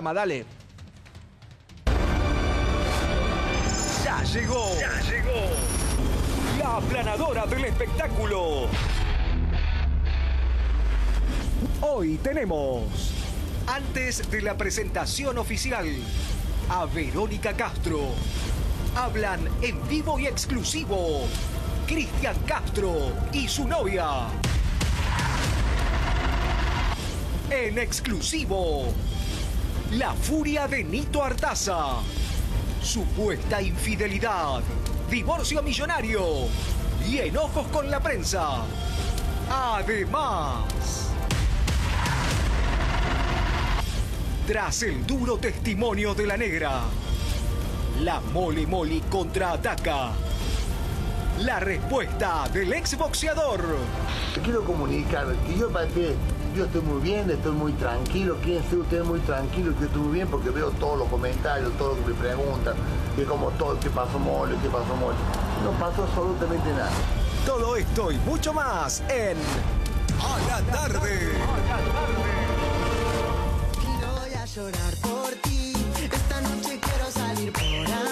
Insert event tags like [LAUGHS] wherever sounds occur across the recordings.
dale. Ya llegó. Ya llegó. La aplanadora del espectáculo. Hoy tenemos, antes de la presentación oficial, a Verónica Castro. Hablan en vivo y exclusivo. Cristian Castro y su novia. En exclusivo, la furia de Nito Artaza. Supuesta infidelidad. Divorcio millonario. Y enojos con la prensa. Además. Tras el duro testimonio de la negra. La mole moli contraataca. La respuesta del exboxeador. Quiero comunicar que yo que yo estoy muy bien, estoy muy tranquilo, quédense ustedes muy tranquilos, que estoy muy bien porque veo todos los comentarios, todo lo que me preguntan, que como todo, qué pasó mole, qué pasó mole. No pasó absolutamente nada. Todo esto y mucho más en A la tarde. Voy a llorar por ti. Esta noche quiero salir por ahí.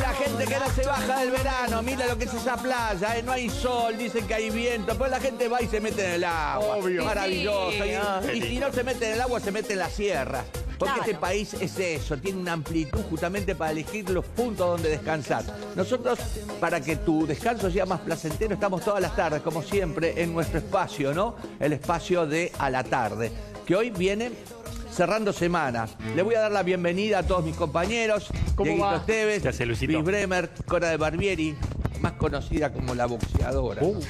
La gente que no se baja del verano, mira lo que es esa playa, eh, no hay sol, dicen que hay viento, pues la gente va y se mete en el agua. Obvio. Maravilloso. Sí, Y, y si no se mete en el agua, se mete en la sierra. Porque Claro. este país es eso, tiene una amplitud justamente para elegir los puntos donde descansar. Nosotros, para que tu descanso sea más placentero, estamos todas las tardes, como siempre, en nuestro espacio, ¿no? El espacio de a la tarde, que hoy viene cerrando semana. Le voy a dar la bienvenida a todos mis compañeros. ¿Cómo Dieguito va? Esteves, ¿Qué hace, Luisito? Luis Bremer, Cora de Barbieri, más conocida como la boxeadora. Uh.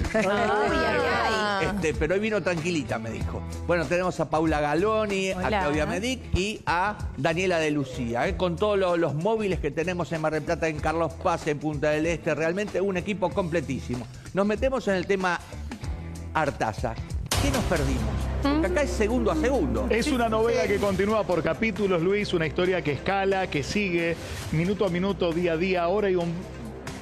Este, pero hoy vino tranquilita, me dijo. Bueno, tenemos a Paula Galoni, a Hola. Claudia Medic y a Daniela de Lucía. ¿eh? Con todos los, los móviles que tenemos en Mar del Plata, en Carlos Paz, en Punta del Este, realmente un equipo completísimo. Nos metemos en el tema Artaza. ¿Qué nos perdimos? Acá es segundo a segundo. Es una novela que continúa por capítulos, Luis, una historia que escala, que sigue minuto a minuto, día a día. Ahora hay un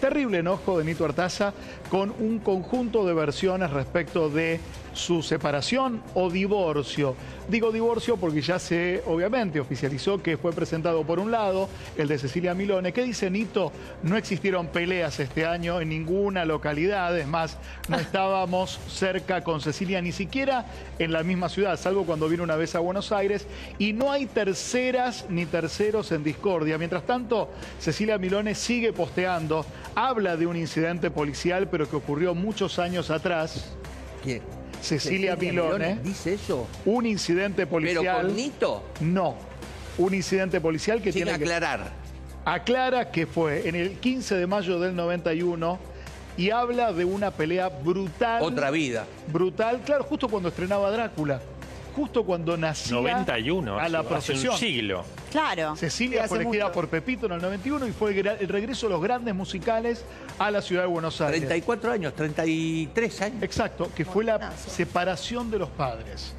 terrible enojo de Nito Artaza con un conjunto de versiones respecto de su separación o divorcio. Digo divorcio porque ya se, obviamente, oficializó que fue presentado por un lado el de Cecilia Milone. ¿Qué dice Nito? No existieron peleas este año en ninguna localidad, es más, no [LAUGHS] estábamos cerca con Cecilia, ni siquiera en la misma ciudad, salvo cuando vino una vez a Buenos Aires, y no hay terceras ni terceros en discordia. Mientras tanto, Cecilia Milone sigue posteando, habla de un incidente policial, pero que ocurrió muchos años atrás. ¿Quién? Cecilia Milone. ¿Dice eso? Un incidente ¿Pero policial. con Nito? No. Un incidente policial que Sin tiene que aclarar. aclara que fue en el 15 de mayo del 91 y habla de una pelea brutal. Otra vida. Brutal, claro, justo cuando estrenaba Drácula. Justo cuando nacía 91, a la hace procesión. un siglo. Claro. Cecilia fue elegida mucho. por Pepito en el 91 y fue el regreso de los grandes musicales a la ciudad de Buenos Aires. 34 años, 33 años. Exacto, que fue la separación de los padres.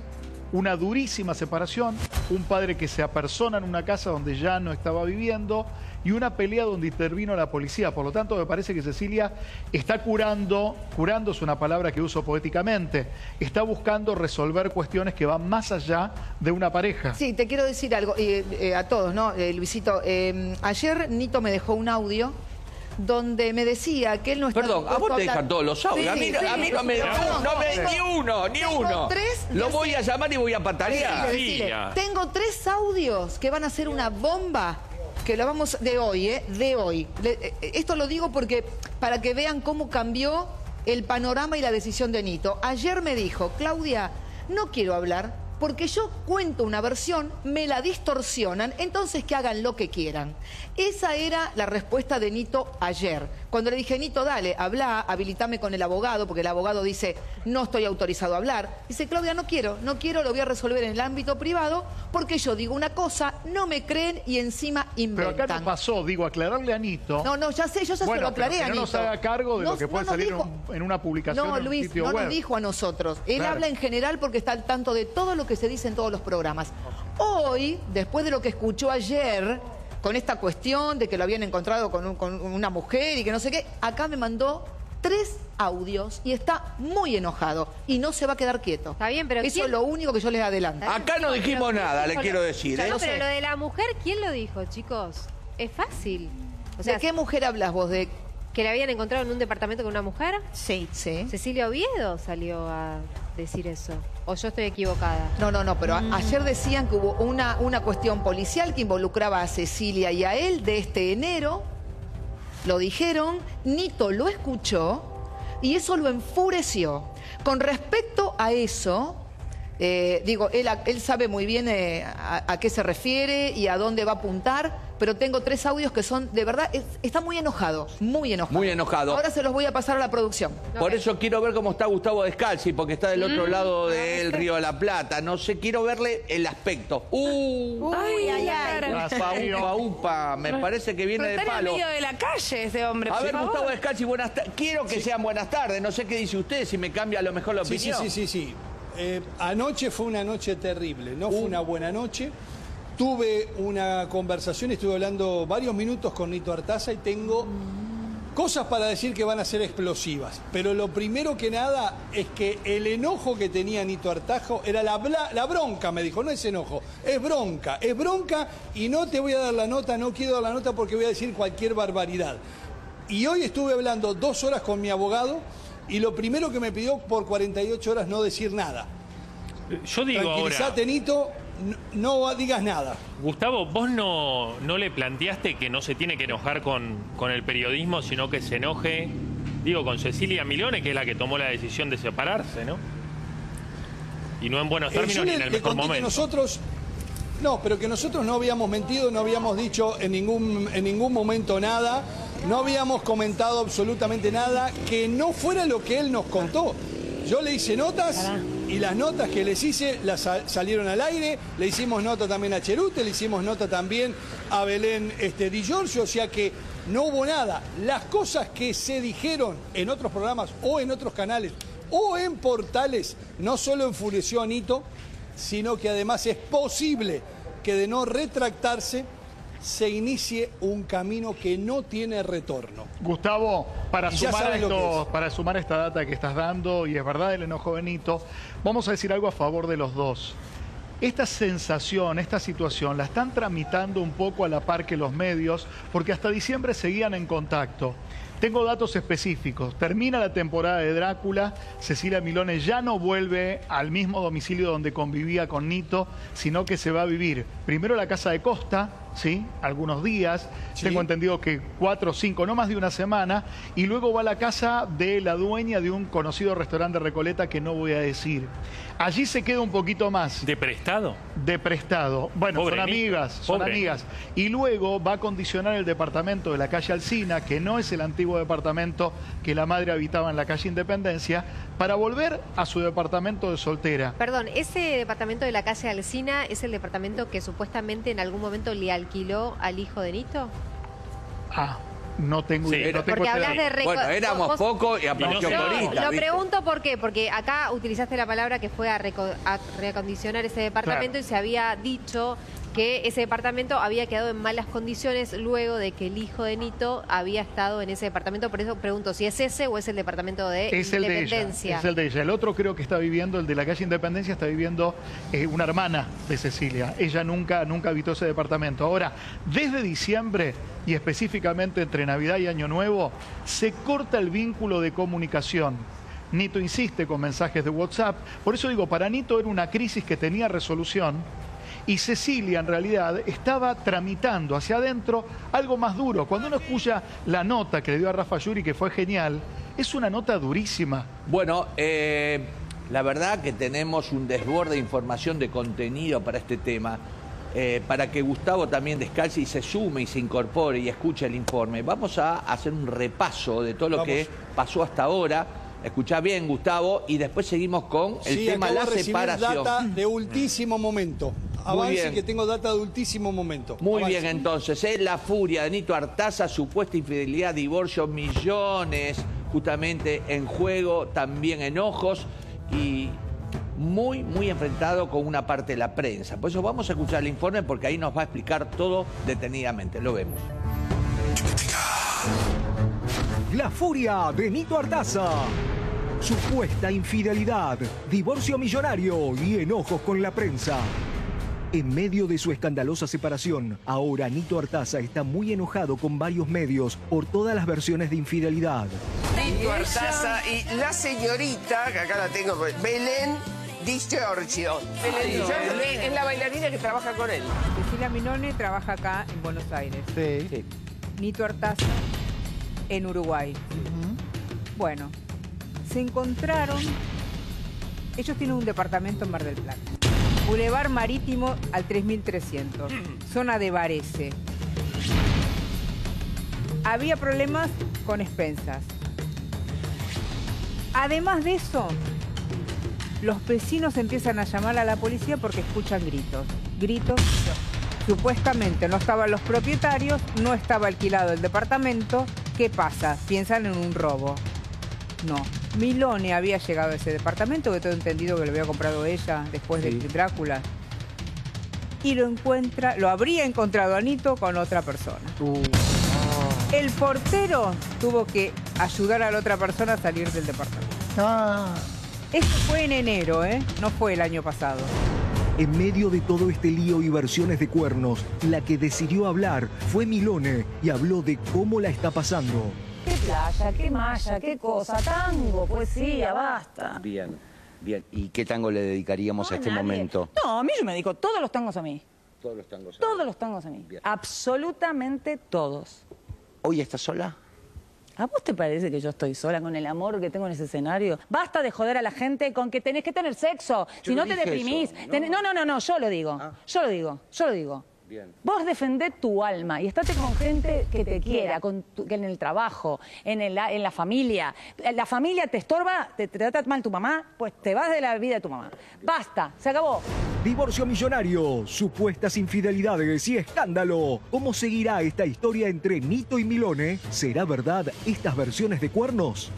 Una durísima separación, un padre que se apersona en una casa donde ya no estaba viviendo y una pelea donde intervino la policía. Por lo tanto, me parece que Cecilia está curando, curando es una palabra que uso poéticamente, está buscando resolver cuestiones que van más allá de una pareja. Sí, te quiero decir algo eh, eh, a todos, ¿no? Eh, Luisito, eh, ayer Nito me dejó un audio donde me decía que él no está Perdón, a vos te dejan todos los audios. a mí, no- Sí, a mí no me, no, no, me- ni uno, ni tengo uno. tres Lo voy a llamar y voy a patalear. Tengo tres audios que van a ser una bomba. Que lo vamos de hoy, ¿eh? De hoy. Le- eh, esto lo digo porque para que vean cómo cambió el panorama y la decisión de Nito. Ayer me dijo, Claudia, no quiero hablar porque yo cuento una versión, me la distorsionan, entonces que hagan lo que quieran. Esa era la respuesta de Nito ayer. Cuando le dije, Nito, dale, habla, habilitame con el abogado, porque el abogado dice, no estoy autorizado a hablar. Dice, Claudia, no quiero, no quiero, lo voy a resolver en el ámbito privado, porque yo digo una cosa, no me creen y encima Pero inventan. acá no pasó, digo, aclararle a Nito. No, no, ya sé, yo ya se lo aclaré pero a que no Nito. nos haga cargo de lo que puede nos salir un- en una publicación No, en un Luis, sitio no web. nos dijo a nosotros. Él Claro. habla en general porque está al tanto de todo lo que se dice en todos los programas. Hoy, después de lo que escuchó ayer, con esta cuestión de que lo habían encontrado con, un- con una mujer y que no sé qué, acá me mandó tres audios y está muy enojado y no se va a quedar quieto. Está bien, pero Eso ¿quién- es lo único que yo les adelanto. Acá no dijimos nada, le quiero decir. ¿eh? No, pero lo de la mujer, ¿quién lo dijo, chicos? Es fácil. O sea, ¿De qué mujer hablas vos? ¿De que la habían encontrado en un departamento con una mujer. Sí. Sí. Cecilia Oviedo salió a decir eso. O yo estoy equivocada. No, no, no, pero ayer decían que hubo una, una cuestión policial que involucraba a Cecilia y a él de este enero. Lo dijeron, Nito lo escuchó y eso lo enfureció. Con respecto a eso, eh, digo, él, él sabe muy bien eh, a, a qué se refiere y a dónde va a apuntar, pero tengo tres audios que son, de verdad, es- está muy enojado, muy enojado. Muy enojado. Ahora se los voy a pasar a la producción. Por eso quiero ver cómo está Gustavo Descalzi, porque está del Mm. otro lado Ah, del Río de la Plata. No sé, quiero verle el aspecto. ¡Uh! Ay, ay, ay. upa, upa. Me parece que viene Pero de está en el palo. medio de la calle ese hombre, A ver, favor. Gustavo Descalzi, buenas tardes. Quiero que sean buenas tardes. No sé qué dice usted, si me cambia a lo mejor la Sí, sí, sí, sí, sí. Eh, anoche fue una noche terrible, no fue una buena noche. Tuve una conversación, estuve hablando varios minutos con Nito Artaza y tengo cosas para decir que van a ser explosivas. Pero lo primero que nada es que el enojo que tenía Nito Artajo era la, bla- la bronca, me dijo, no es enojo, es bronca, es bronca y no te voy a dar la nota, no quiero dar la nota porque voy a decir cualquier barbaridad. Y hoy estuve hablando dos horas con mi abogado y lo primero que me pidió por 48 horas no decir nada. Yo digo ahora, Nito, no, no digas nada. Gustavo, vos no, no le planteaste que no se tiene que enojar con, con el periodismo, sino que se enoje, digo, con Cecilia Milone, que es la que tomó la decisión de separarse, ¿no? Y no en buenos Eh, yo términos ni en el mejor conté que momento. nosotros, no, pero que nosotros no habíamos mentido, no habíamos dicho en ningún, en ningún momento nada, no habíamos comentado absolutamente nada que no fuera lo que él nos contó. Yo le hice notas y las notas que les hice las sa- salieron al aire, le hicimos nota también a Cherute, le hicimos nota también a Belén este, Di Giorgio, o sea que no hubo nada. Las cosas que se dijeron en otros programas o en otros canales o en portales no solo enfureció a Nito, sino que además es posible que de no retractarse se inicie un camino que no tiene retorno. Gustavo, para sumar, esto, es. para sumar esta data que estás dando, y es verdad el enojo Benito, vamos a decir algo a favor de los dos. Esta sensación, esta situación, la están tramitando un poco a la par que los medios, porque hasta diciembre seguían en contacto. Tengo datos específicos. Termina la temporada de Drácula. Cecilia Milone ya no vuelve al mismo domicilio donde convivía con Nito, sino que se va a vivir primero a la casa de Costa, ¿sí? Algunos días. Sí. Tengo entendido que cuatro o cinco, no más de una semana. Y luego va a la casa de la dueña de un conocido restaurante de Recoleta que no voy a decir. Allí se queda un poquito más ¿De prestado? de prestado. Bueno, Pobre son amigas, son pobre amigas. Y luego va a condicionar el departamento de la calle Alsina, que no es el antiguo departamento que la madre habitaba en la calle Independencia, para volver a su departamento de soltera. Perdón, ¿ese departamento de la calle Alcina es el departamento que supuestamente en algún momento le alquiló al hijo de Nito? Ah, no tengo Sí, idea. no tengo Porque hablas de reco- Bueno, éramos vos- pocos y apareció no. Corita. Lo ¿viste? pregunto por qué, porque acá utilizaste la palabra que fue a, reco- a reacondicionar ese departamento Claro. y se había dicho que ese departamento había quedado en malas condiciones luego de que el hijo de Nito había estado en ese departamento. Por eso pregunto si es ese o es el departamento de Es el de ella, Independencia. es el de ella. El otro creo que está viviendo, el de la calle Independencia, está viviendo eh, una hermana de Cecilia. Ella nunca, nunca habitó ese departamento. Ahora, desde diciembre y específicamente entre Navidad y Año Nuevo, se corta el vínculo de comunicación. Nito insiste con mensajes de WhatsApp. Por eso digo, para Nito era una crisis que tenía resolución. Y Cecilia, en realidad, estaba tramitando hacia adentro algo más duro. Cuando uno escucha la nota que le dio a Rafa Yuri, que fue genial, es una nota durísima. Bueno, eh, la verdad que tenemos un desborde de información, de contenido para este tema. Eh, para que Gustavo también descalce y se sume y se incorpore y escuche el informe. Vamos a hacer un repaso de todo lo Vamos. que pasó hasta ahora. Escuchá bien, Gustavo, y después seguimos con el Sí, tema acabo la de recibir separación. data de ultísimo momento. Avance bien. que tengo data de ultísimo momento. Muy Avance. bien, entonces, ¿eh? la furia de Nito Artaza, supuesta infidelidad, divorcio, millones justamente en juego, también enojos y muy, muy enfrentado con una parte de la prensa. Por eso vamos a escuchar el informe porque ahí nos va a explicar todo detenidamente. Lo vemos. La furia de Nito Artaza. Supuesta infidelidad, divorcio millonario y enojos con la prensa. En medio de su escandalosa separación, ahora Nito Artaza está muy enojado con varios medios por todas las versiones de infidelidad. Nito Artaza y la señorita, que acá la tengo, Belén Di Giorgio. Belén Di Giorgio es la bailarina que trabaja con él. Cecilia Minone trabaja acá en Buenos Aires. Sí. Nito Artaza en Uruguay. Bueno, se encontraron. Ellos tienen un departamento en Mar del Plata. Boulevard Marítimo al 3300, [CLEARS THROAT] zona de Varese. Había problemas con expensas. Además de eso, los vecinos empiezan a llamar a la policía porque escuchan gritos. Gritos. Supuestamente no estaban los propietarios, no estaba alquilado el departamento. ¿Qué pasa? Piensan en un robo. No. Milone había llegado a ese departamento, que tengo entendido que lo había comprado ella después de Drácula. Y lo encuentra, lo habría encontrado Anito con otra persona. El portero tuvo que ayudar a la otra persona a salir del departamento. Esto fue en enero, ¿eh? No fue el año pasado. En medio de todo este lío y versiones de cuernos, la que decidió hablar fue Milone y habló de cómo la está pasando. Qué playa, qué malla, qué cosa, tango, poesía, basta. Bien, bien. ¿Y qué tango le dedicaríamos a este Nadie. momento? No, a mí yo me dedico todos los tangos a mí. Todos los tangos. Todos los tangos a mí. Absolutamente todos. ¿Hoy está sola? ¿A vos te parece que yo estoy sola con el amor que tengo en ese escenario? Basta de joder a la gente con que tenés que tener sexo. si no no te deprimís. eso, Tenés- No, no, no, no, yo lo digo. Yo lo digo, yo lo digo. Bien. Vos defendés tu alma y estate con gente que te quiera, con tu- que en el trabajo, en, el- en la familia. La familia te estorba, te, te trata mal tu mamá, pues te vas de la vida de tu mamá. Basta, se acabó. Divorcio millonario, supuestas infidelidades y escándalo. ¿Cómo seguirá esta historia entre Nito y Milone? ¿Será verdad estas versiones de cuernos?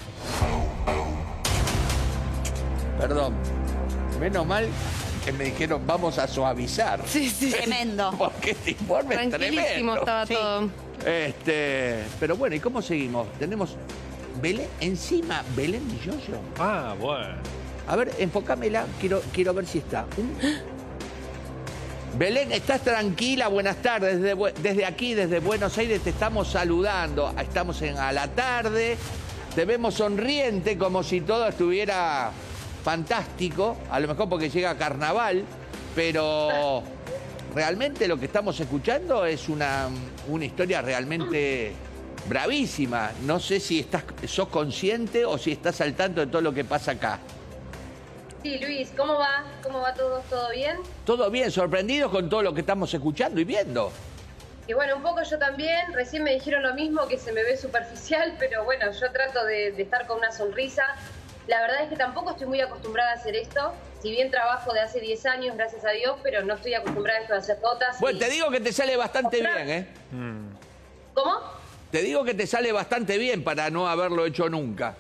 Perdón. Menos mal que me dijeron vamos a suavizar. Sí, sí. Tremendo. [LAUGHS] Porque este informe es tremendo. estaba Sí. todo. Este, pero bueno, ¿y cómo seguimos? Tenemos Belén encima, Belén y Yoyo. Ah, bueno. A ver, enfócamela, quiero, quiero ver si está. Belén, ¿estás tranquila? Buenas tardes. Desde, desde aquí, desde Buenos Aires, te estamos saludando. Estamos en, a la tarde. Te vemos sonriente, como si todo estuviera fantástico. A lo mejor porque llega carnaval. Pero realmente lo que estamos escuchando es una, una historia realmente bravísima. No sé si estás, sos consciente o si estás al tanto de todo lo que pasa acá. Sí, Luis, ¿cómo va? ¿Cómo va todo? ¿Todo bien? Todo bien, sorprendidos con todo lo que estamos escuchando y viendo. Y bueno, un poco yo también. Recién me dijeron lo mismo, que se me ve superficial, pero bueno, yo trato de, de estar con una sonrisa. La verdad es que tampoco estoy muy acostumbrada a hacer esto. Si bien trabajo de hace 10 años, gracias a Dios, pero no estoy acostumbrada a esto de hacer notas. Bueno, y- te digo que te sale bastante bien, ¿eh? ¿Cómo? Te digo que te sale bastante bien para no haberlo hecho nunca.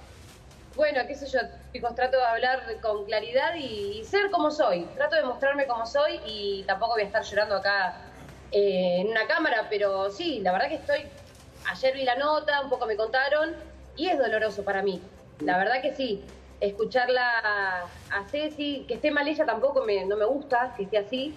Bueno, qué sé yo, chicos, trato de hablar con claridad y, y ser como soy. Trato de mostrarme como soy y tampoco voy a estar llorando acá eh, en una cámara, pero sí, la verdad que estoy... Ayer vi la nota, un poco me contaron y es doloroso para mí. La verdad que sí. Escucharla a, a Ceci, que esté mal ella tampoco me, no me gusta, que esté así.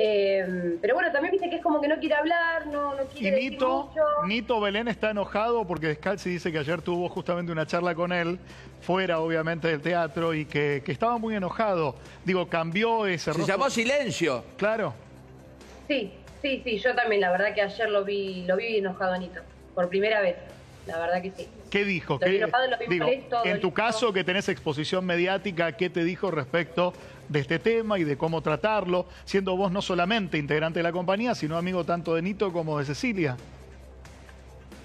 Eh, pero bueno, también viste que es como que no quiere hablar, no, no Y quiere decir Nito, mucho. Nito Belén está enojado porque Descalzi dice que ayer tuvo justamente una charla con él, fuera obviamente del teatro, y que, que estaba muy enojado. Digo, cambió ese Se rostro. llamó silencio. Claro. Sí, sí, sí, yo también, la verdad que ayer lo vi, lo vi enojado Anito, por primera vez, la verdad que sí. ¿Qué dijo? Lo vi ¿Qué- enojado, lo vi digo, en tu caso, que tenés exposición mediática, ¿qué te dijo respecto de este tema y de cómo tratarlo, siendo vos no solamente integrante de la compañía, sino amigo tanto de Nito como de Cecilia?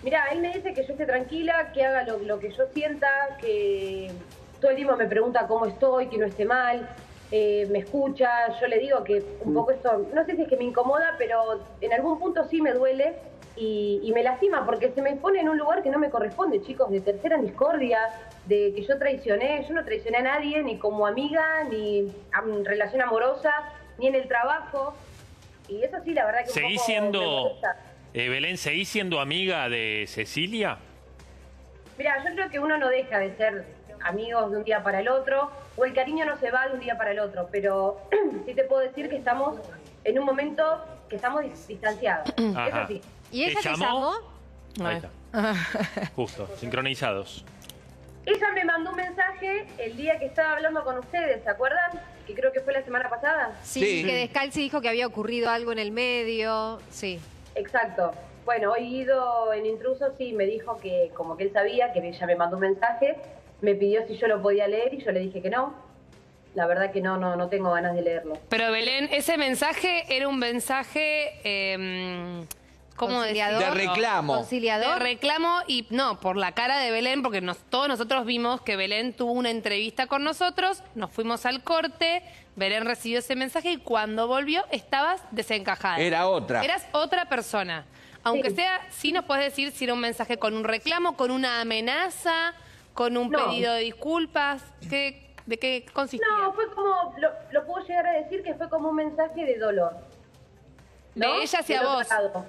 Mira, él me dice que yo esté tranquila, que haga lo, lo que yo sienta, que todo el tiempo me pregunta cómo estoy, que no esté mal, eh, me escucha, yo le digo que un poco esto, no sé si es que me incomoda, pero en algún punto sí me duele y, y me lastima porque se me pone en un lugar que no me corresponde, chicos, de tercera discordia, de que yo traicioné, yo no traicioné a nadie, ni como amiga, ni en relación amorosa, ni en el trabajo. Y eso sí, la verdad que ¿Seguís siendo, eh, Belén, seguís siendo amiga de Cecilia? Mira, yo creo que uno no deja de ser amigos de un día para el otro, o el cariño no se va de un día para el otro, pero [CLEARS THROAT] sí te puedo decir que estamos en un momento que estamos dis- distanciados. Ajá. Eso sí. ¿Y ella ¿Te te llamó? llamó? Ahí está. [LAUGHS] Justo, sincronizados. Ella me mandó un mensaje el día que estaba hablando con ustedes, ¿se acuerdan? Que creo que fue la semana pasada. Sí, que Descalzi dijo que había ocurrido algo en el medio. Sí. Exacto. Bueno, hoy Guido en Intruso sí me dijo que como que él sabía, que ella me mandó un mensaje, me pidió si yo lo podía leer y yo le dije que no. La verdad que no, no, no tengo ganas de leerlo. Pero Belén, ese mensaje era un mensaje, eh, ¿cómo Conciliador. De reclamo. Conciliador. De reclamo y no, por la cara de Belén, porque nos- todos nosotros vimos que Belén tuvo una entrevista con nosotros, nos fuimos al corte, Belén recibió ese mensaje y cuando volvió estabas desencajada. Era otra. Eras otra persona. Aunque sea, sí nos puedes decir si era un mensaje con un reclamo, con una amenaza, con un No. pedido de disculpas, ¿qué, ¿de qué consistía? No, fue como, lo, lo puedo llegar a decir que fue como un mensaje de dolor. De ella hacia otro vos. lado.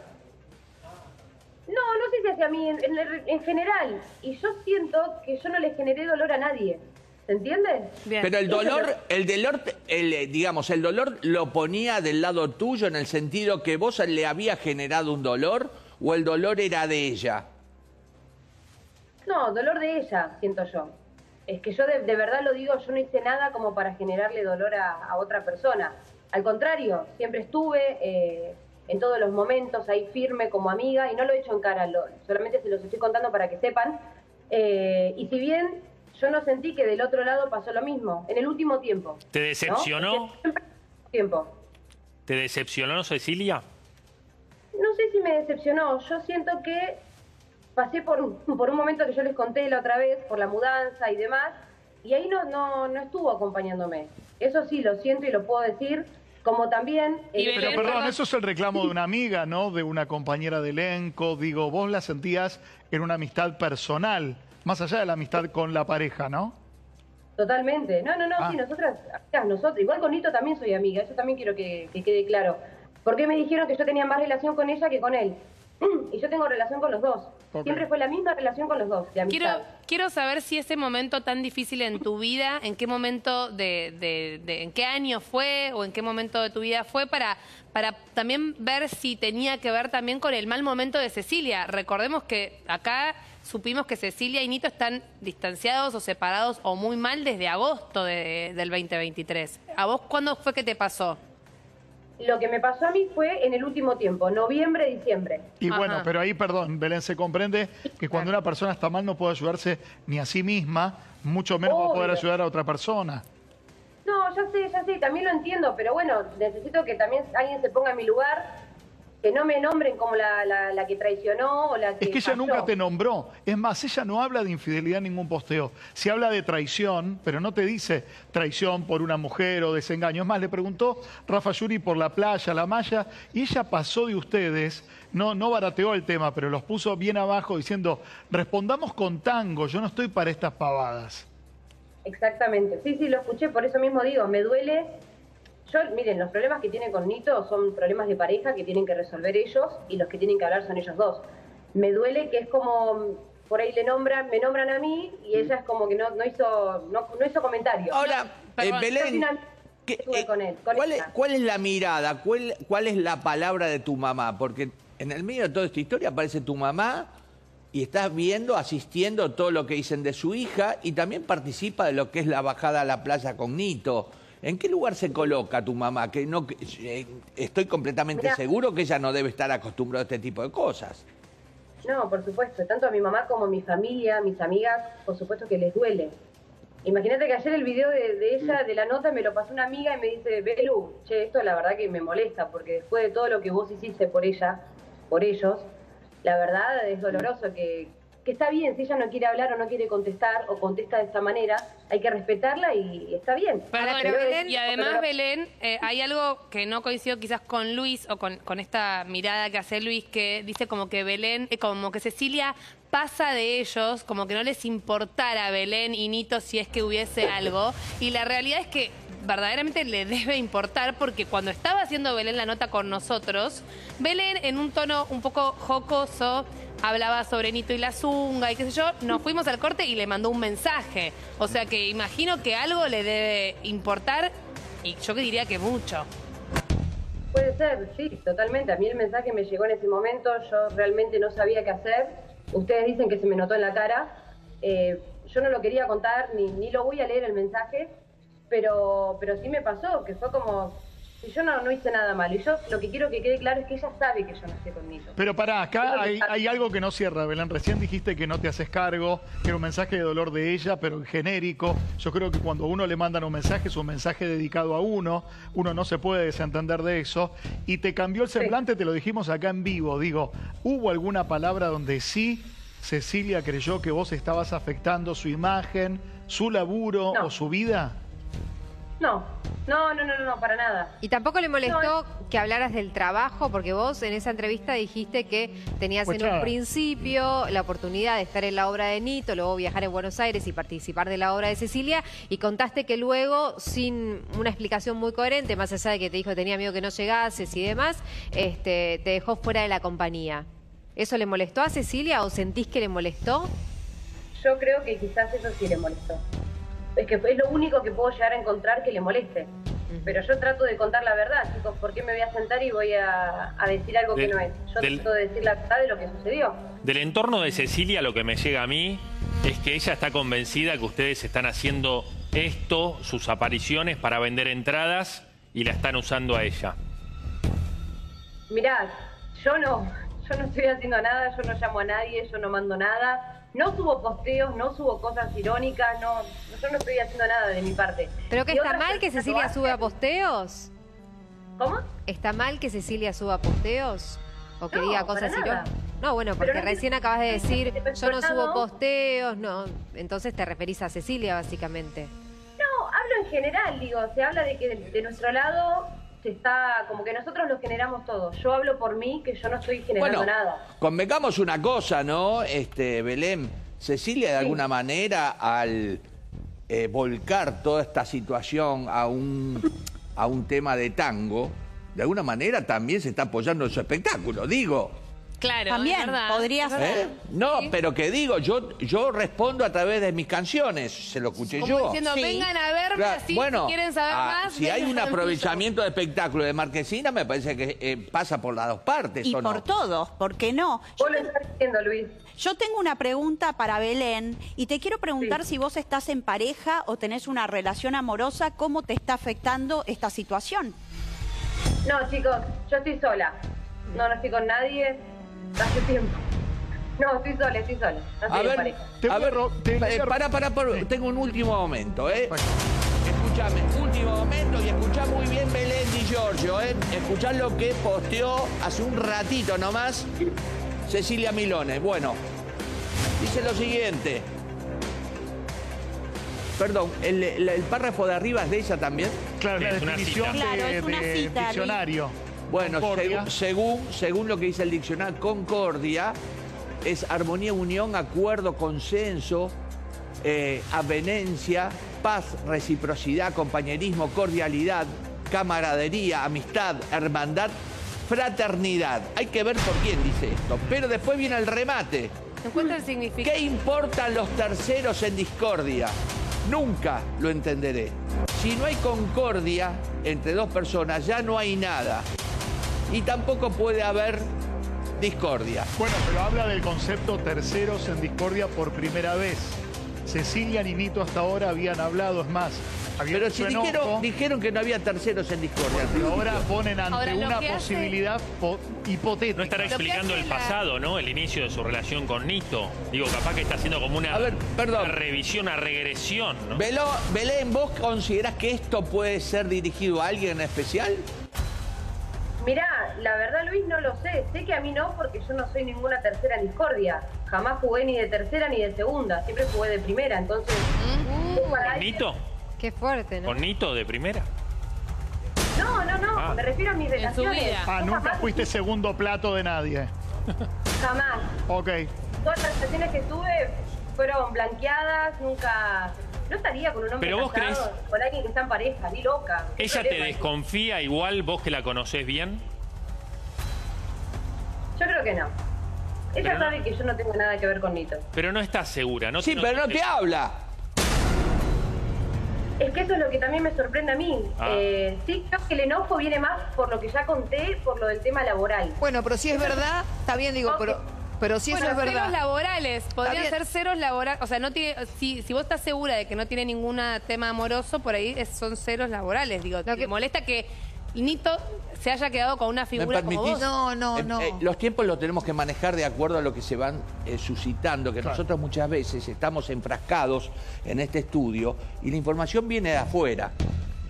No, no sé si hacia mí, en, en- en general. Y yo siento que yo no le generé dolor a nadie. ¿Se entiende? Pero el dolor, el dolor, el, eh, digamos, el dolor lo ponía del lado tuyo en el sentido que vos le había generado un dolor o el dolor era de ella. No, dolor de ella, siento yo. Es que yo de, de verdad lo digo, yo no hice nada como para generarle dolor a, a otra persona. Al contrario, siempre estuve eh, en todos los momentos ahí firme como amiga y no lo he hecho en cara, lo- solamente se los estoy contando para que sepan. Eh, y si bien yo no sentí que del otro lado pasó lo mismo, en el último tiempo. ¿Te ¿no? decepcionó? Tiempo. ¿Te decepcionó Cecilia? No sé si me decepcionó. Yo siento que pasé por, un- por un momento que yo les conté la otra vez, por la mudanza y demás, y ahí no, no, no estuvo acompañándome. Eso sí, lo siento y lo puedo decir, como también... eh, Pero perdón, eso es el reclamo de una amiga, ¿no? De una compañera de elenco. Digo, vos la sentías en una amistad personal, más allá de la amistad con la pareja, ¿no? Totalmente. No, no, no, Ah. sí, nosotras, nosotros, igual con Nito también soy amiga, eso también quiero que, que quede claro. Porque me dijeron que yo tenía más relación con ella que con él. Y yo tengo relación con los dos. Siempre fue la misma relación con los dos, de. Quiero, quiero saber si ese momento tan difícil en tu vida, en qué momento de, de- de- en qué año fue o en qué momento de tu vida fue para, para también ver si tenía que ver también con el mal momento de Cecilia. Recordemos que acá supimos que Cecilia y Nito están distanciados o separados o muy mal desde agosto de- del 2023. ¿A vos cuándo fue que te pasó? Lo que me pasó a mí fue en el último tiempo, noviembre, diciembre. Y bueno, pero ahí, perdón, Belén, se comprende que cuando una persona está mal no puede ayudarse ni a sí misma, mucho menos va a poder Obvio. ayudar a otra persona. No, ya sé, ya sé, también lo entiendo, pero bueno, necesito que también alguien se ponga en mi lugar, que no me nombren como la, la- la que traicionó o la que Es que ella nunca te nombró. Es más, ella no habla de infidelidad en ningún posteo. Se habla de traición, pero no te dice traición por una mujer o desengaño. Es más, le preguntó Rafa Yuri por la playa, la malla, y ella pasó de ustedes, no, no barateó el tema, pero los puso bien abajo diciendo, respondamos con tango, yo no estoy para estas pavadas. Exactamente, sí, sí, lo escuché, por eso mismo digo, me duele. Yo, miren, los problemas que tiene con Nito son problemas de pareja que tienen que resolver ellos y los que tienen que hablar son ellos dos. Me duele que es como, por ahí le nombran, me nombran a mí y ella es como que no, no hizo no, no hizo comentario. Ahora, eh, Belén, estuve con él, con ¿Cuál es, cuál es la mirada? ¿Cuál, ¿Cuál es la palabra de tu mamá? Porque en el medio de toda esta historia aparece tu mamá y estás viendo, asistiendo todo lo que dicen de su hija y también participa de lo que es la bajada a la playa con Nito. ¿En qué lugar se coloca tu mamá? Que no, eh, estoy completamente Mirá. seguro que ella no debe estar acostumbrada a este tipo de cosas. No, por supuesto, tanto a mi mamá como a mi familia, mis amigas, por supuesto que les duele. Imagínate que ayer el video de, de ella, de la nota, me lo pasó una amiga y me dice, Belu, che, esto la verdad que me molesta, porque después de todo lo que vos hiciste por ella, por ellos, la verdad es doloroso que, que está bien, si ella no quiere hablar o no quiere contestar o contesta de esta manera, hay que respetarla y está bien. Perdón, Pero es- y además, pero- Belén, eh, hay algo que no coincido quizás con Luis o con, con esta mirada que hace Luis, que dice como que Belén, eh, como que Cecilia pasa de ellos, como que no les importara Belén y Nito si es que hubiese algo. Y la realidad es que verdaderamente le debe importar porque cuando estaba haciendo Belén la nota con nosotros, Belén en un tono un poco jocoso hablaba sobre Nito y la Zunga y qué sé yo, nos fuimos al corte y le mandó un mensaje. O sea que imagino que algo le debe importar y yo diría que mucho. Puede ser, sí, totalmente. A mí el mensaje me llegó en ese momento, yo realmente no sabía qué hacer. Ustedes dicen que se me notó en la cara. Eh, yo no lo quería contar, ni, ni lo voy a leer el mensaje, pero, pero sí me pasó, que fue como, si yo no, no hice nada malo. Y yo lo que quiero que quede claro es que ella sabe que yo estoy con. Pero pará, acá hay, hay algo que no cierra, Belén. Recién dijiste que no te haces cargo, que era un mensaje de dolor de ella, pero en genérico. Yo creo que cuando a uno le mandan un mensaje, es un mensaje dedicado a uno. Uno no se puede desentender de eso. Y te cambió el semblante, te lo dijimos acá en vivo. Digo, ¿hubo alguna palabra donde sí Cecilia creyó que vos estabas afectando su imagen, su laburo o su vida? No, no, no, no, no, no, para nada. ¿Y tampoco le molestó No, que hablaras del trabajo? Porque vos en esa entrevista dijiste que tenías Pues en un principio la oportunidad de estar en la obra de Nito, luego viajar a Buenos Aires y participar de la obra de Cecilia, y contaste que luego, sin una explicación muy coherente, más allá de que te dijo que tenía miedo que no llegases y demás, este, te dejó fuera de la compañía. ¿Eso le molestó a Cecilia o sentís que le molestó? Yo creo que quizás eso sí le molestó. Es que es lo único que puedo llegar a encontrar que le moleste. Pero yo trato de contar la verdad, chicos. ¿Por qué me voy a sentar y voy a, a decir algo Del- que no es? Yo del- trato de decir la verdad de lo que sucedió. Del entorno de Cecilia lo que me llega a mí es que ella está convencida que ustedes están haciendo esto, sus apariciones, para vender entradas y la están usando a ella. Mirá, yo no, yo no estoy haciendo nada, yo no llamo a nadie, yo no mando nada. No subo posteos, no subo cosas irónicas, no, yo no estoy haciendo nada de mi parte. ¿Pero que Y está mal que Cecilia suba hacen. posteos? ¿Cómo? ¿Está mal que Cecilia suba posteos? ¿O que No, diga cosas irónicas? No, bueno, porque no- recién acabas de decir, yo no subo posteos, no. Entonces te referís a Cecilia, básicamente. No, hablo en general, digo, se habla de que de, de nuestro lado se está, como que nosotros lo generamos todo. Yo hablo por mí, que yo no estoy generando Bueno, nada. convengamos una cosa, ¿no? Este, Belén, Cecilia de alguna manera al eh, volcar toda esta situación a un, a un tema de tango, de alguna manera también se está apoyando en su espectáculo, digo. Claro, También, podría verdad. ¿eh? No, pero que digo, yo, yo respondo a través de mis canciones, se lo escuché Como yo. diciendo, vengan a verme Claro, así, bueno, si quieren saber ah, más. si hay un aprovechamiento de espectáculo de Marquesina, me parece que eh, pasa por las dos partes, Y ¿o no? por todos, ¿por qué no? Yo, Vos lo estás diciendo, Luis. yo tengo una pregunta para Belén y te quiero preguntar si vos estás en pareja o tenés una relación amorosa, ¿cómo te está afectando esta situación? No, chicos, yo estoy sola. No, no estoy con nadie hace tiempo. No, estoy sola, estoy sola. No estoy A ver, pareja. a ver, eh, pará, pará, pará, tengo un último momento, ¿eh? Escúchame, último momento y escuchá muy bien Belén Di Giorgio, ¿eh? Escuchá lo que posteó hace un ratito nomás Cecilia Milone. Bueno, dice lo siguiente. Perdón, ¿el, el- el párrafo de arriba es de ella también? Claro, la Es una. Claro, de, es una de cita, Luis. Bueno, según, según lo que dice el diccionario, concordia es armonía, unión, acuerdo, consenso, eh, avenencia, paz, reciprocidad, compañerismo, cordialidad, camaradería, amistad, hermandad, fraternidad. Hay que ver por quién dice esto. Pero después viene el remate. Encuentra el significado. ¿Qué importan los terceros en discordia? Nunca lo entenderé. Si no hay concordia entre dos personas, ya no hay nada. Y tampoco puede haber discordia. Bueno, pero habla del concepto terceros en discordia por primera vez. Cecilia y Nito hasta ahora habían hablado, es más, Pero si dijeron, dijeron que no había terceros en discordia. pero ahora ponen ante Ahora, una hace- posibilidad po- hipotética. No estará explicando el la- pasado, ¿no? El inicio de su relación con Nito. Digo, capaz que está haciendo como una, A ver, perdón. una revisión, una regresión, ¿no? Belén, ¿vos considerás que esto puede ser dirigido a alguien en especial? La verdad, Luis, no lo sé. Sé que a mí no, porque yo no soy ninguna tercera discordia. Jamás jugué ni de tercera ni de segunda. Siempre jugué de primera, entonces... para ¿Con alguien- Nito? Qué fuerte, ¿no? ¿Con Nito de primera? No, no, no. Ah. Me refiero a mis relaciones. Ah, nunca jamás- fuiste segundo plato de nadie. Jamás. Ok. Todas las relaciones que tuve fueron blanqueadas, nunca... no estaría con un hombre Pero vos casado, con alguien que está en pareja, ni loca. ¿Qué ¿Ella te desconfía igual vos que la conocés bien? Yo creo que no. Ella Pero no- sabe que yo no tengo nada que ver con Nito. Pero no estás segura, ¿no? Sí, pero no te habla. Es que eso es lo que también me sorprende a mí. Ah. Eh, sí, creo que el enojo viene más por lo que ya conté, por lo del tema laboral. Bueno, pero si es verdad, está bien, digo, pero, pero si bueno, eso es ceros verdad. laborales. Podrían ser ceros laborales. O sea, no tiene, si, si vos estás segura de que no tiene ningún tema amoroso, por ahí es- son ceros laborales. Digo, ¿te molesta que Nito se haya quedado con una ¿Me figura como permitís? vos? No, no, Eh, no. eh, los tiempos los tenemos que manejar de acuerdo a lo que se van eh, suscitando, que nosotros muchas veces estamos enfrascados en este estudio y la información viene de afuera.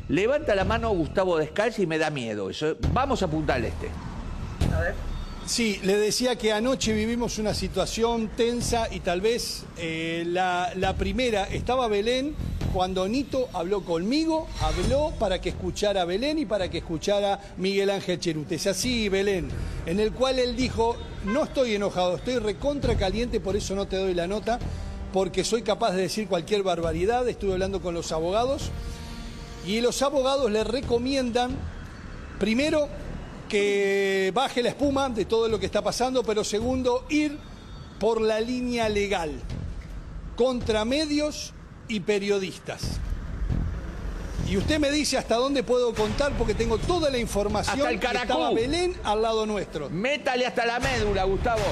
Levanta la mano Gustavo Descalzi y me da miedo. Eso, vamos a apuntarle este. A ver. Sí, le decía que anoche vivimos una situación tensa y tal vez eh, la, primera estaba Belén cuando Nito habló conmigo, habló para que escuchara a Belén y para que escuchara Miguel Ángel Cherute. Es así, Belén, en el cual él dijo, no estoy enojado, estoy recontra caliente, por eso no te doy la nota, porque soy capaz de decir cualquier barbaridad, estuve hablando con los abogados y los abogados le recomiendan, primero, que baje la espuma de todo lo que está pasando, pero segundo, ir por la línea legal contra medios y periodistas. Y usted me dice hasta dónde puedo contar porque tengo toda la información. Hasta el caracú. estaba Belén al lado nuestro. Métale hasta la médula, Gustavo.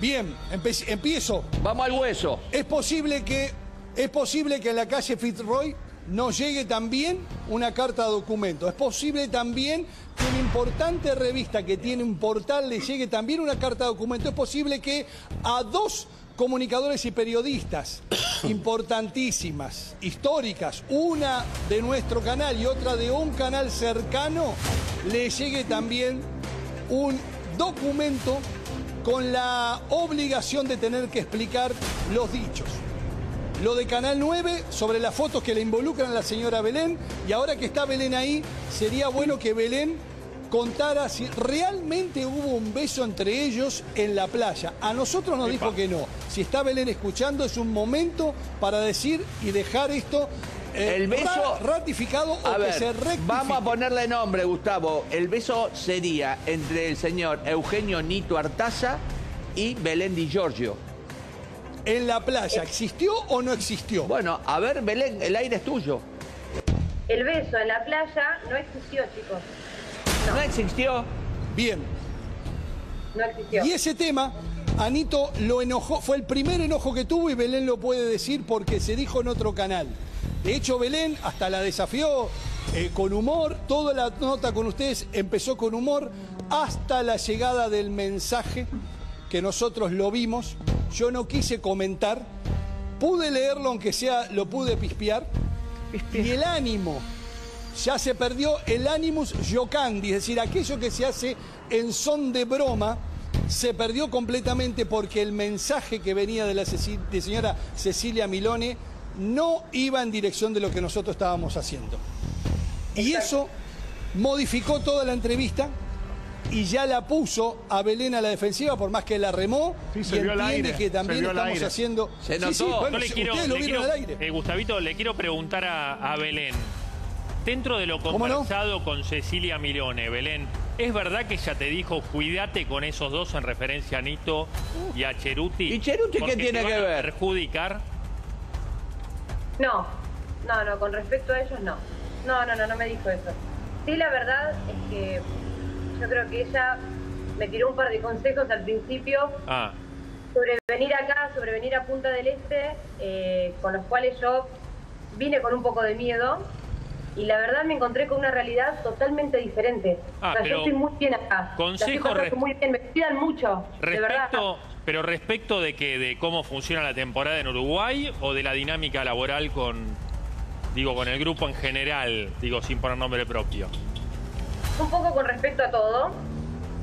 Bien, empiezo. Vamos al hueso. Es posible que es posible que en la calle Fitzroy nos llegue también una carta de documento. Es posible también que una importante revista que tiene un portal le llegue también una carta de documento. Es posible que a dos comunicadores y periodistas [COUGHS] importantísimas, históricas, una de nuestro canal y otra de un canal cercano, le llegue también un documento con la obligación de tener que explicar los dichos. Lo de Canal 9 sobre las fotos que le involucran a la señora Belén y ahora que está Belén ahí, sería bueno que Belén contara si realmente hubo un beso entre ellos en la playa. A nosotros nos dijo que no. Si está Belén escuchando es un momento para decir y dejar esto eh, El beso- ra- ratificado o que se rectifique. vamos a ponerle nombre, Gustavo. El beso sería entre el señor Eugenio Nito Artaza y Belén Di Giorgio. ¿En la playa existió o no existió? Bueno, a ver, Belén, el aire es tuyo. El beso en la playa no existió, chicos. No, existió. Bien. No existió. Y ese tema, Anito lo enojó, fue el primer enojo que tuvo y Belén lo puede decir porque se dijo en otro canal. De hecho, Belén hasta la desafió eh, con humor, toda la nota con ustedes empezó con humor hasta la llegada del mensaje que nosotros lo vimos. Yo no quise comentar, pude leerlo aunque sea, lo pude pispear. Y el ánimo, ya se perdió el animus jocandi, es decir, aquello que se hace en son de broma, se perdió completamente porque el mensaje que venía de la Ceci- de señora Cecilia Milone no iba en dirección de lo que nosotros estábamos haciendo. Y eso modificó toda la entrevista y ya la puso a Belén a la defensiva, por más que la remó, Sí, y se al entiende aire, que se también al estamos aire. haciendo... Se Sí, sí, notó. bueno, le sí, quiero, ustedes lo le vieron quiero- al aire. eh, Gustavito, le quiero preguntar a, a Belén. Dentro de lo conversado con Cecilia Milone, Belén, ¿es verdad que ella te dijo cuídate con esos dos en referencia a Nito y a Cheruti? ¿Y Cheruti qué tiene te van que a ver? perjudicar? No, no, no, con respecto a ellos no. No, no, no, no me dijo eso. Sí, la verdad es que yo creo que ella me tiró un par de consejos al principio Ah, sobre venir acá, sobre venir a Punta del Este, eh, con los cuales yo vine con un poco de miedo y la verdad me encontré con una realidad totalmente diferente. Ah, o sea, pero yo estoy muy bien acá. Consejo re- muy bien, me cuidan mucho, de verdad. respecto, pero respecto de que de cómo funciona la temporada en Uruguay o de la dinámica laboral con, digo, con el grupo en general, digo, sin poner nombre propio. Un poco con respecto a todo.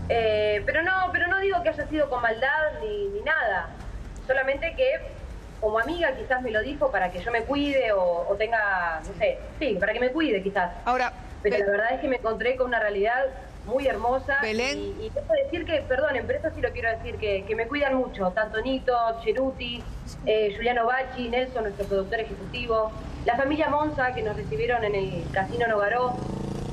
Eh, pero no, pero no digo que haya sido con maldad ni, ni nada. Solamente que como amiga quizás me lo dijo para que yo me cuide o, o tenga, no sé, sí, para que me cuide quizás. Ahora, Pero Be- la verdad es que me encontré con una realidad muy hermosa. Belén. Y, y debo decir que, perdonen, pero esto sí lo quiero decir, que, que me cuidan mucho, tanto Nito, Cheruti, eh, Juliano Bachi, Nelson, nuestro productor ejecutivo, la familia Monza que nos recibieron en el Casino Nogaró.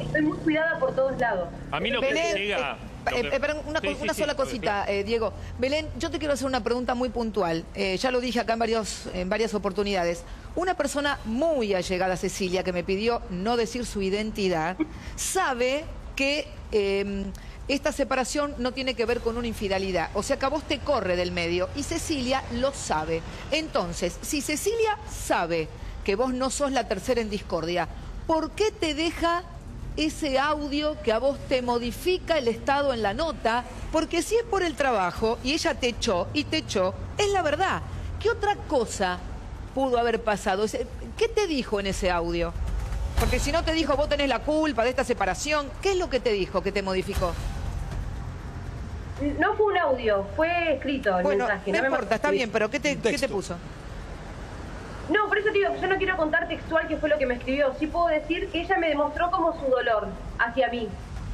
Estoy muy cuidada por todos lados. A mí lo que Belén, me llega... lo Eh, que- eh, perdón, una, Sí, co- sí, una sí, sola cosita, eh, Diego. Belén, yo te quiero hacer una pregunta muy puntual. Eh, ya lo dije acá en, varios, en varias oportunidades. Una persona muy allegada a Cecilia, que me pidió no decir su identidad, sabe que eh, esta separación no tiene que ver con una infidelidad. O sea que a vos te corre del medio y Cecilia lo sabe. Entonces, si Cecilia sabe que vos no sos la tercera en discordia, ¿por qué te deja ese audio que a vos te modifica el estado en la nota, porque si es por el trabajo y ella te echó y te echó, es la verdad. ¿Qué otra cosa pudo haber pasado? Ese- ¿Qué te dijo en ese audio? Porque si no te dijo vos tenés la culpa de esta separación, ¿qué es lo que te dijo que te modificó? No fue un audio, fue escrito el Bueno, mensaje. no me importa, está bien, pero ¿qué te, ¿qué te puso? No, por eso te digo que yo no quiero contar textual qué fue lo que me escribió. Sí puedo decir que ella me demostró como su dolor hacia mí.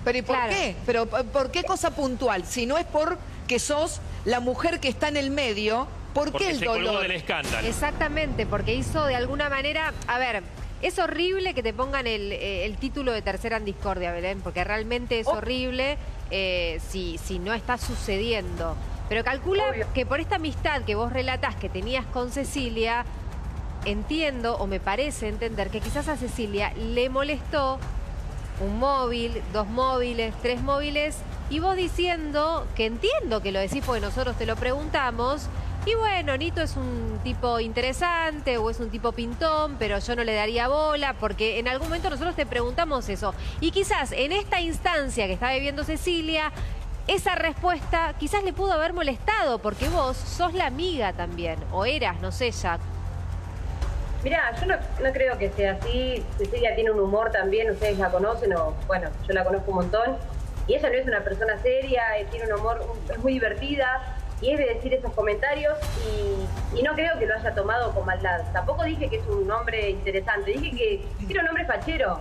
¿Pero y por qué? ¿Pero por qué cosa puntual? Si no es porque sos la mujer que está en el medio, ¿por Porque qué el se colgó dolor? del escándalo. Exactamente, porque hizo de alguna manera, a ver, es horrible que te pongan el, eh, el título de tercera en discordia, Belén, porque realmente es horrible eh, si, si no está sucediendo. Pero calcula que por esta amistad que vos relatás que tenías con Cecilia, entiendo o me parece entender que quizás a Cecilia le molestó un móvil, dos móviles, tres móviles, y vos diciendo que entiendo que lo decís porque nosotros te lo preguntamos, y bueno, Nito es un tipo interesante o es un tipo pintón, pero yo no le daría bola, porque en algún momento nosotros te preguntamos eso. Y quizás en esta instancia que está viviendo Cecilia, esa respuesta quizás le pudo haber molestado, porque vos sos la amiga también, o eras, no sé ya. Mirá, yo no, no creo que sea así. Cecilia tiene un humor también, ustedes la conocen, o bueno, yo la conozco un montón. Y ella no es una persona seria, eh, tiene un humor, es muy divertida y es de decir esos comentarios y, y no creo que lo haya tomado con maldad. Tampoco dije que es un hombre interesante, dije que era un hombre fachero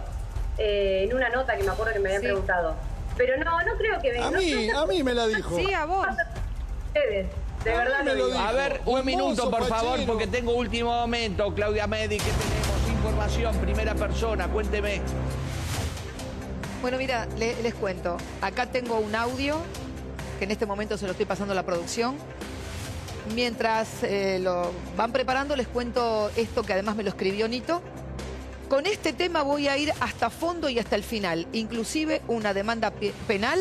eh, en una nota que me acuerdo que me habían preguntado. Pero no, no creo que... A no- mí, no- a mí me la dijo. Sí, a vos. Ustedes, de verdad me lo digo. A ver, un Un minuto, por favor, porque tengo último momento. Claudia Medi, ¿qué tenemos? Información, primera persona, cuénteme. Bueno, mira, le- les cuento. Acá tengo un audio que en este momento se lo estoy pasando a la producción. Mientras eh, lo van preparando, les cuento esto que además me lo escribió Nito. Con este tema voy a ir hasta fondo y hasta el final, inclusive una demanda pe- penal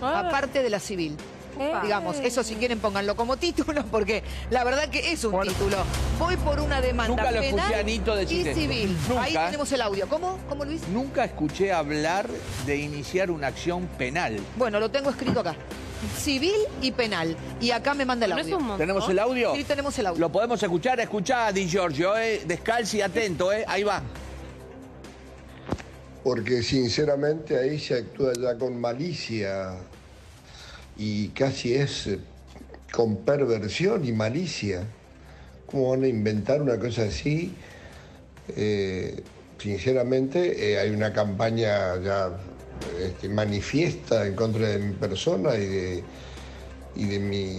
aparte de la civil. Eh. Digamos, eso si quieren pónganlo como título, [LAUGHS] porque la verdad que es un título. Voy por una demanda Nunca lo penal escuché a Nito decir y civil. Nunca. Ahí tenemos el audio. ¿Cómo? ¿Cómo, Luis? Nunca escuché hablar de iniciar una acción penal. Bueno, lo tengo escrito acá. Civil y penal. Y acá me manda el ¿No es audio. ¿Tenemos el audio? Sí, tenemos el audio. ¿Lo podemos escuchar? Escuchá, Di Giorgio, eh. Descalce y atento, eh. Ahí va. porque sinceramente ahí se actúa ya con malicia y casi es eh, con perversión y malicia. ¿Cómo van a inventar una cosa así? Eh, sinceramente eh, hay una campaña ya este, manifiesta en contra de mi persona y de, y de, mi,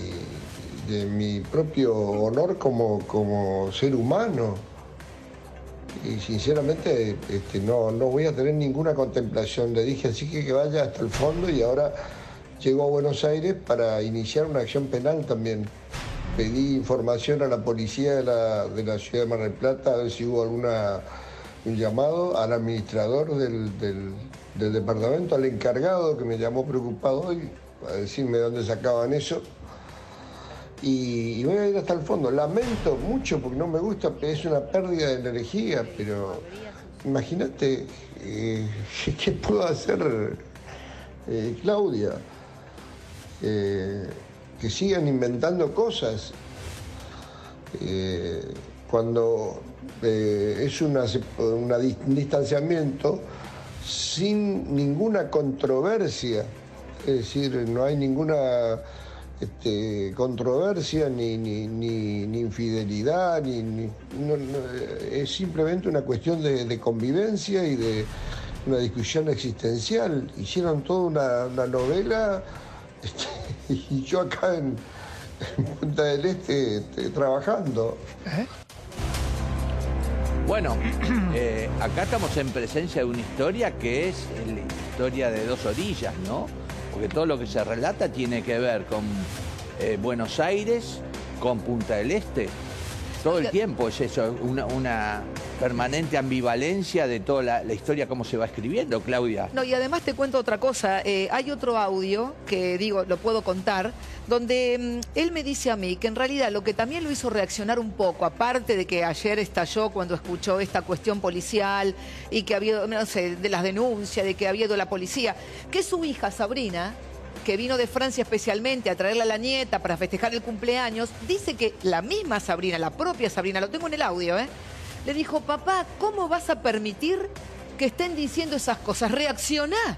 de mi propio honor como, como ser humano y sinceramente este, no, no voy a tener ninguna contemplación. Le dije así que que vaya hasta el fondo y ahora llego a Buenos Aires para iniciar una acción penal también. Pedí información a la policía de la, de la ciudad de Mar del Plata a ver si hubo alguna un llamado al administrador del, del- departamento, al encargado que me llamó preocupado hoy, a decirme dónde sacaban eso y, y voy a ir hasta el fondo. Lamento mucho porque no me gusta, es una pérdida de energía, pero imagínate eh, [LAUGHS] qué puedo hacer, eh, Claudia. Eh, que sigan inventando cosas. Eh, cuando eh, es una, una un distanciamiento sin ninguna controversia, es decir, no hay ninguna este, controversia ni, ni- infidelidad, ni, es simplemente una cuestión de, convivencia y de, una discusión existencial. Hicieron toda una, novela [LAUGHS] y yo acá en, en Punta del Este, este, trabajando. Bueno, [CLEARS THROAT] eh, acá estamos en presencia de una historia que es la historia de dos orillas, ¿no? Porque todo lo que se relata tiene que ver con eh, Buenos Aires, con Punta del Este. Todo el tiempo es eso, una, una permanente ambivalencia de toda la, historia, cómo se va escribiendo, Claudia. No, y además te cuento otra cosa. Eh, hay otro audio que digo, lo puedo contar, donde mm, él me dice a mí que en realidad lo que también lo hizo reaccionar un poco, aparte de que ayer estalló cuando escuchó esta cuestión policial y que había, no sé, de las denuncias, de que había ido la policía, que su hija Sabrina que vino de Francia especialmente a traerle a la nieta para festejar el cumpleaños, dice que la misma Sabrina, la propia Sabrina, lo tengo en el audio, ¿eh? Le dijo, papá, ¿cómo vas a permitir que estén diciendo esas cosas? Reaccioná.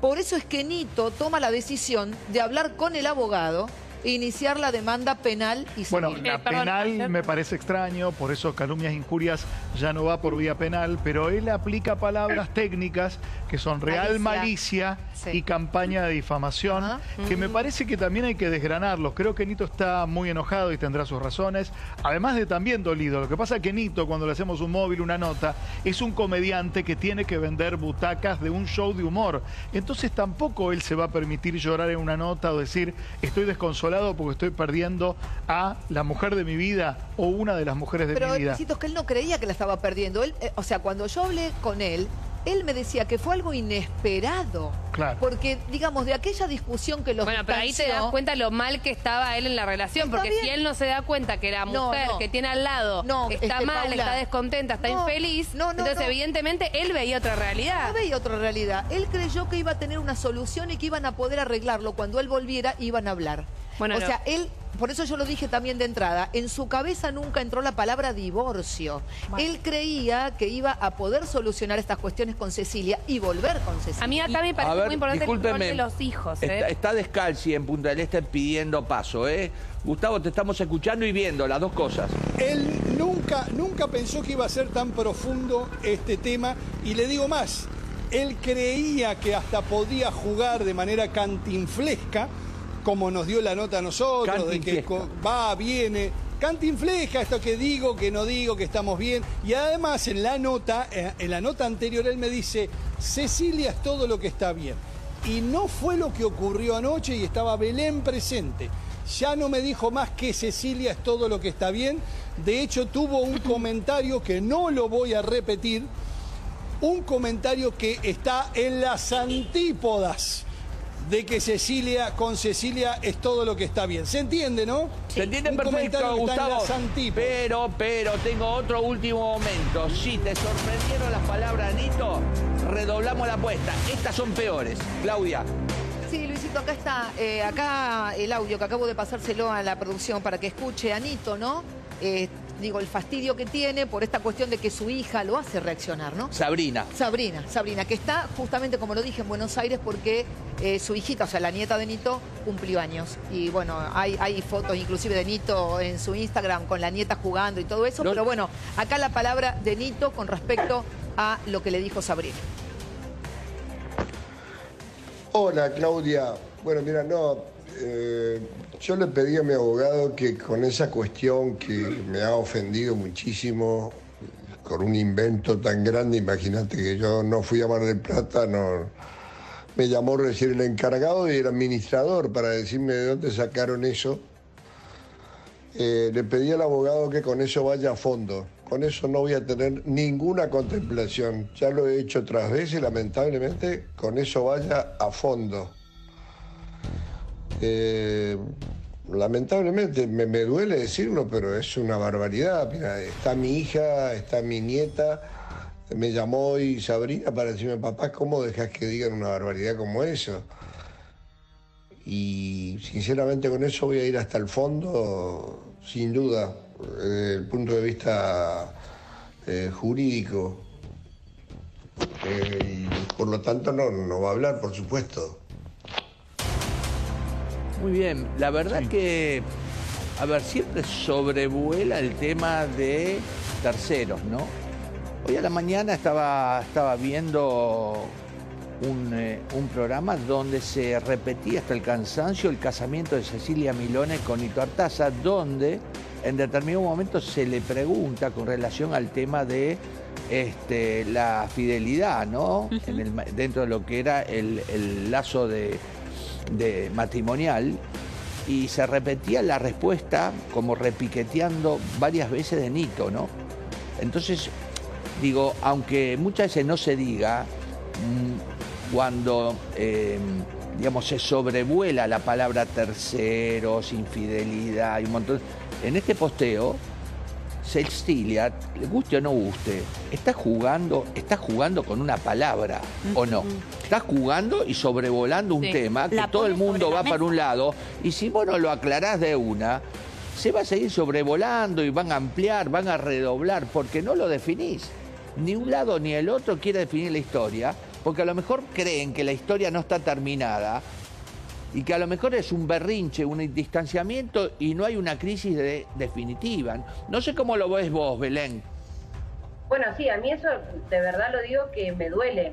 Por eso es que Nito toma la decisión de hablar con el abogado iniciar la demanda penal y Bueno, civil. la penal me parece extraño, por eso calumnias e injurias ya no va por vía penal, pero él aplica palabras técnicas que son real malicia, Sí. y campaña de difamación, que me parece que también hay que desgranarlos. Creo que Nito está muy enojado y tendrá sus razones, además de también dolido. Lo que pasa es que Nito, cuando le hacemos un móvil, una nota, es un comediante que tiene que vender butacas de un show de humor. Entonces tampoco él se va a permitir llorar en una nota o decir, estoy desconsolado porque estoy perdiendo a la mujer de mi vida o una de las mujeres de Pero mi vida. Es que él no creía que la estaba perdiendo. Él, eh, o sea, cuando yo hablé con él, él me decía que fue algo inesperado. Claro. Porque, digamos, de aquella discusión que los Bueno, pero ahí te das cuenta lo mal que estaba él en la relación, Está porque si él no se da cuenta que la No, mujer no. que tiene al lado No, está este, mal, Paula. está descontenta, está No, infeliz, no, no, entonces no. evidentemente él veía otra realidad. No veía otra realidad. Él creyó que iba a tener una solución y que iban a poder arreglarlo. Cuando él volviera, iban a hablar. Bueno, o no. sea, él, por eso yo lo dije también de entrada, en su cabeza nunca entró la palabra divorcio. Él creía que iba a poder solucionar estas cuestiones con Cecilia y volver con Cecilia. A mí acá me parece ver, muy importante el rol de los hijos. ¿eh? Está, está Descalzi en Punta del Este pidiendo paso, ¿eh? Gustavo, te estamos escuchando y viendo las dos cosas. Él nunca, nunca pensó que iba a ser tan profundo este tema y le digo más, él creía que hasta podía jugar de manera cantinflesca, como nos dio la nota a nosotros, de que va, viene. Cantinfleja, esto que digo, que no digo, que estamos bien. Y además en la nota, eh, en la nota anterior, él me dice, Cecilia es todo lo que está bien. Y no fue lo que ocurrió anoche y estaba Belén presente. Ya no me dijo más que Cecilia es todo lo que está bien. De hecho, tuvo un [LAUGHS] comentario que no lo voy a repetir. Un comentario que está en las antípodas de que Cecilia, con Cecilia es todo lo que está bien. ¿Se entiende, no? ¿Se entiende Un perfecto, comentario que está en Gustavo? las antípodas. Pero, pero, tengo otro último momento. Si te sorprendieron las palabras, Nito, redoblamos la apuesta. Estas son peores. Claudia. Sí, Luisito, acá está, eh, acá el audio que acabo de pasárselo a la producción para que escuche a Nito, ¿no? Eh, digo, el fastidio que tiene por esta cuestión de que su hija lo hace reaccionar, ¿no? Sabrina. Sabrina, Sabrina, que está justamente, como lo dije, en Buenos Aires porque eh, su hijita, o sea, la nieta de Nito, cumplió años. Y bueno, hay, hay fotos inclusive de Nito en su Instagram con la nieta jugando y todo eso. No- Pero bueno, acá la palabra de Nito con respecto a lo que le dijo Sabrina. Hola Claudia. Bueno, mira, no, eh, yo le pedí a mi abogado que con esa cuestión que me ha ofendido muchísimo, con un invento tan grande, imagínate que yo no fui a Mar del Plata, no, me llamó recién el encargado y el administrador para decirme de dónde sacaron eso. Eh, le pedí al abogado que con eso vaya a fondo. Con eso no voy a tener ninguna contemplación. Ya lo he hecho otras veces lamentablemente con eso vaya a fondo. Eh, lamentablemente me, duele decirlo, pero es una barbaridad. Mira, está mi hija, está mi nieta. Me llamó hoy Sabrina para decirme, papá, ¿cómo dejas que digan una barbaridad como eso? Y sinceramente con eso voy a ir hasta el fondo, sin duda, desde el punto de vista eh, jurídico. Eh, y por lo tanto no va a hablar, por supuesto. Muy bien. La verdad que, a ver, siempre sobrevuela el tema de terceros, ¿no? Hoy a la mañana estaba, estaba viendo un, eh, un programa donde se repetía hasta el cansancio el casamiento de Cecilia Milone con Nito Artaza, donde en determinado momento se le pregunta con relación al tema de este, la fidelidad, ¿no? En el ma- dentro de lo que era el, el lazo de, de matrimonial. Y se repetía la respuesta como repiqueteando varias veces de Nito, ¿no? Entonces, digo, aunque muchas veces no se diga, mm, cuando, eh, digamos, se sobrevuela la palabra terceros, infidelidad y un montón, en este posteo, Cecilia, le guste o no guste, está jugando, está jugando con una palabra, ¿o no? Está jugando y sobrevolando un Sí. tema que La todo el mundo va para un lado, y si vos no lo aclarás de una, se va a seguir sobrevolando y van a ampliar, van a redoblar, porque no lo definís. Ni un lado ni el otro quiere definir la historia, porque a lo mejor creen que la historia no está terminada y que a lo mejor es un berrinche, un distanciamiento y no hay una crisis de- definitiva. No sé cómo lo ves vos, Belén. Bueno, sí, a mí eso de verdad lo digo que me duele.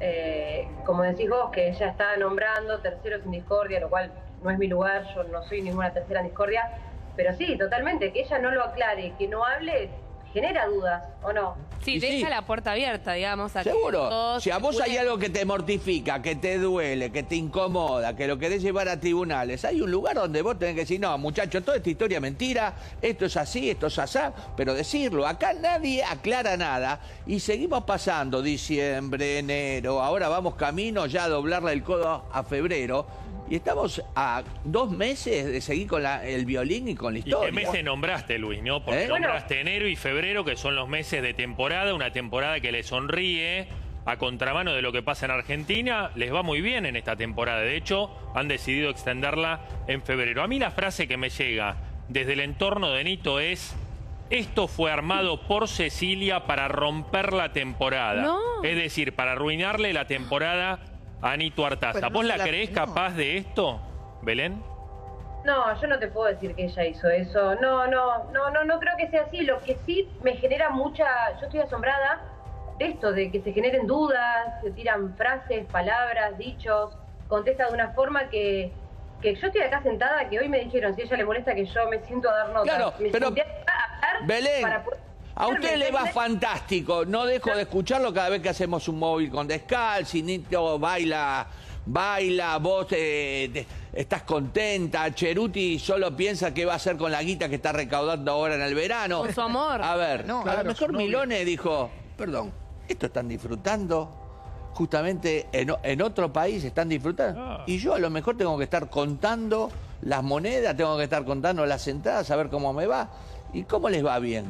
Eh, como decís vos, que ella está nombrando terceros en discordia, lo cual no es mi lugar, yo no soy ninguna tercera en discordia, pero sí, totalmente, que ella no lo aclare, que no hable, genera dudas, ¿o no? Sí, Y deja sí. la puerta abierta, digamos. a Seguro. todos Si a vos hay algo que te mortifica, que te duele, que te incomoda, que lo querés llevar a tribunales, hay un lugar donde vos tenés que decir, no, muchachos, toda esta historia es mentira, esto es así, esto es asá, pero decirlo. Acá nadie aclara nada y seguimos pasando diciembre, enero, ahora vamos camino ya a doblarle el codo a febrero. Y estamos a dos meses de seguir con la- el violín y con la ¿Y historia. qué meses nombraste, Luis? ¿no? Porque ¿Eh? nombraste enero y febrero, que son los meses de temporada, una temporada que le sonríe a contramano de lo que pasa en Argentina. Les va muy bien en esta temporada. De hecho, han decidido extenderla en febrero. A mí la frase que me llega desde el entorno de Nito es... Esto fue armado por Cecilia para romper la temporada. No. Es decir, para arruinarle la temporada a Nito Artaza. No ¿Vos la la creés arruinó. capaz de esto, Belén? No, yo no te puedo decir que ella hizo eso. No, no, no, no, no creo que sea así. Lo que sí me genera mucha, yo estoy asombrada de esto, de que se generen dudas, se tiran frases, palabras, dichos, contesta de una forma que, que yo estoy acá sentada, que hoy me dijeron, si a ella le molesta que yo me siento a dar notas. Claro, me pero- senté a hablar Belén, para poder- a usted le va fantástico. No dejo de escucharlo cada vez que hacemos un móvil con Descalzi. Nito baila, baila, vos eh, te- estás contenta. Cheruti solo piensa qué va a hacer con la guita que está recaudando ahora en el verano. Con su amor. A ver, No, a lo mejor. Milone dijo, perdón, ¿esto están disfrutando? Justamente en otro país están disfrutando. Ah. Y yo a lo mejor tengo que estar contando las monedas, tengo que estar contando las entradas, a ver cómo me va. ¿Y cómo les va bien?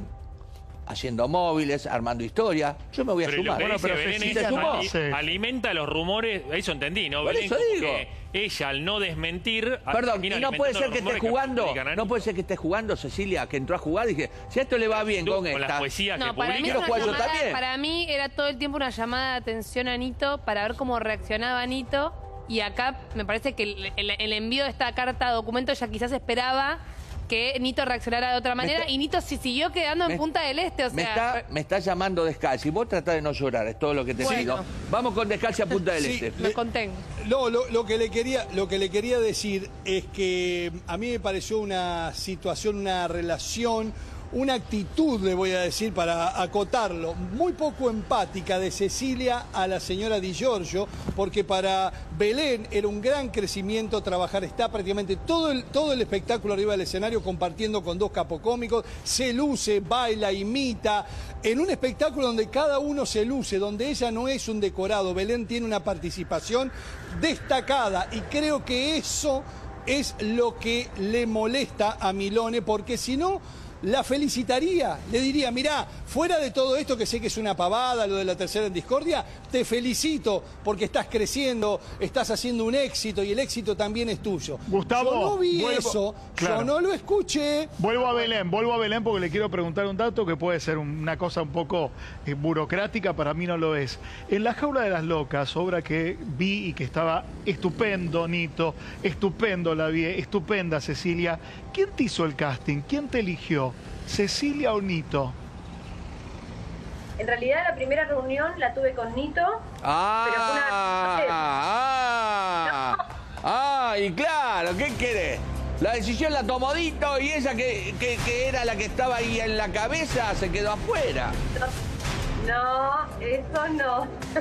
Haciendo móviles, armando historia. Yo me voy a Pero lo sumar. que Bueno, dice pero Belén no ali- hace. alimenta los rumores, eso entendí, ¿no? Por Belén, eso digo. que ella al no desmentir... Perdón, y no puede ser que esté jugando, a no puede ser que esté jugando Cecilia, que entró a jugar y dije, si a esto le va bien Tú, con con las esta. poesías que para mí, yo llamada- también. para mí era todo el tiempo una llamada de atención a Nito para ver cómo reaccionaba Nito. Y acá me parece que el, el- el envío de esta carta documento ella quizás esperaba que Nito reaccionara de otra manera. está- y Nito sí siguió quedando Me- en Punta del Este. O me, está, me está llamando Descalzi. Vos tratá de no llorar, es todo lo que te Bueno. pido. Vamos con Descalzi a Punta del Sí. Este. me contengo. No, lo, lo que le quería, lo que le quería decir es que a mí me pareció una situación, una relación, una actitud, le voy a decir para acotarlo, muy poco empática de Cecilia a la señora Di Giorgio, porque para Belén era un gran crecimiento trabajar, está prácticamente todo el, todo el espectáculo arriba del escenario compartiendo con dos capocómicos, se luce, baila, imita, en un espectáculo donde cada uno se luce, donde ella no es un decorado, Belén tiene una participación destacada y creo que eso es lo que le molesta a Milone, porque si no, la felicitaría, le diría, mirá, fuera de todo esto que sé que es una pavada, lo de la tercera en discordia, te felicito porque estás creciendo, estás haciendo un éxito y el éxito también es tuyo. Gustavo, yo no vi vuelvo- eso, Claro. yo no lo escuché. Vuelvo a Belén, vuelvo a Belén porque le quiero preguntar un dato que puede ser un- una cosa un poco eh, burocrática, para mí no lo es. En La Jaula de las Locas, obra que vi y que estaba estupendo, Nito, estupendo la vi, estupenda Cecilia. ¿Quién te hizo el casting? ¿Quién te eligió? ¿Cecilia o Nito? En realidad la primera reunión la tuve con Nito. Ah, ah, [LAUGHS] ah, y claro, ¿qué querés? La decisión la tomó Dito y ella que, que- que era la que estaba ahí en la cabeza se quedó afuera. No, eso no. [LAUGHS]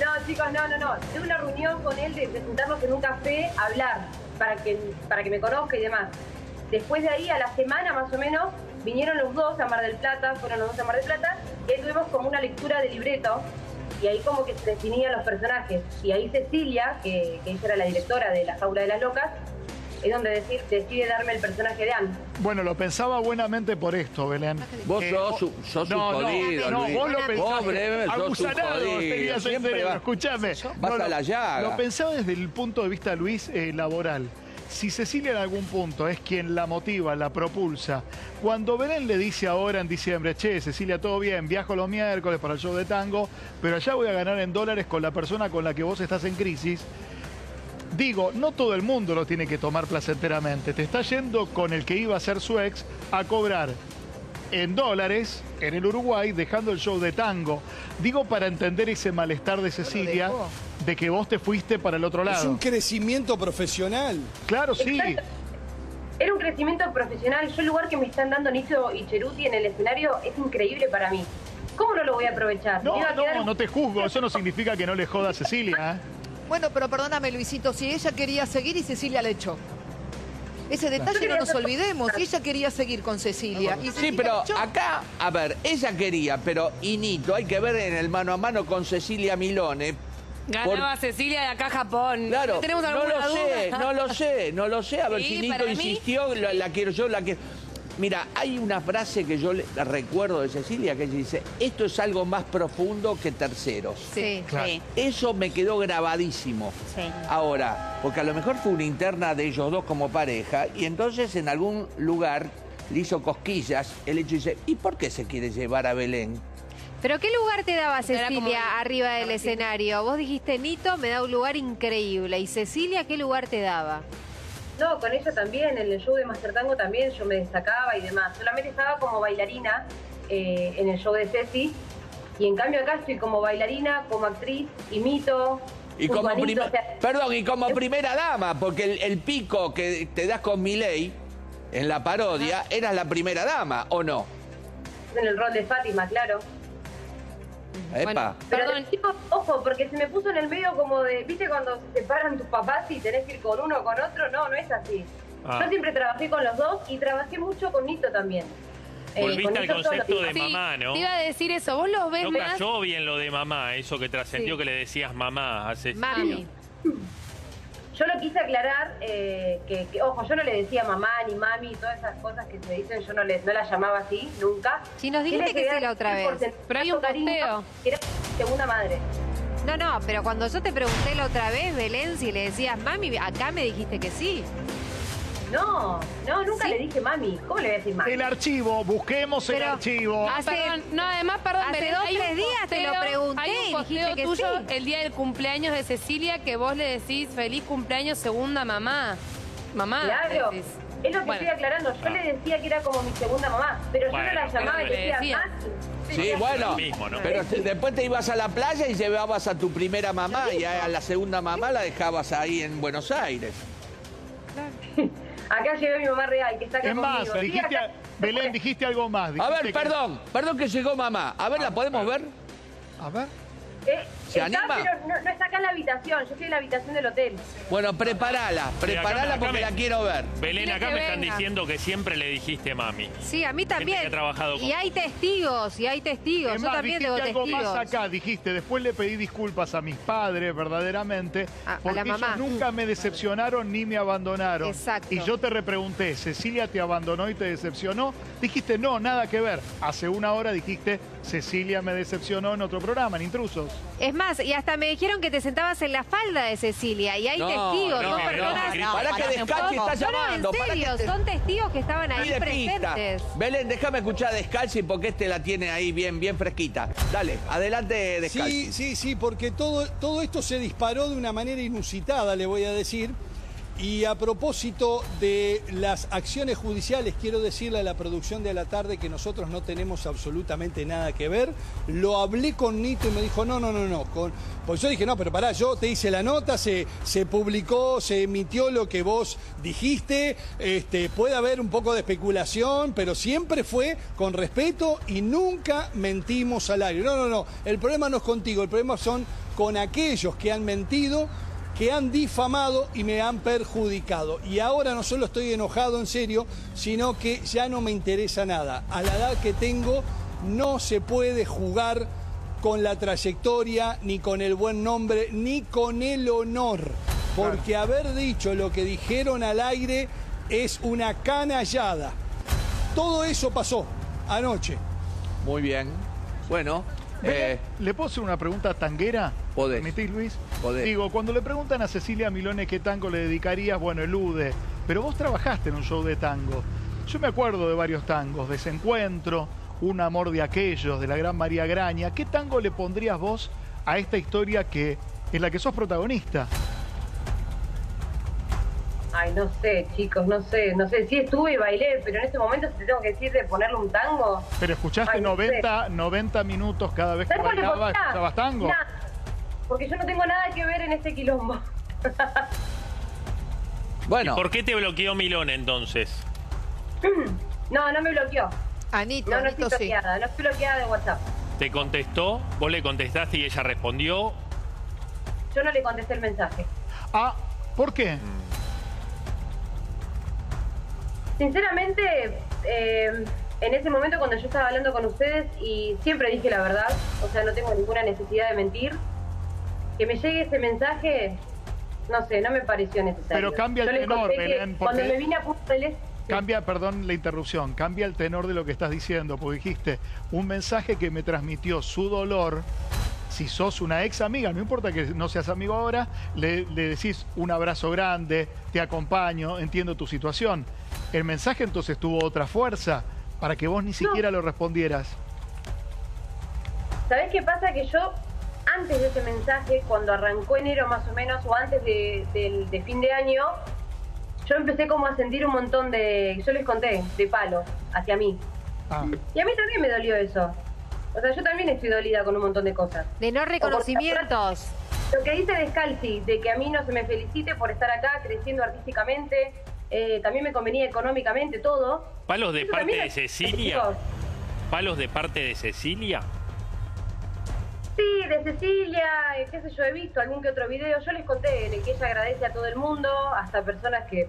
no, chicos, no, no, no. Tuve una reunión con él de, de juntarnos en un café a hablar para que, para que me conozca y demás. Después de ahí, a la semana más o menos, vinieron los dos a Mar del Plata, fueron los dos a Mar del Plata, y ahí tuvimos como una lectura de libreto, y ahí como que se definían los personajes. Y ahí Cecilia, que, que ella era la directora de La Jaula de las Locas, es donde decir, decide darme el personaje de Anne. Bueno, lo pensaba buenamente por esto, Belén. Vos Que- sos, su- sos un no, no, jodido, No, Luis. vos lo Vos, pensaste. sos un jodido. Siempre cerebro, vas- escuchame. vas No, a lo- la llaga. Lo pensaba desde el punto de vista, Luis, eh, laboral. Si Cecilia en algún punto es quien la motiva, la propulsa, cuando Belén le dice ahora en diciembre, che, Cecilia, todo bien, viajo los miércoles para el show de tango, pero allá voy a ganar en dólares con la persona con la que vos estás en crisis, Digo, no todo el mundo lo tiene que tomar placenteramente. Te está yendo con el que iba a ser su ex a cobrar en dólares en el Uruguay, dejando el show de tango. Digo para entender ese malestar de Cecilia de que vos te fuiste para el otro Es lado. un crecimiento profesional. Claro, sí. Exacto. Era un crecimiento profesional. Yo el lugar que me están dando Nicho y Cheruti en el escenario es increíble para mí. ¿Cómo no lo voy a aprovechar? No, a no, no te juzgo. Eso no significa que no le joda a Cecilia. ¿eh? Bueno, pero perdóname, Luisito, si ella quería seguir y Cecilia le echó. Ese detalle no nos olvidemos. Si ella quería seguir con Cecilia. Y Sí, Cecilia pero le echó. acá, a ver, ella quería, pero Inito, hay que ver en el mano a mano con Cecilia Milone. Ganaba Cecilia de acá a Japón. Claro, ¿Tenemos no lo sé, duda? no lo sé, no lo sé. A ver Sí, si Nito para mí- insistió, la, la quiero yo, la quiero. Mira, hay una frase que yo le- recuerdo de Cecilia que ella dice, esto es algo más profundo que terceros. Sí, Claro. sí, Eso me quedó grabadísimo. sí. Ahora, porque a lo mejor fue una interna de ellos dos como pareja y entonces en algún lugar le hizo cosquillas el hecho dice, ¿y por qué se quiere llevar a Belén? ¿Pero qué lugar te daba como Cecilia arriba del escenario? Vos dijiste, Nito me da un lugar increíble. ¿Y Cecilia qué lugar te daba? No, con ella también, en el show de Master Tango también yo me destacaba y demás. Solamente estaba como bailarina eh, en el show de Ceci. Y en cambio acá estoy como bailarina, como actriz, imito. Y como o sea, Perdón, y como primera dama, porque el, el pico que te das con Milei en la parodia, eras la primera dama, ¿o no? en el rol de Fátima, claro. Epa. Pero chicos, ojo, porque se me puso en el medio como de, ¿viste cuando se separan tus papás y tenés que ir con uno o con otro? No, no es así. Ah. Yo siempre trabajé con los dos y trabajé mucho con Nito también. Eh, Volviste al concepto solo. de mamá, ¿no? Te iba a decir eso. ¿Vos los ves No más? cayó bien lo de mamá, eso que trascendió Sí. que le decías mamá Cecilia. Mami. Yo lo quise aclarar, eh, que, que, ojo, yo no le decía mamá ni mami, todas esas cosas que se dicen, yo no, le, no las llamaba así, nunca. Si nos dijiste que sí la otra vez. 100% Pero hay un cariño, posteo. que Era segunda madre. No, no, pero cuando yo te pregunté la otra vez, Belén, si le decías mami, acá me dijiste que sí. No, no, nunca ¿Sí? le dije mami. ¿Cómo le voy a decir mami? El archivo, busquemos el Pero- archivo. Ah, Hace- perdón, no, además, perdón, hace Belén, dos, tres días te lo pregunté hay un posteo que tuyo sí. el día del cumpleaños de Cecilia que vos le decís feliz cumpleaños segunda mamá. Mamá. Claro. decís. Es lo que Bueno. estoy aclarando. Yo le decía que era como mi segunda mamá, pero yo no la llamaba y decía decía. mami. Sí, bueno, lo mismo, ¿no? pero después te ibas a la playa y llevabas a tu primera mamá y a la segunda mamá la dejabas ahí en Buenos Aires. Acá llevé a mi mamá real, que está acá Es más, conmigo. Sí, dijiste, acá- Belén, dijiste algo más. A ver, que- perdón, perdón que llegó mamá. A ver, ¿la podemos ver? A ver. Eh, ¿Se está, anima? pero no, no está acá en la habitación. Yo estoy en la habitación del hotel. Bueno, preparala, preparala acá porque me- la quiero ver. Belén, acá me están diciendo que siempre le dijiste mami. Sí, a mí también. que ha trabajado con- Y hay testigos, y hay testigos. Es Yo más, también dijiste tengo algo testigos. más acá, dijiste, después le pedí disculpas a mis padres verdaderamente, A- a porque ellos nunca me decepcionaron ni me abandonaron. Exacto. Y yo te repregunté, ¿Cecilia te abandonó y te decepcionó? Dijiste, no, nada que ver. Hace una hora dijiste, Cecilia me decepcionó en otro programa, en Intrusos. Es más, y hasta me dijeron que te sentabas en la falda de Cecilia y hay No, testigos, no, son no, personas. no, Pará que Descalzi está No, no, llamando, en serio, te- son testigos que estaban ahí Pide pista. presentes. Belén, déjame escuchar a Descalzi porque este la tiene ahí bien, bien fresquita. Dale, adelante Descalzi. Sí, sí, sí, porque todo, todo esto se disparó de una manera inusitada, le voy a decir. Y a propósito de las acciones judiciales, quiero decirle a la producción de la tarde que nosotros no tenemos absolutamente nada que ver. Lo hablé con Nito y me dijo, no, no, no, no. Con... Pues yo dije, no, pero pará, yo te hice la nota, se, se publicó, se emitió lo que vos dijiste. Este, puede haber un poco de especulación, pero siempre fue con respeto y nunca mentimos al aire. No, no, no. El problema no es contigo, el problema son con aquellos que han mentido que han difamado y me han perjudicado. Y ahora no solo estoy enojado en serio, sino que ya no me interesa nada. A la edad que tengo no se puede jugar con la trayectoria, ni con el buen nombre, ni con el honor. Porque haber dicho lo que dijeron al aire es una canallada. Todo eso pasó anoche. Muy bien. Bueno, Eh, ¿Le puedo hacer una pregunta tanguera? Podés. ¿Permitís, Luis? Digo, cuando le preguntan a Cecilia Milone qué tango le dedicarías, bueno, elude. Pero vos trabajaste en un show de tango. Yo me acuerdo de varios tangos, Desencuentro, Un amor de aquellos, de la gran María Graña. ¿Qué tango le pondrías vos a esta historia que en la que sos protagonista? Ay, no sé, chicos, no sé, no sé. Sí estuve y bailé, pero en este momento si te tengo que decir de ponerle un tango. Pero escuchaste Ay, no sé. 90, 90 minutos cada vez que ¿Sabes cuál le bailabas, escuchabas tango. Porque yo no tengo nada que ver en este quilombo. [LAUGHS] Bueno. ¿Y por qué te bloqueó Milón entonces? [CLEARS THROAT] No, no me bloqueó. Anito, No, no Anito estoy sí. bloqueada, no estoy bloqueada de WhatsApp. ¿Te contestó? ¿Vos le contestaste y ella respondió? Yo no le contesté el mensaje. Ah, ¿por qué? Sinceramente, eh, en ese momento cuando yo estaba hablando con ustedes y siempre dije la verdad, o sea, no tengo ninguna necesidad de mentir, que me llegue ese mensaje, no sé, no me pareció necesario. Pero cambia el tenor, Belén, porque- Cuando me vine a Punta del Este, Cambia, perdón la interrupción, cambia el tenor de lo que estás diciendo, porque dijiste un mensaje que me transmitió su dolor. Si sos una ex amiga, no importa que no seas amigo ahora, le, le decís un abrazo grande, te acompaño, entiendo tu situación. El mensaje entonces tuvo otra fuerza para que vos ni siquiera lo respondieras. ¿Sabés qué pasa? Que yo, antes de ese mensaje, cuando arrancó enero más o menos, o antes de, del- de fin de año, yo empecé como a sentir un montón de, yo les conté, de palos hacia mí. Ah. Y a mí también me dolió eso. O sea, yo también estoy dolida con un montón de cosas. De no reconocimientos. Lo que dice Descalzi, de que a mí no se me felicite por estar acá creciendo artísticamente, eh, también me convenía económicamente, todo. ¿Palos de Eso parte de Cecilia? ¿Palos de parte de Cecilia? Sí, de Cecilia, eh, qué sé yo, he visto algún que otro video. Yo les conté en el que ella agradece a todo el mundo, hasta personas que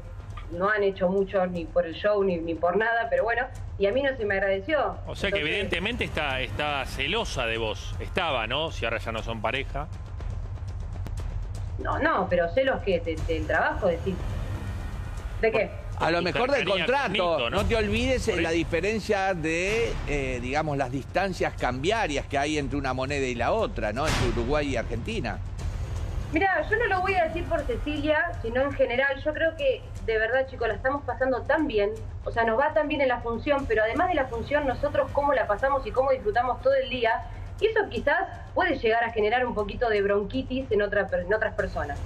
no han hecho mucho ni por el show ni, ni por nada, pero bueno, y a mí no se me agradeció. O sea que Entonces, evidentemente está, está celosa de vos. Estaba, ¿no? Si ahora ya no son pareja. No, no, pero celos que de- del trabajo, decís. ¿De qué? A lo mejor del contrato. ¿no? ¿no? te olvides eh, la diferencia de, eh, digamos, las distancias cambiarias que hay entre una moneda y la otra, ¿no? Entre Uruguay y Argentina. Mira, yo no lo voy a decir por Cecilia, sino en general. Yo creo que de verdad, chicos, la estamos pasando tan bien. O sea, nos va tan bien en la función, pero además de la función, nosotros cómo la pasamos y cómo disfrutamos todo el día. Y eso quizás puede llegar a generar un poquito de bronquitis en, otra, en otras personas.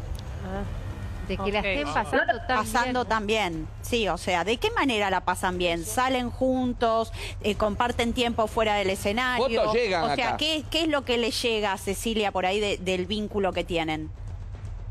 De que la estén Ah. pasando tan pasando bien. también, sí, o sea, ¿de qué manera la pasan bien? ¿Salen juntos? Eh, ¿Comparten tiempo fuera del escenario? Fotos llegan o sea, acá. ¿qué, ¿qué es lo que le llega a Cecilia por ahí de- del vínculo que tienen?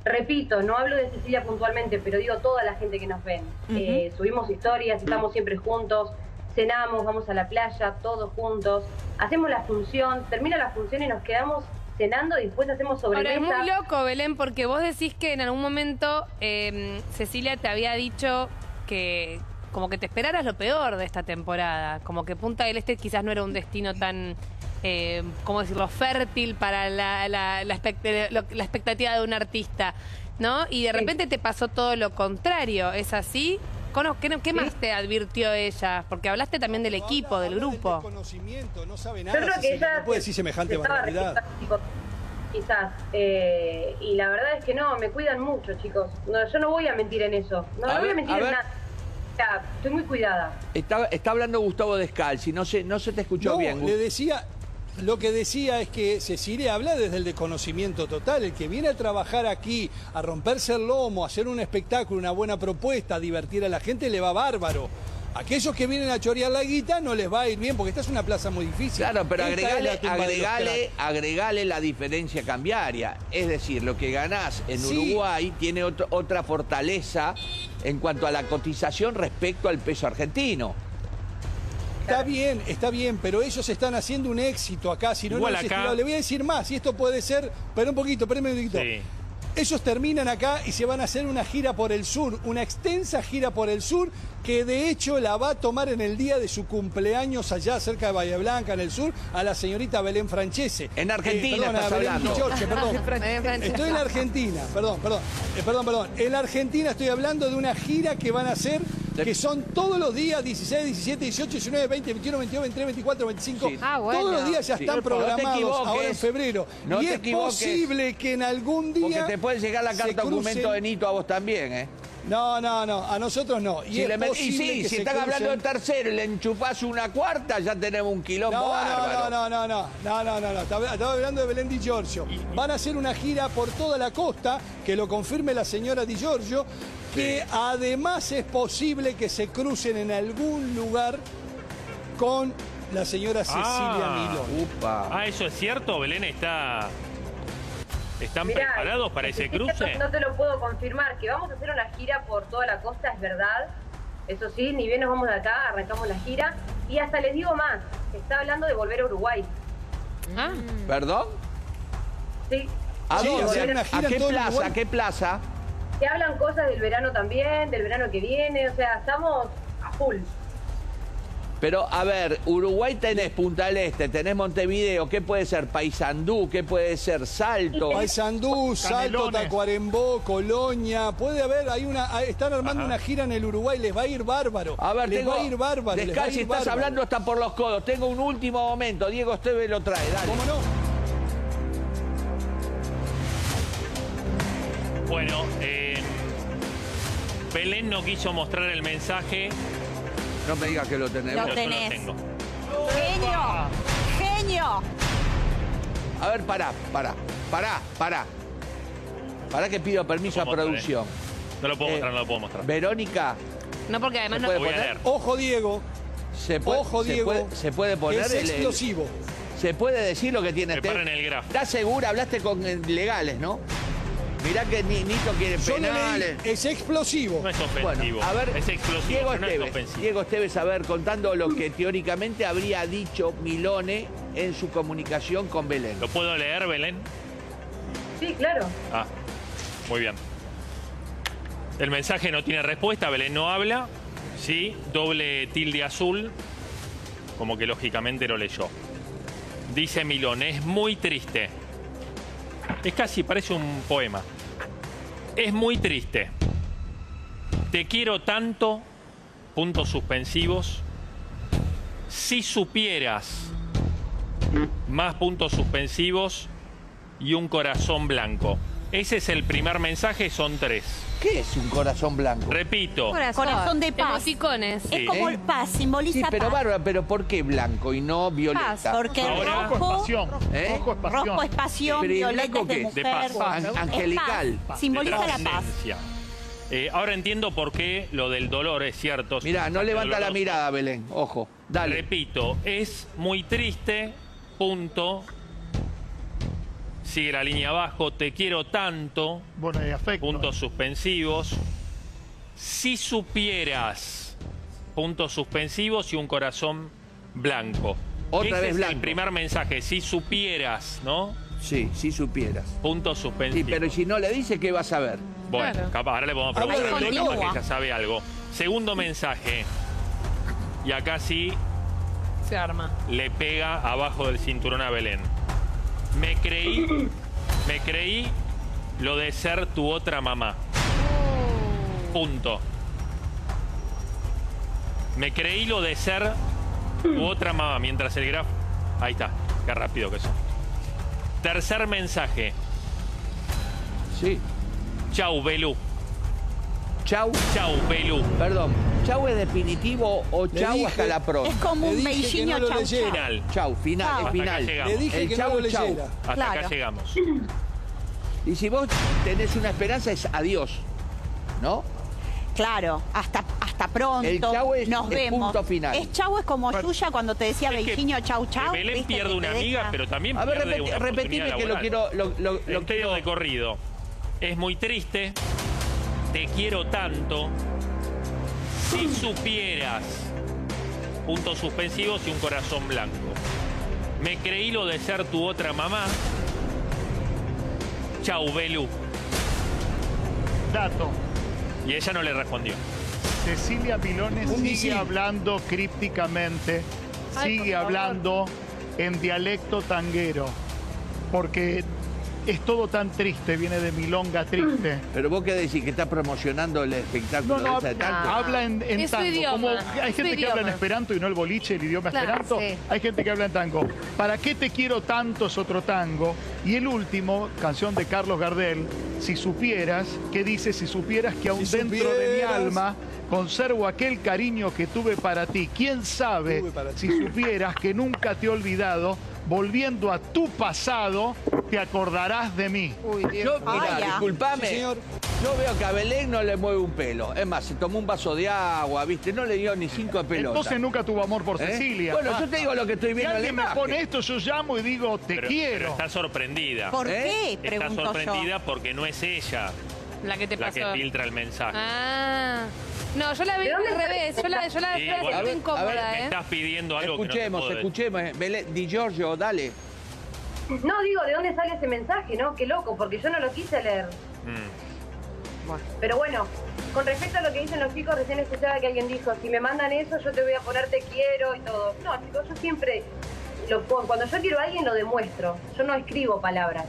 Repito, no hablo de Cecilia puntualmente, pero digo toda la gente que nos ven. Eh, subimos historias, estamos siempre juntos, cenamos, vamos a la playa, todos juntos, hacemos la función, termina la función y nos quedamos cenando y después hacemos Ahora sobremesa. es muy loco, Belén, porque vos decís que en algún momento eh, Cecilia te había dicho que como que te esperaras lo peor de esta temporada, como que Punta del Este quizás no era un destino tan, eh, ¿cómo decirlo?, fértil para la, la- la expect- la expectativa de un artista, ¿no? Y de repente te pasó todo lo contrario, ¿es así? ¿Qué, qué más te advirtió ella? Porque hablaste también del equipo, del grupo. Conocimiento, no sabe Yo nada. creo que ella no puede decir semejante barbaridad. Quizás. Eh, y la verdad es que no, me cuidan mucho, chicos. No, yo no voy a mentir en eso. No, A no voy a mentir a en ver. nada. O sea, estoy muy cuidada. Está, está hablando Gustavo Descalzi, no se, no se te escuchó No, bien. le decía, Lo que decía es que Cecilia habla desde el desconocimiento total. El que viene a trabajar aquí, a romperse el lomo, a hacer un espectáculo, una buena propuesta, a divertir a la gente, le va bárbaro. Aquellos que vienen a chorear la guita no les va a ir bien porque esta es una plaza muy difícil. Claro, pero agregale, agregale, agregale la diferencia cambiaria. Es decir, lo que ganás en Sí. Uruguay tiene otro- otra fortaleza en cuanto a la cotización respecto al peso argentino. Está bien, está bien, pero ellos están haciendo un éxito acá, si no, no Igual es acá-. Le voy a decir más, y esto puede ser, pero un poquito, espérame un poquito. Sí. Ellos terminan acá y se van a hacer una gira por el sur, una extensa gira por el sur, que de hecho la va a tomar en el día de su cumpleaños allá cerca de Bahía Blanca, en el sur, a la señorita Belén Francese. En Argentina perdón, a estás Belén hablando. Giorgio, perdón. Estoy en Argentina, perdón, perdón, eh, perdón, perdón. En la Argentina estoy hablando de una gira que van a hacer, que son todos los días 16, 17, 18, 19, 20, 21, 22, 23, 24, 25. Sí. Ah, bueno. Todos los días ya Sí. están No programados equivoques. ahora en febrero. No y es equivoques. posible que en algún día. Porque te puede llegar la carta documento crucen- de Nito a vos también, ¿eh? No, no, no, a nosotros no. Y Si es le met- y sí, que si están hablando de crucen- tercero y le enchufás una cuarta, ya tenemos un quilombo No, no, bárbaro. no, no, no, no, no, no, no, no. Estaba estaba hablando de Belén Di Giorgio. Van a hacer una gira por toda la costa, que lo confirme la señora Di Giorgio, que además es posible que se crucen en algún lugar con la señora Cecilia Ah. Milo. Upa. Ah, ¿eso es cierto? Belén está... ¿Están Mirá, preparados para ese sí, cruce? No te lo puedo confirmar. Que vamos a hacer una gira por toda la costa, es verdad. Eso sí, ni bien nos vamos de acá, arrancamos la gira. Y hasta les digo más, se está hablando de volver a Uruguay. Ah, ¿Perdón? Sí. ¿A Sí, qué plaza? Uruguay. ¿A qué plaza? Se hablan cosas del verano también, del verano que viene. O sea, estamos a full. Pero, a ver, Uruguay tenés Punta del Este, tenés Montevideo, ¿qué puede ser? Paysandú, ¿qué puede ser? Salto. [LAUGHS] Paysandú, Salto, Canelones. Tacuarembó, Colonia, puede haber, hay una, están armando Ajá. una gira en el Uruguay, les va a ir bárbaro. A ver, les tengo... va a ir bárbaro. les va a Descalzi, ir estás bárbaro. hablando hasta por los codos. Tengo un último momento. Diego Esteve lo trae, dale. ¿Cómo no? Bueno, eh, Belén no quiso mostrar el mensaje. No me digas que lo tenés. Lo yo tenés. tengo. Genio, genio. A ver, pará, pará, pará, pará. Pará que pido permiso a Lo mostrar, producción. No lo puedo Eh, mostrar, no lo puedo mostrar. Verónica, no, porque además ¿Se no... puede Voy a poner? leer. Ojo, Diego. ¿se puede, Ojo, se Diego. puede- se puede poner es el- el- explosivo. ¿Se puede decir lo que tiene este? Preparen el graf. ¿Estás segura? Hablaste con eh, legales, ¿no? Mirá que Ni- Nito quiere penales. es explosivo. No es Bueno, ofensivo. a ver, es explosivo, Diego pero no es Esteves, ofensivo. Diego Esteves, a ver, contando lo que teóricamente habría dicho Milone en su comunicación con Belén. ¿Lo puedo leer, Belén? Sí, claro. Ah, muy bien. El mensaje no tiene respuesta, Belén no habla. Sí, doble tilde azul, como que lógicamente lo leyó. Dice Milón, es muy triste. Es casi, parece un poema. Es muy triste. Te quiero tanto, puntos suspensivos. Si supieras, más puntos suspensivos y un corazón blanco. Ese es el primer mensaje, son tres. ¿Qué es un corazón blanco? Repito, Corazón de paz. Emoticones. Sí. Es como ¿Eh? el paz, simboliza Sí, pero paz. Bárbara, pero ¿por qué blanco y no violeta? Porque el Ahora- Rojo es pasión. ¿Eh? Rojo es pasión. rojo es pasión, Pero ¿y el violeta es de qué? mujer. De paz. An- Es angelical. paz, Simboliza de la paz. trascendencia. Eh, ahora entiendo por qué lo del dolor es cierto. Mirá, no levanta la mirada, Belén. Ojo, dale. Repito, es muy triste, punto. Sigue la línea abajo, te quiero tanto, Bueno, y afecto. puntos suspensivos. Si supieras, puntos suspensivos y un corazón blanco. Otra Ese vez es blanco. el primer mensaje, si supieras, ¿no? Sí, si supieras. Puntos Sí, suspensivos. pero si no le dice, ¿qué vas a ver? Bueno, Claro. capaz, ahora le podemos preguntar capaz que ya sabe algo. Segundo mensaje. Y acá sí Se arma. le pega abajo del cinturón a Belén. Me creí, me creí lo de ser tu otra mamá. Punto. Me creí lo de ser tu otra mamá. Mientras el graf. Ahí está. Qué rápido que son. Tercer mensaje. Sí. Chau, Belú. Chau. Chau, Belú. Perdón. chau es definitivo o Le chau dije- hasta la próxima? Es como un que beijinho no chau, chau. Final. Chau, final, Chau. es Hasta final. Le dije El que chau, no lo chau. Hasta acá llegamos. Y si vos tenés una esperanza es adiós, ¿no? Claro, hasta, hasta pronto. El chau es- Nos es vemos. punto final. Es chau, es como Yuya cuando te decía que beijinho chau chau. Belén ¿viste? pierde Que una amiga, deja- pero también A ver, pierde repeti- una repetime que lo quiero... Lo, lo- lo de corrido. Es muy triste. Te quiero tanto. Si supieras. Puntos suspensivos y un corazón blanco. Me creí lo de ser tu otra mamá. Chau, Belu. Dato. Y ella no le respondió. Cecilia Milones Un sigue misil. hablando crípticamente, Ay, sigue hablando en dialecto tanguero, porque es todo tan triste, viene de milonga triste. Pero vos qué decís, que está promocionando el espectáculo No, no, ese de tanto. habla en, en Es su tango. idioma, Como es hay gente que habla en esperanto y no el boliche, el idioma Claro, esperanto. sí. Hay gente que habla en tango. ¿Para qué te quiero tanto es otro tango? Y el último, canción de Carlos Gardel, Si supieras, que dice, si supieras que aún Si dentro de mi alma conservo aquel cariño que tuve para ti. ¿Quién sabe si supieras que nunca te he olvidado? Volviendo a tu pasado, te acordarás de mí. Uy, Dios. Yo, mirá, Vaya. disculpame, Sí, señor. yo veo que a Belén no le mueve un pelo. Es más, se tomó un vaso de agua, ¿viste? No le dio ni cinco de pelota. Entonces nunca tuvo amor por ¿Eh? Cecilia. Bueno, yo te digo lo que estoy Si viendo en la alguien me imagen. pone esto, yo llamo y digo, te Pero, quiero. pero está sorprendida. ¿Por ¿Eh? qué? Está Pregunto yo. sorprendida porque no es ella La que te la pasó. que filtra el mensaje. Ah. No, yo la ¿De veo al revés. Yo la, yo la, Sí, yo la bueno. siento A ver, a ver, incómoda, Me ¿eh? estás pidiendo algo Escuchemos, que no te puedo escuchemos. Belén, Di Giorgio, dale. No, digo, ¿de dónde sale ese mensaje, no? Qué loco, porque yo no lo quise leer. decir. Mm. Pero bueno, con respecto a lo que dicen los chicos, recién escuchaba que alguien dijo, si me mandan eso, yo te voy a poner te quiero y todo. No, chicos, yo siempre, lo, pongo. cuando yo quiero a alguien lo demuestro. Yo no escribo palabras.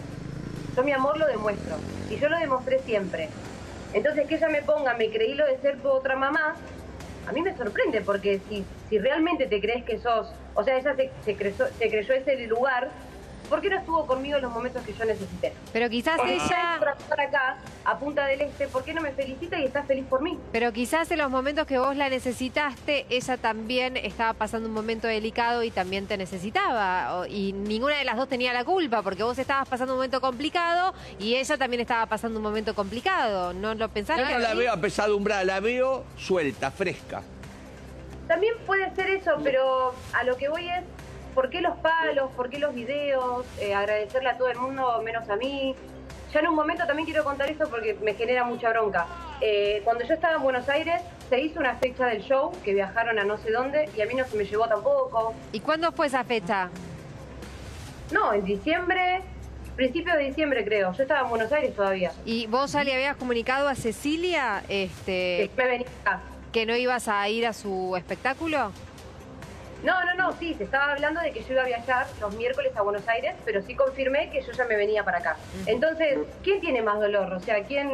Yo mi amor lo demuestro. Y yo lo demostré siempre. Entonces que ella me ponga, me creí lo de ser tu otra mamá, a mí me sorprende, porque si, si realmente te crees que sos, o sea, ella se, se, creyó, se creyó ese lugar, ¿por qué no estuvo conmigo en los momentos que yo necesité? Pero quizás Porque ella... estar acá, a Punta del Este, ¿por qué no me felicita y está feliz por mí? Pero quizás en los momentos que vos la necesitaste, ella también estaba pasando un momento delicado y también te necesitaba. Y ninguna de las dos tenía la culpa, porque vos estabas pasando un momento complicado y ella también estaba pasando un momento complicado. ¿No lo pensaste? Yo no la veo apesadumbrada, la veo suelta, fresca. También puede ser eso, pero a lo que voy es, ¿por qué los palos? ¿Por qué los videos? Eh, agradecerle a todo el mundo, menos a mí. Ya en un momento también quiero contar esto porque me genera mucha bronca. Eh, cuando yo estaba en Buenos Aires, se hizo una fecha del show, que viajaron a no sé dónde, y a mí no se me llevó tampoco. ¿Y cuándo fue esa fecha? No, en diciembre, principio de diciembre creo. Yo estaba en Buenos Aires todavía. ¿Y vos ya le habías comunicado a Cecilia este, Me venía acá. que no ibas a ir a su espectáculo? No, no, no, sí, se estaba hablando de que yo iba a viajar los miércoles a Buenos Aires, pero sí confirmé que yo ya me venía para acá. Entonces, ¿quién tiene más dolor? O sea, ¿quién,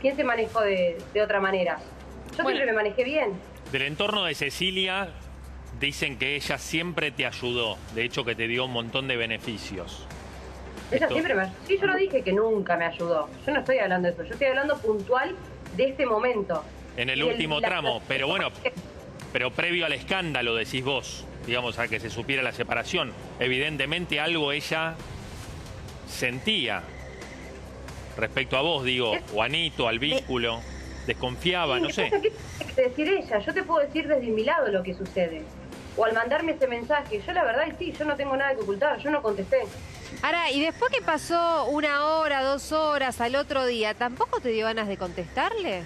quién se manejó de, de otra manera? Yo Bueno. siempre me manejé bien. Del entorno de Cecilia dicen que ella siempre te ayudó. De hecho, que te dio un montón de beneficios. Ella Esto- siempre me Sí, yo no dije que nunca me ayudó. Yo no estoy hablando de eso. Yo estoy hablando puntual de este momento. En el último la- tramo. Pero bueno, pero previo al escándalo, decís vos. Digamos, a que se supiera la separación. Evidentemente algo ella sentía. Respecto a vos, digo, o a Anito, al vínculo. Desconfiaba, no sé. ¿qué tiene que decir ella? Yo te puedo decir desde mi lado lo que sucede. O al mandarme ese mensaje. Yo la verdad, sí, yo no tengo nada que ocultar. Yo no contesté. Ahora, y después que pasó una hora, dos horas al otro día, ¿tampoco te dio ganas de contestarle?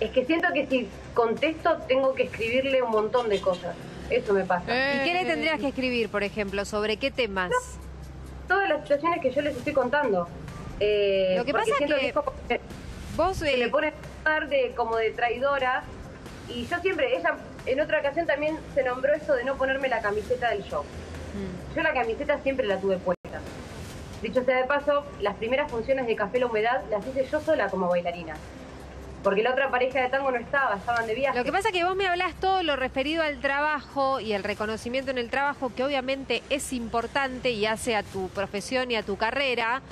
Es que siento que si contesto tengo que escribirle un montón de cosas. Eso me pasa. ¿Y qué le tendrías que escribir, por ejemplo? ¿Sobre qué temas? Todas las situaciones que yo les estoy contando. Eh, Lo que pasa que es como que vos se me pone a hablar de como de traidora y yo siempre, ella en otra ocasión también se nombró esto de no ponerme la camiseta del show. Mm. Yo la camiseta siempre la tuve puesta. Dicho sea de paso, las primeras funciones de Café La Humedad las hice yo sola como bailarina. Porque la otra pareja de tango no estaba, estaban de viaje. Lo que pasa es que vos me hablás todo lo referido al trabajo y el reconocimiento en el trabajo, que obviamente es importante y hace a tu profesión y a tu carrera,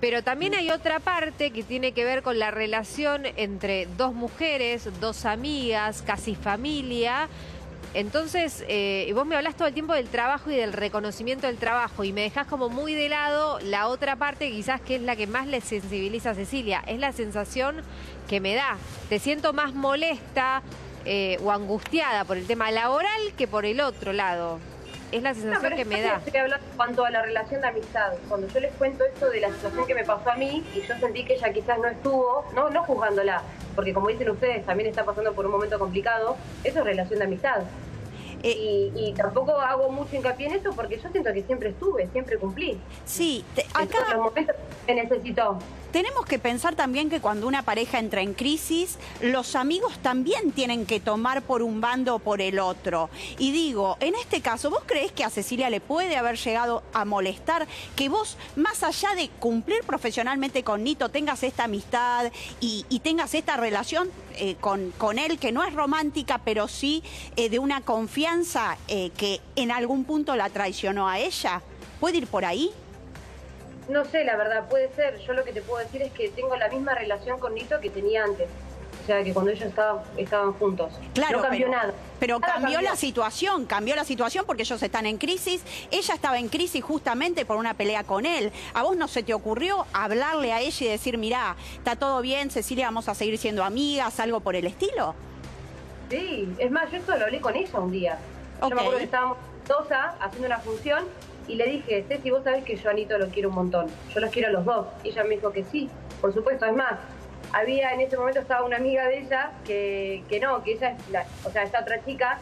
Pero también hay otra parte que tiene que ver con la relación entre dos mujeres, dos amigas, casi familia. Entonces, eh, vos me hablas todo el tiempo del trabajo y del reconocimiento del trabajo y me dejás como muy de lado la otra parte, quizás que es la que más le sensibiliza a Cecilia. Es la sensación que me da. Te siento más molesta eh, o angustiada por el tema laboral que por el otro lado. Es la sensación que me da. Estoy hablando en cuanto a la relación de amistad. Cuando yo les cuento esto de la situación que me pasó a mí y yo sentí que ella quizás no estuvo, no, no juzgándola, porque como dicen ustedes, también está pasando por un momento complicado, eso es relación de amistad. Eh, y, y tampoco hago mucho hincapié en eso porque yo siento que siempre estuve, siempre cumplí. Sí, te- En todos los momentos que necesitó. Tenemos que pensar también que cuando una pareja entra en crisis, los amigos también tienen que tomar por un bando o por el otro. Y digo, en este caso, ¿vos creés que a Cecilia le puede haber llegado a molestar que vos, más allá de cumplir profesionalmente con Nito, tengas esta amistad y, y tengas esta relación eh, con, con él, que no es romántica, pero sí eh, de una confianza eh, que en algún punto la traicionó a ella? ¿Puede ir por ahí? No sé, la verdad, puede ser. Yo lo que te puedo decir es que tengo la misma relación con Nito que tenía antes. O sea, que cuando ellos estaban, estaban juntos. Claro, no cambió pero, nada. Pero Nada cambió la situación, cambió la situación porque ellos están en crisis. Ella estaba en crisis justamente por una pelea con él. ¿A vos no se te ocurrió hablarle a ella y decir, mirá, está todo bien, Cecilia, vamos a seguir siendo amigas, algo por el estilo? Sí, es más, yo esto lo hablé con ella un día. Yo me acuerdo que estábamos Dosa haciendo una función y le dije, Ceci, vos sabés que yo a Anito lo quiero un montón. Yo los quiero a los dos. Y ella me dijo que sí, por supuesto. Es más, había en ese momento estaba una amiga de ella que, que no, que ella es, la- o sea, esta otra chica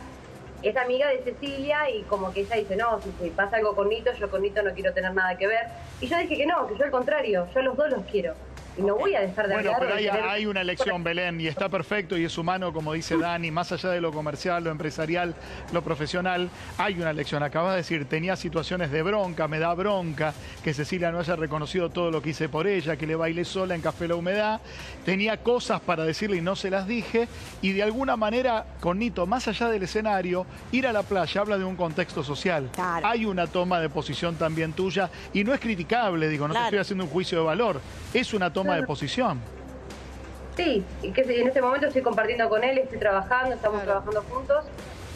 es amiga de Cecilia y como que ella dice, no, si, si pasa algo con Nito, yo con Nito no quiero tener nada que ver. Y yo dije que no, que yo al contrario, yo a los dos los quiero. Y no voy a dejar de Bueno, hablar pero de hay, una elección, Belén, y está perfecto y es humano, como dice Dani, más allá de lo comercial, lo empresarial, lo profesional, hay una elección. Acabas de decir, tenía situaciones de bronca, me da bronca que Cecilia no haya reconocido todo lo que hice por ella, que le baile sola en Café La Humedad. Tenía cosas para decirle y no se las dije. Y de alguna manera, con Nito, más allá del escenario, ir a la playa habla de un contexto social. Hay una toma de posición también tuya y no es criticable, digo, no te estoy haciendo un juicio de valor, es una toma de posición. Sí, y que en este momento estoy compartiendo con él, estoy trabajando, estamos trabajando juntos.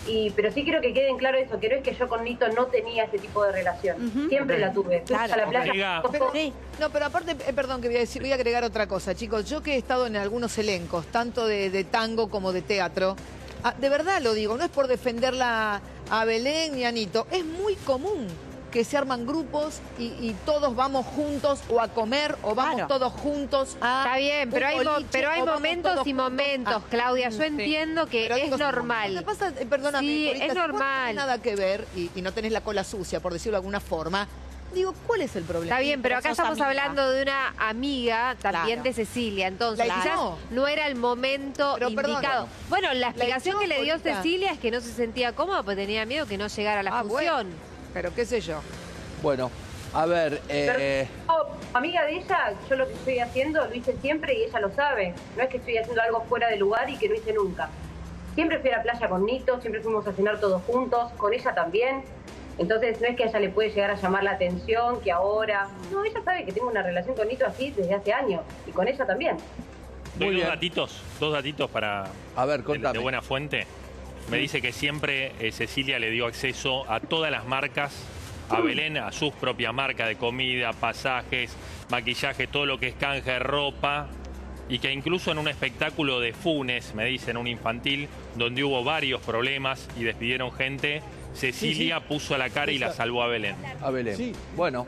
Y, pero sí quiero que quede en claro eso, que no es que yo con Nito no tenía ese tipo de relación. Siempre la tuve. Fuimos a la playa. Pero- no, pero aparte, eh, perdón que voy a decir, voy a agregar otra cosa, chicos. Yo que he estado en algunos elencos, tanto de, de tango como de teatro, ah, de verdad lo digo, no es por defenderla a Belén ni a Nito, es muy común que se arman grupos y, y todos vamos juntos o a comer o vamos todos juntos a Está bien, pero hay, boliche, pero hay momentos y momentos, a- Claudia. Yo Sí. entiendo que Pero es digo, normal. Que pasa, eh, perdóname, Sí, es si no normal. tenés nada que ver y, y no tenés la cola sucia, por decirlo de alguna forma, digo, ¿cuál es el problema? Está bien, pero acá estamos amiga. hablando de una amiga también Claro. de Cecilia, entonces La quizás no era el momento Pero, perdón, indicado. Bueno, la explicación que le dio. Cecilia es que no se sentía cómoda porque tenía miedo que no llegara a la Ah, función. bueno, pero qué sé yo. Bueno, a ver, eh, Pero, amiga de ella, yo lo que estoy haciendo lo hice siempre y ella lo sabe. No es que estoy haciendo algo fuera de lugar y que no hice nunca. Siempre fui a la playa con Nito, siempre fuimos a cenar todos juntos, con ella también. Entonces no es que a ella le puede llegar a llamar la atención, que ahora... No, ella sabe que tengo una relación con Nito así desde hace años y con ella también. Doy dos datitos, dos datitos para a ver, de, de buena fuente. Me dice que siempre eh, Cecilia le dio acceso a todas las marcas, a Belén, a sus propias marcas de comida, pasajes, maquillaje, todo lo que es canje, ropa. Y que incluso en un espectáculo de Funes, me dicen, un infantil, donde hubo varios problemas y despidieron gente, Cecilia puso la cara y la salvó a Belén. a Belén. Bueno,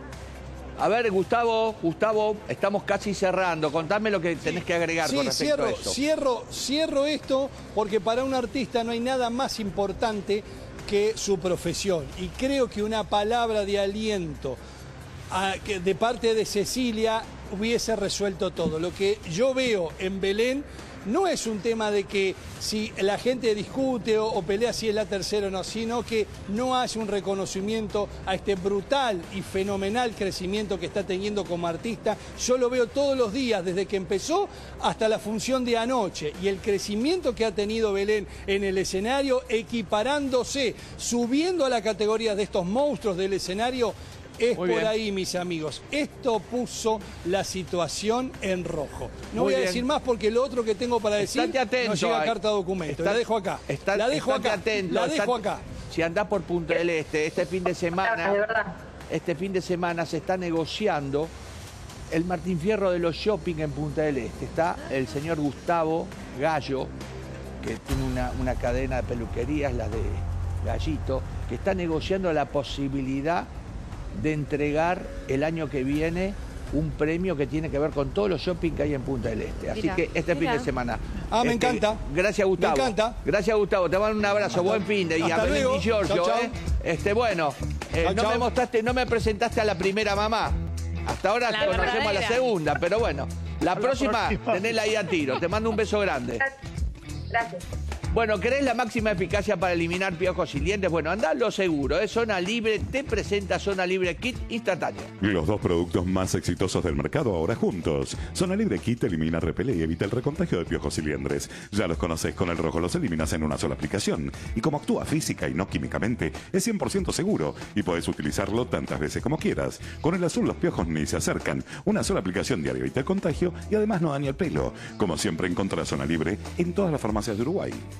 a ver, Gustavo, Gustavo, estamos casi cerrando. Contame lo que tenés que agregar Sí, con respecto cierro, a esto. cierro, cierro esto porque para un artista no hay nada más importante que su profesión. Y creo que una palabra de aliento a- que de parte de Cecilia hubiese resuelto todo. Lo que yo veo en Belén no es un tema de que si la gente discute o, o pelea si es la tercera o no, sino que no hace un reconocimiento a este brutal y fenomenal crecimiento que está teniendo como artista. Yo lo veo todos los días, desde que empezó hasta la función de anoche. Y el crecimiento que ha tenido Belén en el escenario, equiparándose, subiendo a la categoría de estos monstruos del escenario, Es Muy por bien. ahí, mis amigos. Esto puso la situación en rojo. No Muy voy a bien. decir más porque lo otro que tengo para decir Estate atento. no llega ahí. carta documento. Está- la dejo acá. está- la dejo acá. atento, la dejo acá. Si andás por Punta del Este, este fin de semana, este fin de semana se está negociando el Martín Fierro de los shopping en Punta del Este. Está el señor Gustavo Gallo, que tiene una, una cadena de peluquerías, la de Gallito, que está negociando la posibilidad de entregar el año que viene un premio que tiene que ver con todos los shopping que hay en Punta del Este. Así que este fin de semana. Ah, me este, encanta. Gracias, Gustavo. Me encanta. Gracias, Gustavo. Te mando un abrazo. Hasta- Buen fin de y a hasta Belén luego. Di Giorgio, Chau, chau. ¿eh? Este, bueno, eh, Chau, no chau. me mostraste, no me presentaste a la primera mamá. Hasta ahora La conocemos a la segunda, pero bueno. La próxima, próxima. tenela ahí a tiro. Te mando un beso grande. Gracias. Bueno, ¿querés la máxima eficacia para eliminar piojos y dientes? Bueno, andá lo seguro, ¿eh? Zona Libre te presenta Zona Libre Kit instantáneo. Los dos productos más exitosos del mercado ahora juntos. Zona Libre Kit elimina, repele y evita el recontagio de piojos y. Ya los conoces, con el rojo los eliminas en una sola aplicación. Y como actúa física y no químicamente, es 100% seguro y puedes utilizarlo tantas veces como quieras. Con el azul los piojos ni se acercan. Una sola aplicación diaria evita el contagio y además no daña el pelo. Como siempre encontrarás Zona Libre en todas las farmacias de Uruguay.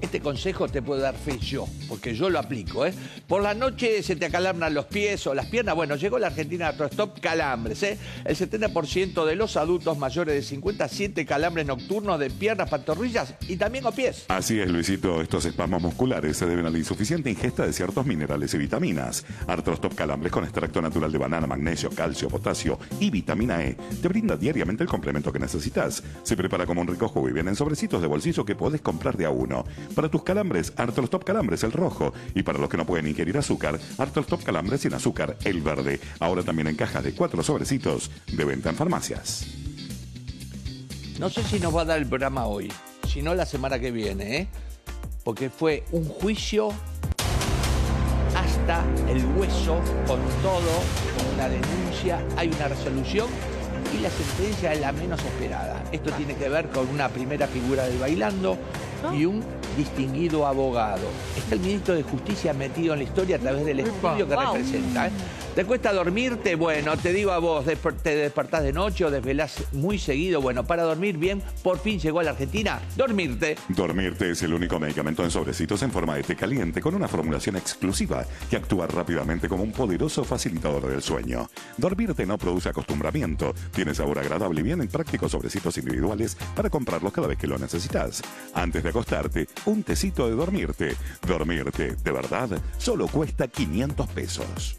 Este consejo te puedo dar fe yo, porque yo lo aplico. ¿eh? Por la noche se te acalambran los pies o las piernas. Bueno, llegó la Argentina Artrostop Calambres. ¿eh? El 70% de los adultos mayores de 57 calambres nocturnos de piernas, pantorrillas y también o pies. Así es, Luisito. Estos espasmos musculares se deben a la insuficiente ingesta de ciertos minerales y vitaminas. Artrostop Calambres con extracto natural de banana, magnesio, calcio, potasio y vitamina E te brinda diariamente el complemento que necesitas. Se prepara como un rico jugo y viene en sobrecitos de bolsillo que podés comprar de a uno. Para tus calambres, Artrostop Calambres el rojo. Y para los que no pueden ingerir azúcar, Artrostop Calambres sin azúcar el verde. Ahora también en cajas de cuatro sobrecitos de venta en farmacias. No sé si nos va a dar el programa hoy, si no la semana que viene, ¿eh? porque fue un juicio hasta el hueso, con todo, con una denuncia, hay una resolución y la sentencia es la menos esperada. Esto tiene que ver con una primera figura del bailando y un distinguido abogado. Está el ministro de Justicia metido en la historia a través del estudio que Wow. representa. ¿eh? ¿Te cuesta dormirte? Bueno, te digo a vos, te despertás de noche o desvelás muy seguido. Bueno, para dormir bien, por fin llegó a la Argentina. Dormirte. Dormirte es el único medicamento en sobrecitos en forma de té caliente con una formulación exclusiva que actúa rápidamente como un poderoso facilitador del sueño. Dormirte no produce acostumbramiento, tiene sabor agradable y vienen prácticos sobrecitos individuales para comprarlos cada vez que lo necesitas. Antes de acostarte, un tecito de dormirte. Dormirte, de verdad, solo cuesta 500 pesos.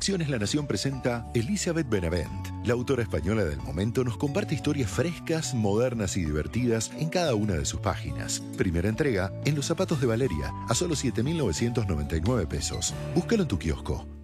Colecciones La Nación presenta Elizabeth Benavent. La autora española del momento nos comparte historias frescas, modernas y divertidas en cada una de sus páginas. Primera entrega en Los zapatos de Valeria, a solo 7.999 pesos. Búscalo en tu kiosco.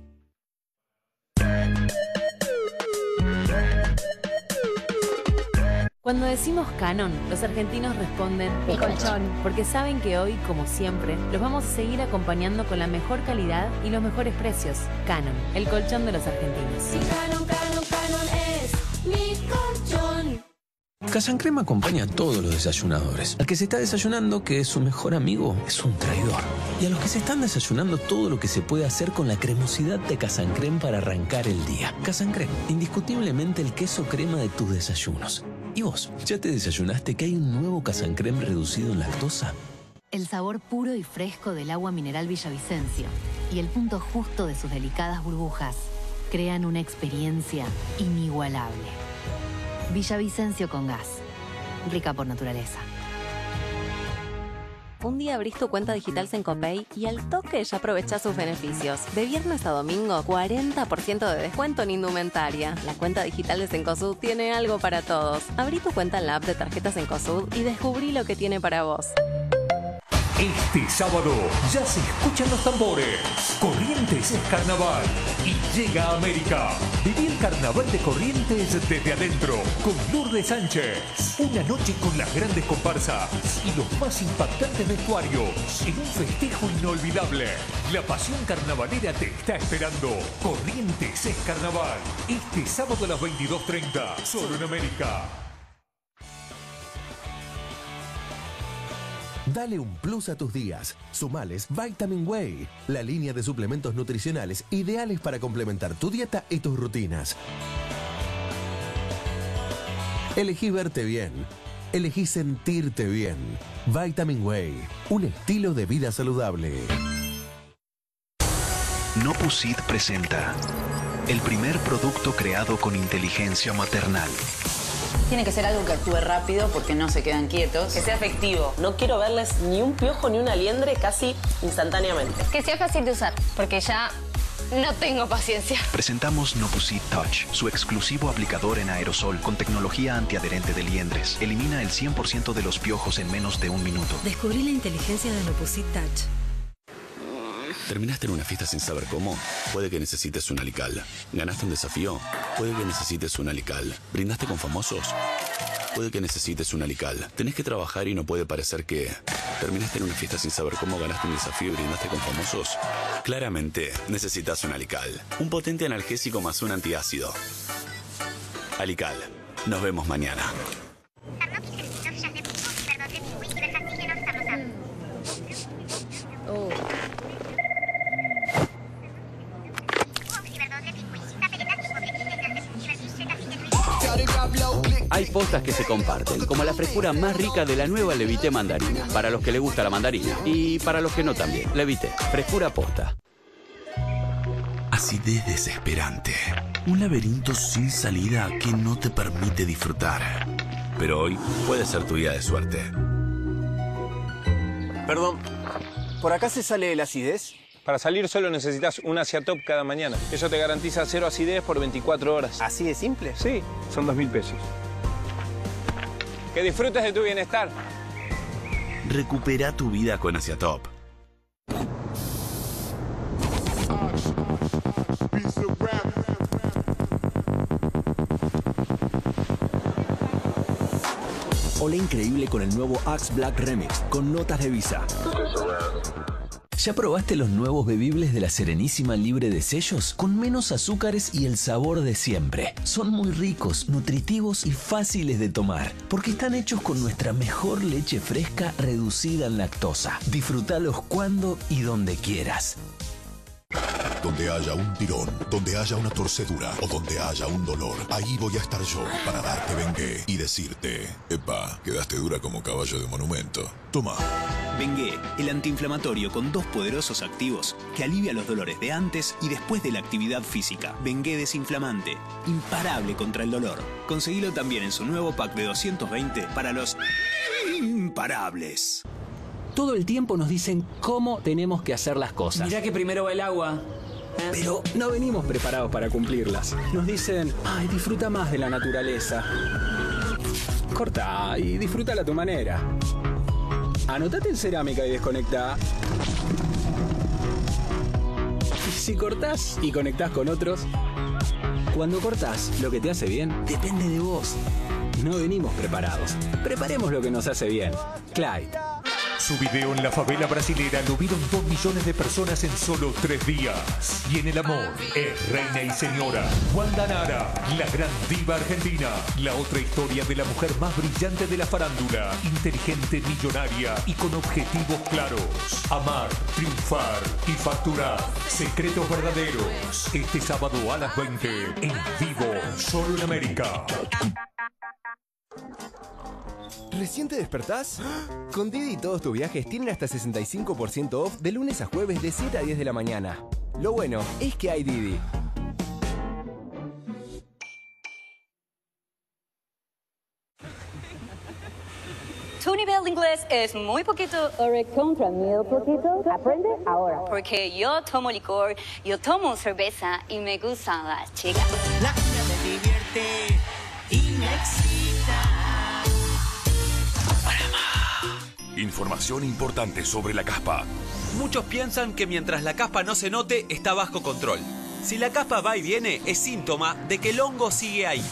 Cuando decimos Canon, los argentinos responden El colchón. porque saben que hoy, como siempre, los vamos a seguir acompañando con la mejor calidad y los mejores precios. Canon, el colchón de los argentinos. Canon, Canon, Canon es mi colchón. Casan Crema acompaña a todos los desayunadores. Al que se está desayunando que es su mejor amigo es un traidor. Y a los que se están desayunando todo lo que se puede hacer con la cremosidad de Casan Crema para arrancar el día. Casan Crema, indiscutiblemente el queso crema de tus desayunos. ¿Y vos? ¿Ya te desayunaste que hay un nuevo Casan Crema reducido en lactosa? El sabor puro y fresco del agua mineral Villavicencio y el punto justo de sus delicadas burbujas crean una experiencia inigualable. Villavicencio con gas, rica por naturaleza. Un día abrís tu cuenta digital Sencopay y al toque ya aprovechás sus beneficios. De viernes a domingo, 40% de descuento en indumentaria. La cuenta digital de Sencosud tiene algo para todos. Abrí tu cuenta en la app de tarjetas Sencosud y descubrí lo que tiene para vos. Este sábado ya se escuchan los tambores. Corrientes es carnaval y llega a América. Viví el carnaval de Corrientes desde adentro con Lourdes Sánchez. Una noche con las grandes comparsas y los más impactantes vestuarios en un festejo inolvidable. La pasión carnavalera te está esperando. Corrientes es carnaval. Este sábado a las 22.30, solo en América. Dale un plus a tus días. Sumales Vitamin Way, la línea de suplementos nutricionales ideales para complementar tu dieta y tus rutinas. Elegí verte bien. Elegí sentirte bien. Vitamin Way, un estilo de vida saludable. Nopusit presenta el primer producto creado con inteligencia maternal. Tiene que ser algo que actúe rápido porque no se quedan quietos. Que sea efectivo. No quiero verles ni un piojo ni una liendre casi instantáneamente. Que sea fácil de usar, porque ya no tengo paciencia. Presentamos Nopusit Touch, su exclusivo aplicador en aerosol con tecnología antiadherente de liendres. Elimina el 100% de los piojos en menos de un minuto. Descubrí la inteligencia de Nopusit Touch. ¿Terminaste en una fiesta sin saber cómo? Puede que necesites un alical. ¿Ganaste un desafío? Puede que necesites un alical. ¿Brindaste con famosos? Puede que necesites un alical. Tenés que trabajar y no puede parecer que... ¿Terminaste en una fiesta sin saber cómo ganaste un desafío y brindaste con famosos? Claramente, necesitas un alical. Un potente analgésico más un antiácido. Alical. Nos vemos mañana. Hay postas que se comparten, como la frescura más rica de la nueva Levité mandarina, para los que le gusta la mandarina y para los que no también. Levité, frescura posta. Acidez desesperante. Un laberinto sin salida que no te permite disfrutar. Pero hoy puede ser tu día de suerte. Perdón, ¿por acá se sale la acidez? Para salir solo necesitas un Asia Top cada mañana. Eso te garantiza cero acidez por 24 horas. ¿Así de simple? Sí, son dos mil pesos. Que disfrutes de tu bienestar. Recupera tu vida con Asiatop. Hola increíble con el nuevo Axe Black Remix con notas de visa. ¿Ya probaste los nuevos bebibles de la Serenísima libre de sellos? Con menos azúcares y el sabor de siempre. Son muy ricos, nutritivos y fáciles de tomar, porque están hechos con nuestra mejor leche fresca reducida en lactosa. Disfrútalos cuando y donde quieras. Donde haya un tirón, donde haya una torcedura o donde haya un dolor, ahí voy a estar yo para darte bengué y decirte, epa, quedaste dura como caballo de monumento. Toma. Bengué, el antiinflamatorio con dos poderosos activos que alivia los dolores de antes y después de la actividad física. Bengué desinflamante, imparable contra el dolor. Conseguilo también en su nuevo pack de 220 para los imparables. Todo el tiempo nos dicen cómo tenemos que hacer las cosas. Mirá que primero va el agua. Pero no venimos preparados para cumplirlas. Nos dicen, ay, disfruta más de la naturaleza. Corta y disfrútala a tu manera. Anotate en cerámica y desconecta. Si cortás y conectás con otros, cuando cortás lo que te hace bien, depende de vos. No venimos preparados. Preparemos lo que nos hace bien. Clyde. Su video en la favela brasilera lo vieron dos millones de personas en solo tres días. Y en el amor es reina y señora. Wanda Nara, la gran diva argentina. La otra historia de la mujer más brillante de la farándula. Inteligente, millonaria y con objetivos claros. Amar, triunfar y facturar. Secretos verdaderos. Este sábado a las 20 en vivo, solo en América. ¿Recién te despertás? Con Didi todos tus viajes tienen hasta 65% off de lunes a jueves de 7 a 10 de la mañana. Lo bueno es que hay Didi. Tu nivel de inglés es muy poquito o recontra mil poquito. Aprende ahora. Porque yo tomo licor, yo tomo cerveza y me gustan las chicas. La vida me divierte y me excita. Información importante sobre la caspa. Muchos piensan que mientras la caspa no se note, está bajo control. Si la caspa va y viene, es síntoma de que el hongo sigue ahí.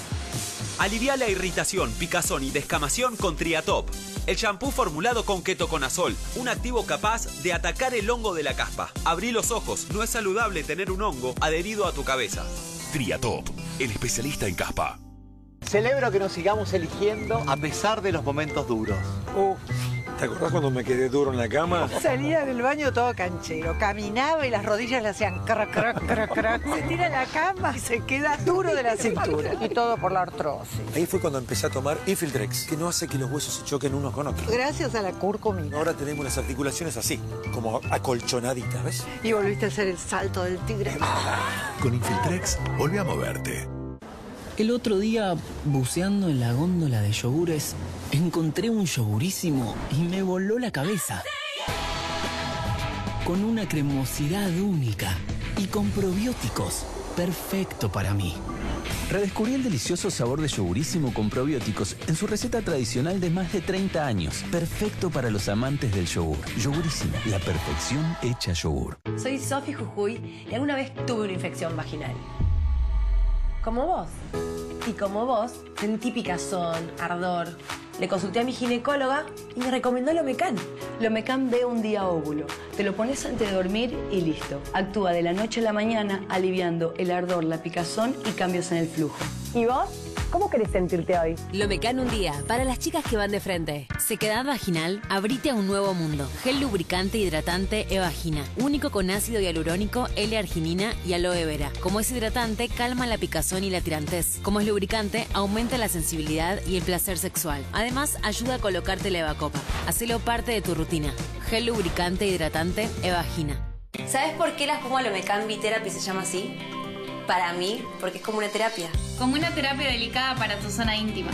Alivia la irritación, picazón y descamación con Triatop. El shampoo formulado con ketoconazol, un activo capaz de atacar el hongo de la caspa. Abrí los ojos, no es saludable tener un hongo adherido a tu cabeza. Triatop, el especialista en caspa. Celebro que nos sigamos eligiendo a pesar de los momentos duros. ¿Te acordás cuando me quedé duro en la cama? [LAUGHS] Salía del baño todo canchero, caminaba y las rodillas le hacían crac, crac, crac, crac. Se tira a la cama y se queda duro de la cintura. Y todo por la artrosis. Ahí fue cuando empecé a tomar Infiltrex, que no hace que los huesos se choquen unos con otros. Gracias a la curcumina. Ahora tenemos las articulaciones así, como acolchonaditas, ¿ves? Y volviste a hacer el salto del tigre. Con Infiltrex, volví a moverte. El otro día, buceando en la góndola de yogures, encontré un yogurísimo y me voló la cabeza. Con una cremosidad única y con probióticos, perfecto para mí. Redescubrí el delicioso sabor de yogurísimo con probióticos en su receta tradicional de más de 30 años. Perfecto para los amantes del yogur. Yogurísimo, la perfección hecha yogur. Soy Sofi Jujuy y alguna vez tuve una infección vaginal. Como vos. Y como vos, sentí picazón, ardor. Le consulté a mi ginecóloga y me recomendó Lomecan. Lomecan ve un día óvulo. Te lo pones antes de dormir y listo. Actúa de la noche a la mañana aliviando el ardor, la picazón y cambios en el flujo. ¿Y vos? ¿Cómo querés sentirte hoy? Lomecan un día, para las chicas que van de frente. Sequedad vaginal, abrite a un nuevo mundo. Gel lubricante hidratante Evagina. Único con ácido hialurónico, L-arginina y aloe vera. Como es hidratante, calma la picazón y la tirantez. Como es lubricante, aumenta la sensibilidad y el placer sexual. Además, ayuda a colocarte la evacopa. Hacelo parte de tu rutina. Gel lubricante hidratante Evagina. ¿Sabes por qué la espuma Lomecan B-Therapy se llama así? Para mí, porque es como una terapia. Como una terapia delicada para tu zona íntima.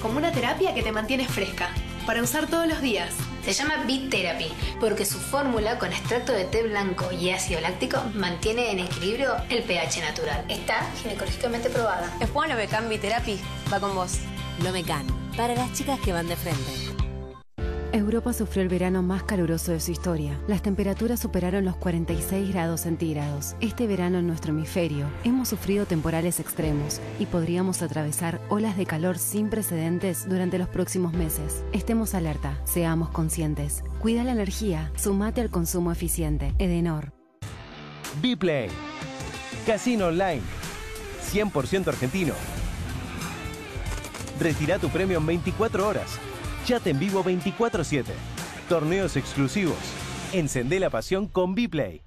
Como una terapia que te mantiene fresca, para usar todos los días. Se llama Beat Therapy porque su fórmula con extracto de té blanco y ácido láctico mantiene en equilibrio el pH natural. Está ginecológicamente probada. Espuma Lomecan B-Therapy va con vos. Lomecan, para las chicas que van de frente. Europa sufrió el verano más caluroso de su historia. Las temperaturas superaron los 46 grados centígrados. Este verano en nuestro hemisferio hemos sufrido temporales extremos y podríamos atravesar olas de calor sin precedentes durante los próximos meses. Estemos alerta, seamos conscientes. Cuida la energía, sumate al consumo eficiente. Edenor. Biplay. Casino online. 100% argentino. Retira tu premio en 24 horas. Chat en vivo 24-7. Torneos exclusivos. Encendé la pasión con Biplay.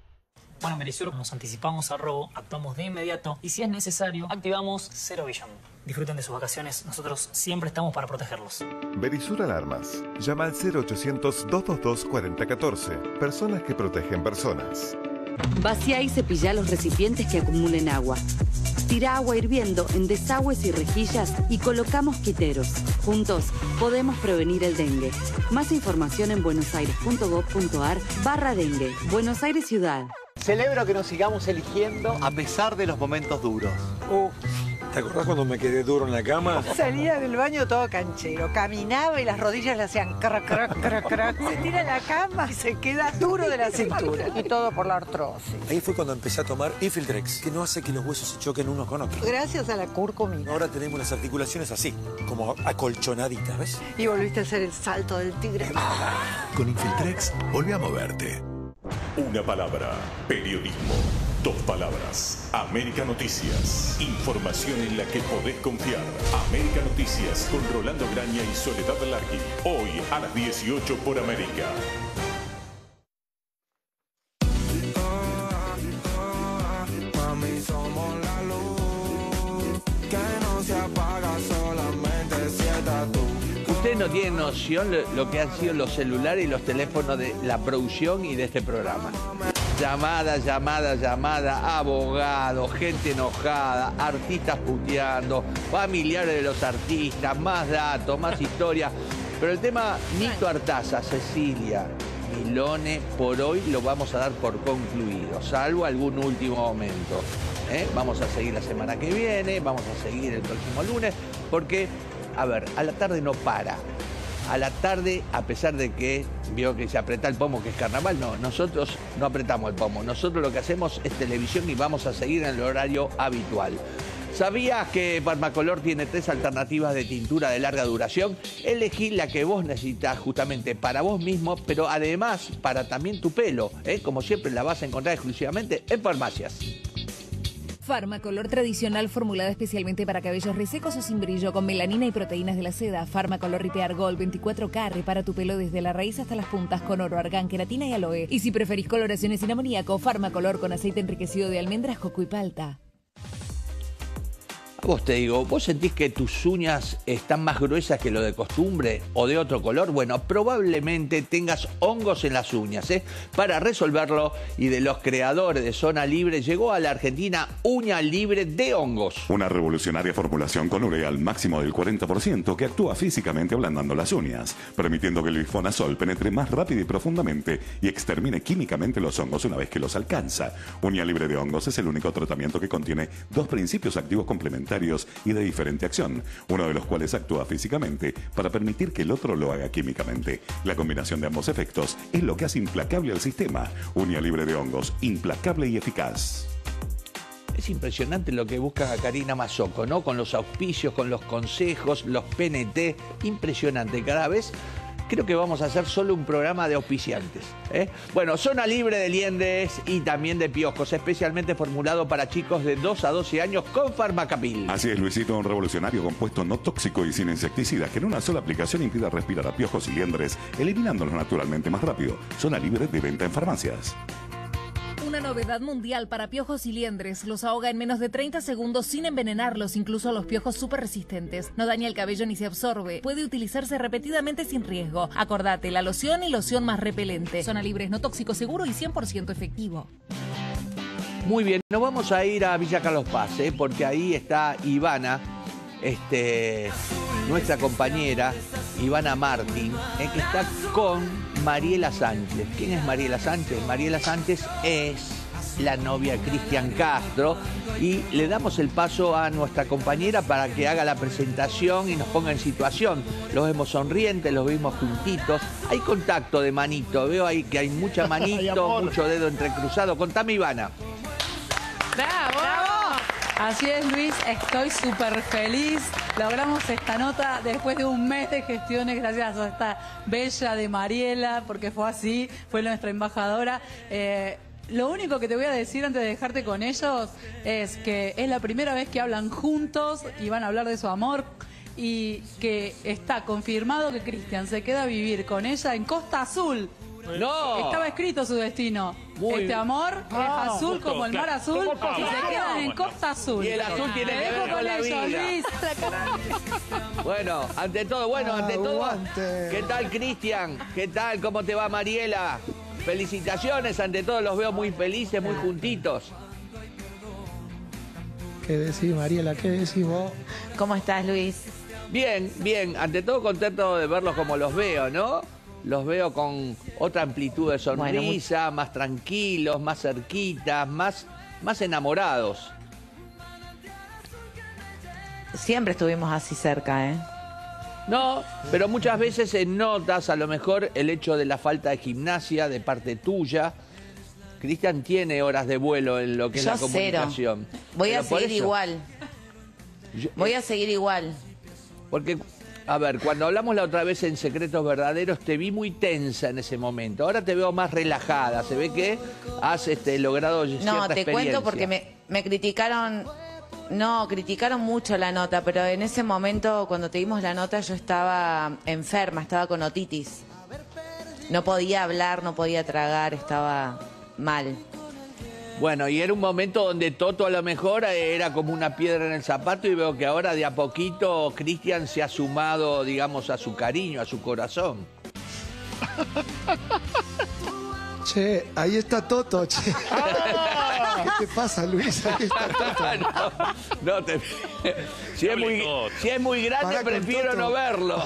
Bueno, Merisur, nos anticipamos al robo, actuamos de inmediato y si es necesario, activamos Zero Vision. Disfruten de sus vacaciones, nosotros siempre estamos para protegerlos. Berisur Alarmas. Llama al 0800-222-4014. Personas que protegen personas. Vacía y cepilla los recipientes que acumulen agua. Tira agua hirviendo en desagües y rejillas y colocamos quiteros. Juntos podemos prevenir el dengue. Más información en buenosaires.gov.ar barra dengue. Buenos Aires Ciudad. Celebro que nos sigamos eligiendo a pesar de los momentos duros. ¿Te acordás cuando me quedé duro en la cama? Salía del baño todo canchero, caminaba y las rodillas le hacían crac, crac, crac, crac. Se tira la cama y se queda duro de la cintura. Y todo por la artrosis. Ahí fue cuando empecé a tomar Infiltrex, que no hace que los huesos se choquen unos con otros. Gracias a la curcumina. Ahora tenemos las articulaciones así, como acolchonaditas, ¿ves? Y volviste a hacer el salto del tigre. Con Infiltrex, volví a moverte. Una palabra, periodismo. Dos palabras, América Noticias. Información en la que podés confiar. América Noticias con Rolando Graña y Soledad Largui. Hoy a las 18 por América. Ustedes no tienen noción lo que han sido los celulares y los teléfonos de la producción y de este programa. Llamada, llamada, llamada, abogados, gente enojada, artistas puteando, familiares de los artistas, más datos, más historia. Pero el tema Nito Artaza, Cecilia, Milone, por hoy lo vamos a dar por concluido, salvo algún último momento. ¿eh? Vamos a seguir la semana que viene, vamos a seguir el próximo lunes, porque, a ver, a la tarde no para. A la tarde, a pesar de que vio que se aprieta el pomo, que es carnaval, no, nosotros no apretamos el pomo. Nosotros lo que hacemos es televisión y vamos a seguir en el horario habitual. ¿Sabías que Farmacolor tiene tres alternativas de tintura de larga duración? Elegí la que vos necesitas justamente para vos mismo, pero además para también tu pelo. ¿eh? Como siempre la vas a encontrar exclusivamente en farmacias. Farmacolor tradicional formulada especialmente para cabellos resecos o sin brillo con melanina y proteínas de la seda. Farmacolor Repair Gold 24K repara tu pelo desde la raíz hasta las puntas con oro, argán, queratina y aloe. Y si preferís coloraciones sin amoníaco, Farmacolor con aceite enriquecido de almendras, coco y palta. Vos te digo, ¿vos sentís que tus uñas están más gruesas que lo de costumbre o de otro color? Bueno, probablemente tengas hongos en las uñas. ¿eh? Para resolverlo y de los creadores de Zona Libre, llegó a la Argentina uña libre de hongos. Una revolucionaria formulación con urea al máximo del 40% que actúa físicamente ablandando las uñas, permitiendo que el bifonazol penetre más rápido y profundamente y extermine químicamente los hongos una vez que los alcanza. Uña libre de hongos es el único tratamiento que contiene dos principios activos complementarios y de diferente acción, uno de los cuales actúa físicamente para permitir que el otro lo haga químicamente. La combinación de ambos efectos es lo que hace implacable al sistema. Uña libre de hongos, implacable y eficaz. Es impresionante lo que busca Karina Mazoco, ¿no? Con los auspicios, con los consejos, los PNT. Impresionante. Cada vez creo que vamos a hacer solo un programa de auspiciantes. ¿eh? Bueno, zona libre de liendes y también de piojos, especialmente formulado para chicos de 2 a 12 años con Farmacapil. Así es, Luisito, un revolucionario compuesto no tóxico y sin insecticidas que en una sola aplicación impida respirar a piojos y liendres, eliminándolos naturalmente más rápido. Zona libre de venta en farmacias. Una novedad mundial para piojos y liendres. Los ahoga en menos de 30 segundos sin envenenarlos, incluso los piojos súper resistentes. No daña el cabello ni se absorbe. Puede utilizarse repetidamente sin riesgo. Acordate, la loción y loción más repelente. Zona libre es no tóxico seguro y 100% efectivo. Muy bien, nos vamos a ir a Villa Carlos Paz, ¿eh? porque ahí está Ivana, este, nuestra compañera, Ivana Martín, ¿eh? que está con Mariela Sánchez. ¿Quién es Mariela Sánchez? Mariela Sánchez es la novia de Cristian Castro y le damos el paso a nuestra compañera para que haga la presentación y nos ponga en situación. Los vemos sonrientes, los vimos juntitos. Hay contacto de manito, veo ahí que hay mucha [LAUGHS] manito, mucho dedo entrecruzado. Contame, Ivana. ¡Bravo! Así es, Luis, estoy súper feliz. Logramos esta nota después de un mes de gestiones, gracias a esta bella de Mariela, porque fue así, fue nuestra embajadora. Eh, lo único que te voy a decir antes de dejarte con ellos es que es la primera vez que hablan juntos y van a hablar de su amor y que está confirmado que Cristian se queda a vivir con ella en Costa Azul. No. Estaba escrito su destino. Muy este amor Ah, es azul justo, como el mar claro. azul y se quedan en Costa Azul. Y el azul tiene Te que dejo ver con con la ellos, vida. Luis. Bueno, ante todo, bueno, ante todo, ¿qué tal Cristian? ¿Qué tal? ¿Cómo te va Mariela? Felicitaciones, ante todo los veo muy felices, muy juntitos. ¿Qué decís, Mariela? ¿Qué decís vos? ¿Cómo estás, Luis? Bien, bien, ante todo contento de verlos como los veo, ¿no? Los veo con otra amplitud de sonrisa, más tranquilos, más cerquitas, más, más enamorados. Siempre estuvimos así cerca, ¿eh? No, pero muchas veces se notas a lo mejor el hecho de la falta de gimnasia de parte tuya. Cristian tiene horas de vuelo en lo que es la cero. comunicación. Voy a Pero seguir igual. Voy a seguir igual. Porque, a ver, cuando hablamos la otra vez en Secretos Verdaderos, te vi muy tensa en ese momento. Ahora te veo más relajada. Se ve que has este, logrado cierta No, te experiencia. cuento porque me, me criticaron, no, criticaron mucho la nota, pero en ese momento, cuando te dimos la nota, yo estaba enferma, estaba con otitis. No podía hablar, no podía tragar, estaba mal. Bueno, y era un momento donde Toto a lo mejor era como una piedra en el zapato y veo que ahora de a poquito Cristian se ha sumado, digamos, a su cariño, a su corazón. [LAUGHS] Che, ahí está Toto, che. [LAUGHS] ¿Qué te pasa, Luis? Ahí está [LAUGHS] Toto. no, no te... si, es muy, si es muy grande, Pará prefiero Toto. no verlo.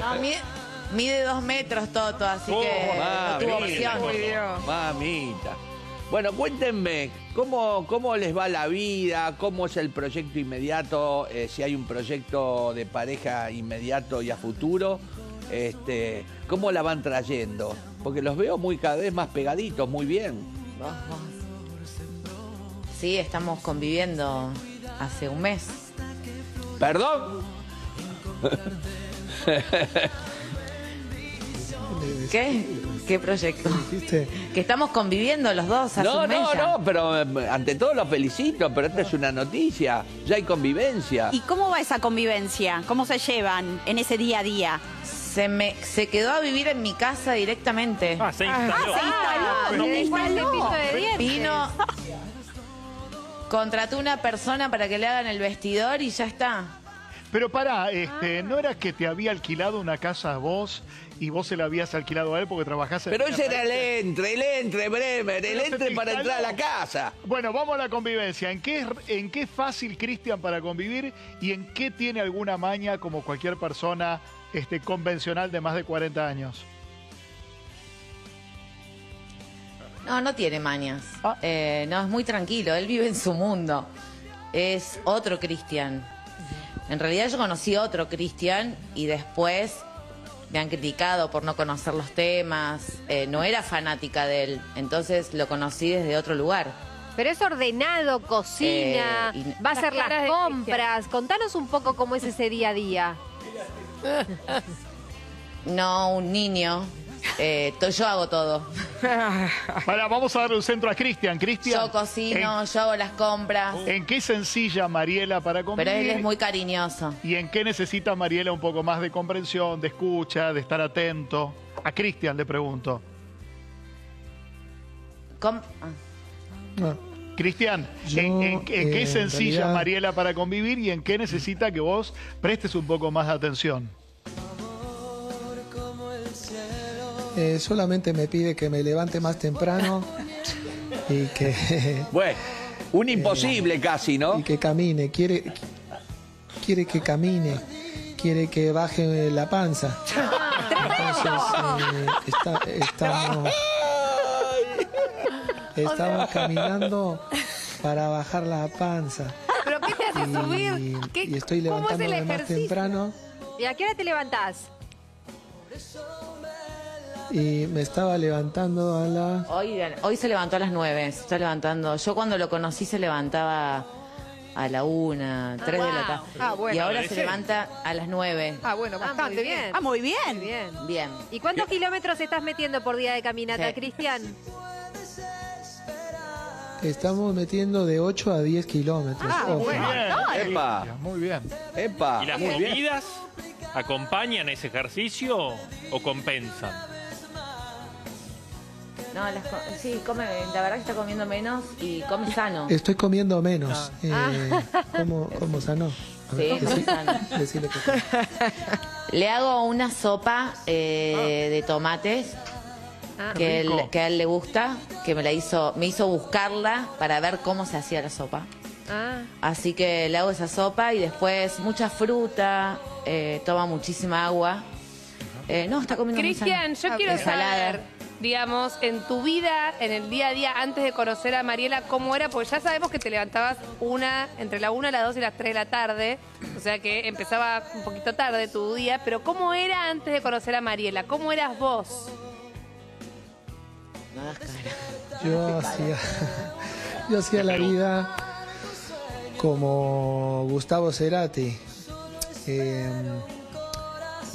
No, mide, mide dos metros Toto, así que no tuvo opción. Mamita. Bueno, cuéntenme, ¿cómo, ¿cómo les va la vida? ¿Cómo es el proyecto inmediato? eh, si hay un proyecto de pareja inmediato y a futuro. Este, ¿Cómo la van trayendo? Porque los veo muy cada vez más pegaditos, muy bien. Sí, estamos conviviendo hace un mes. ¿Perdón? [LAUGHS] ¿Qué? ¿Qué proyecto? Que estamos conviviendo los dos hace No, un mes no, ya. no, pero eh, ante todo los felicito, pero esta es una noticia, ya hay convivencia. ¿Y cómo va esa convivencia? ¿Cómo se llevan en ese día a día? Se me se quedó a vivir en mi casa directamente. Ah, se instaló. Ah, se instaló, se instaló. Vino, contrató una persona para que le hagan el vestidor y ya está. Pero pará, este, ¿no era que te había alquilado una casa a vos y vos se la habías alquilado a él porque trabajás en Pero ese era el entre, el entre, Bremer, el entre para entrar a la casa. Bueno, vamos a la convivencia. ¿En qué, es- en qué es fácil Cristian para convivir y en qué tiene alguna maña como cualquier persona este, convencional de más de 40 años? No, no tiene mañas. Eh, no, es muy tranquilo. Él vive en su mundo. Es otro Cristian. En realidad yo conocí otro Cristian y después me han criticado por no conocer los temas. Eh, no era fanática de él. Entonces lo conocí desde otro lugar. Pero es ordenado, cocina, Eh, y- va a hacer Las compras. Contanos un poco cómo es ese día a día. No un niño. Eh, to- yo hago todo. [LAUGHS] Para, vamos a darle un centro a Cristian. Cristian. Yo cocino, yo hago las compras. ¿En, qué sencilla Mariela para convivir? Pero él es muy cariñoso. ¿Y en qué necesita Mariela un poco más de comprensión, de escucha, de estar atento? A Cristian le pregunto. Com- ah. Cristian, Yo, ¿en, en- en qué eh, sencilla realidad- Mariela para convivir y en qué necesita que vos prestes un poco más de atención? Eh, solamente me pide que me levante más temprano y que... Bueno, un imposible casi, ¿no? Y que camine, quiere, quiere que camine, quiere que baje la panza. Entonces, eh, está- estamos, [LAUGHS] estamos caminando para bajar la panza. ¿Pero qué te hace subir? ¿Qué- Y estoy cómo es el levantándome más temprano ¿Y a qué hora te levantás? Y me estaba levantando a la... Hoy, hoy se levantó a las 9, se está levantando. Yo cuando lo conocí se levantaba a la 1, 3 de la tarde. Ah, bueno. y ahora se levanta a las 9. Ah, bueno, bastante bien. Ah, muy bien. bien. Bien. ¿Y cuántos kilómetros estás metiendo por día de caminata, Sí. Cristian? Estamos metiendo de 8 a 10 kilómetros. Ah, Ojo. bueno. Epa, Muy bien. epa. ¿Y las muy bien. comidas acompañan ese ejercicio o compensan? No, las co- sí, come, la verdad que está comiendo menos y come sano. Estoy comiendo menos. Eh, Ah. ¿cómo, cómo sanó? A Sí, ver, come decí- sano. decile que- Le hago una sopa eh, de tomates que, él- que a él le gusta, que me la hizo, me hizo buscarla para ver cómo se hacía la sopa. Ah, Así que le hago esa sopa y después mucha fruta, eh, toma muchísima agua. Eh, no, está comiendo Cristian, sano. yo quiero saber, digamos, en tu vida, en el día a día, antes de conocer a Mariela, cómo era, porque ya sabemos que te levantabas una, entre la 1, las 2 y las 3 de la tarde, o sea que empezaba un poquito tarde tu día, pero ¿cómo era antes de conocer a Mariela? ¿Cómo eras vos? Yo hacía, [LAUGHS] yo hacía la vida como Gustavo Cerati. Eh,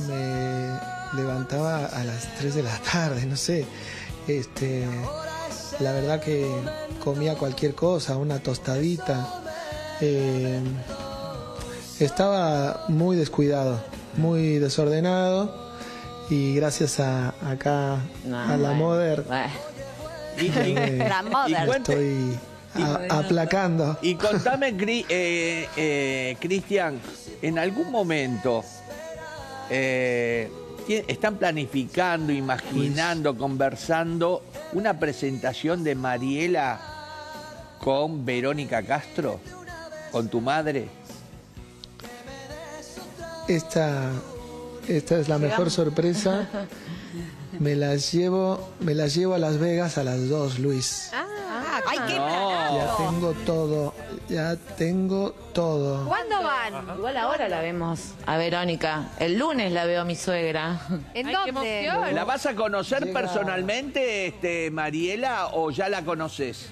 me levantaba a las 3 de la [LAUGHS] tarde, no sé. Este, la verdad que comía cualquier cosa, una tostadita. Eh, estaba muy descuidado, muy desordenado y gracias a acá No, a la bueno, Moder bueno. [LAUGHS] Y, y- La y moda. cuente- estoy a- aplacando. y contame, eh, eh, Cristian, en algún momento eh, ¿tie- están planificando, imaginando, conversando una presentación de Mariela con Verónica Castro, con tu madre. Esta, esta es la mejor sorpresa. [LAUGHS] Me las llevo, me las llevo a Las Vegas a las dos, Luis. ah, ¡Ay, qué Ya tengo todo, ya tengo todo. ¿Cuándo van? Igual ahora la vemos a Verónica. El lunes la veo a mi suegra. ¿En Ay, qué dónde? emoción. ¿La vas a conocer Llega- personalmente, este, Mariela, o ya la conoces?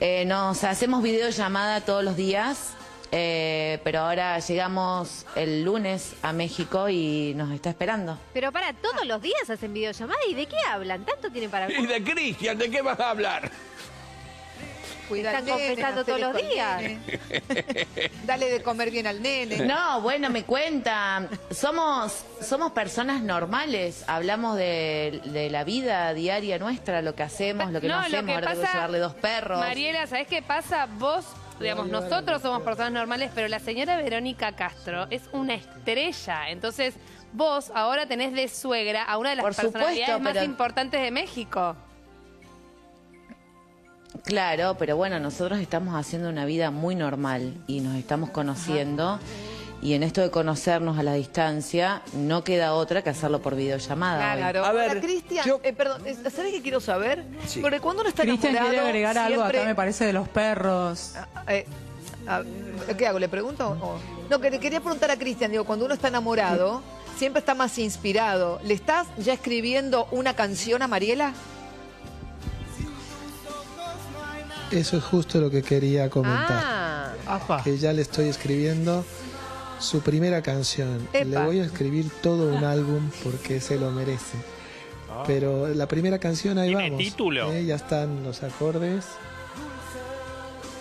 Eh, nos hacemos videollamada todos los días, eh, pero ahora llegamos el lunes a México y nos está esperando. Pero para, todos los días hacen videollamada y ¿de qué hablan? ¿Tanto tienen para Y de Cristian, ¿de qué vas a hablar? Cuida Están confesando todos los días. Dale de comer bien al nene. [LAUGHS] No, bueno, me cuenta. Somos, somos personas normales. Hablamos de, de la vida diaria nuestra, lo que hacemos, lo que no, No, lo hacemos. que Ahora pasa- llevarle dos perros. Mariela, ¿sabés qué pasa? Vos, digamos, nosotros somos personas normales, pero la señora Verónica Castro es una estrella. Entonces, vos ahora tenés de suegra a una de las Por supuesto, personalidades más pero- importantes de México. Claro, pero bueno, nosotros estamos haciendo una vida muy normal y nos estamos conociendo. Y en esto de conocernos a la distancia, no queda otra que hacerlo por videollamada. hoy. Claro. A ver, Ahora, Cristian, yo- eh, perdón, eh, ¿sabes qué quiero saber? Sí. Porque cuando uno está Cristian enamorado... quiere agregar algo acá, me parece, de los perros. Eh, ah, ¿Qué hago? ¿Le pregunto? No, que le quería preguntar a Cristian, digo, cuando uno está enamorado, siempre está más inspirado. ¿Le estás ya escribiendo una canción a Mariela? Eso es justo lo que quería comentar. Ah, Que ya le estoy escribiendo su primera canción. Epa. Le voy a escribir todo un álbum porque se lo merece. Pero la primera canción ahí ¿Tiene vamos. título? Eh, ya están los acordes.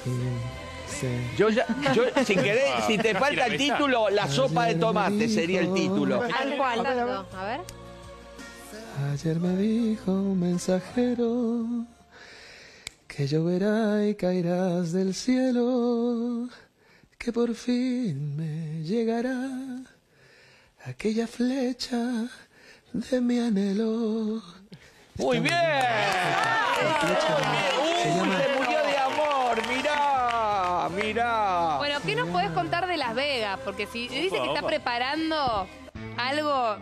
Y Yo ya, yo, si [LAUGHS] querés, Ah, si te casi falta la el título, la sopa de tomate sería el título. ¿Al cual? A ver. Ayer me dijo un mensajero que lloverá y caerás del cielo, que por fin me llegará aquella flecha de mi anhelo. Muy bien. Se Uy, se murió de amor, mirá, mirá. Bueno, ¿qué nos podés contar de Las Vegas? Porque si dice que está preparando algo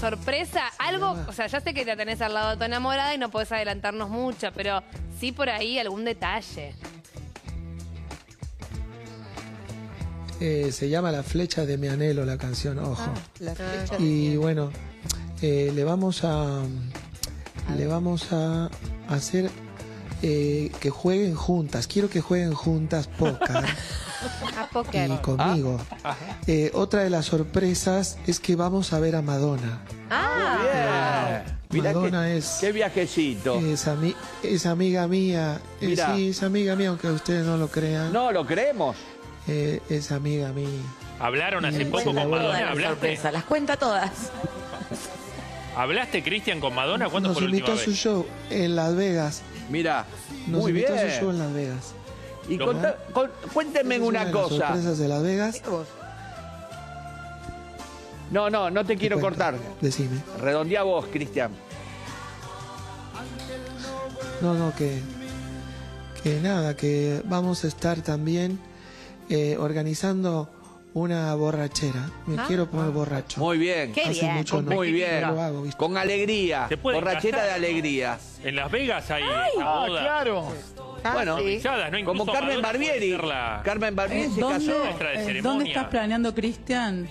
sorpresa, algo, o sea, ya sé que te tenés al lado de tu enamorada y no podés adelantarnos mucho, pero sí por ahí algún detalle. Eh, se llama La flecha de mi anhelo la canción, ojo. La flecha de Y bueno, eh, le vamos a le vamos a hacer eh, que jueguen juntas. Quiero que jueguen juntas póker [LAUGHS] y conmigo. Eh, otra de las sorpresas es que vamos a ver a Madonna. Ah. Mirá Madonna qué, es- qué viajecito. Es, ami- es amiga mía. Eh, Mira. sí, es amiga mía, aunque ustedes no lo crean. No, lo creemos. Eh, es amiga mía. ¿Hablaron hace poco con Madonna? la ¿Hablaste? sorpresa, las cuenta todas. ¿Hablaste, Cristian, con Madonna? ¿Cuándo Nos fue la invitó a su vez? show en Las Vegas. Mira, Nos muy invitó bien. a su show en Las Vegas. Y Lo- contá- con- cuéntenme Esa es una de las cosa. sorpresas de Las Vegas. No, no, no te quiero cuento. cortar. Decime. Redondea vos, Cristian. No, no, que, que nada, que vamos a estar también eh, organizando una borrachera. Me Ah. quiero poner borracho. Muy bien. Qué Hace bien. mucho no, Muy bien. no lo hago, ¿viste? Con alegría. ¿Se puede Borrachera casar? de alegría. En Las Vegas hay una boda. Ah, Bueno, sí. Avisadas, ¿no? Como Carmen Barbieri. Carmen Barbieri Eh, se ¿dónde, casó. Eh, ceremonia. ¿Dónde estás planeando, Cristian?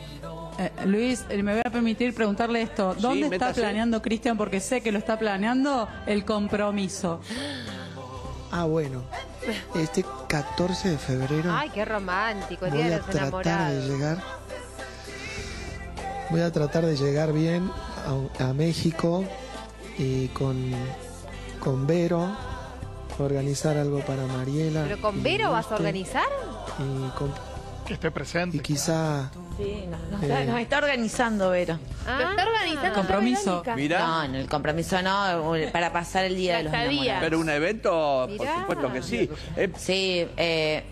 Eh, Luis, eh, me voy a permitir preguntarle esto. Sí, ¿Dónde está métase. planeando, Cristian? Porque sé que lo está planeando el compromiso. Ah, bueno. Este 14 de febrero ay, qué romántico, el voy día de a los tratar de enamorados. llegar. Voy a tratar de llegar bien a, a México y con, con Vero. Organizar algo para Mariela. ¿Pero con Vero vas a organizar? Y, con- Que esté presente. y quizá Sí, nos, nos Eh. está, nos está organizando, Vero. Lo está organizando Compromiso. Mirá. No, en el compromiso no, para pasar el día de los estadía. enamorados. Pero un evento, por Mirá. supuesto que sí. Eh, Sí, eh,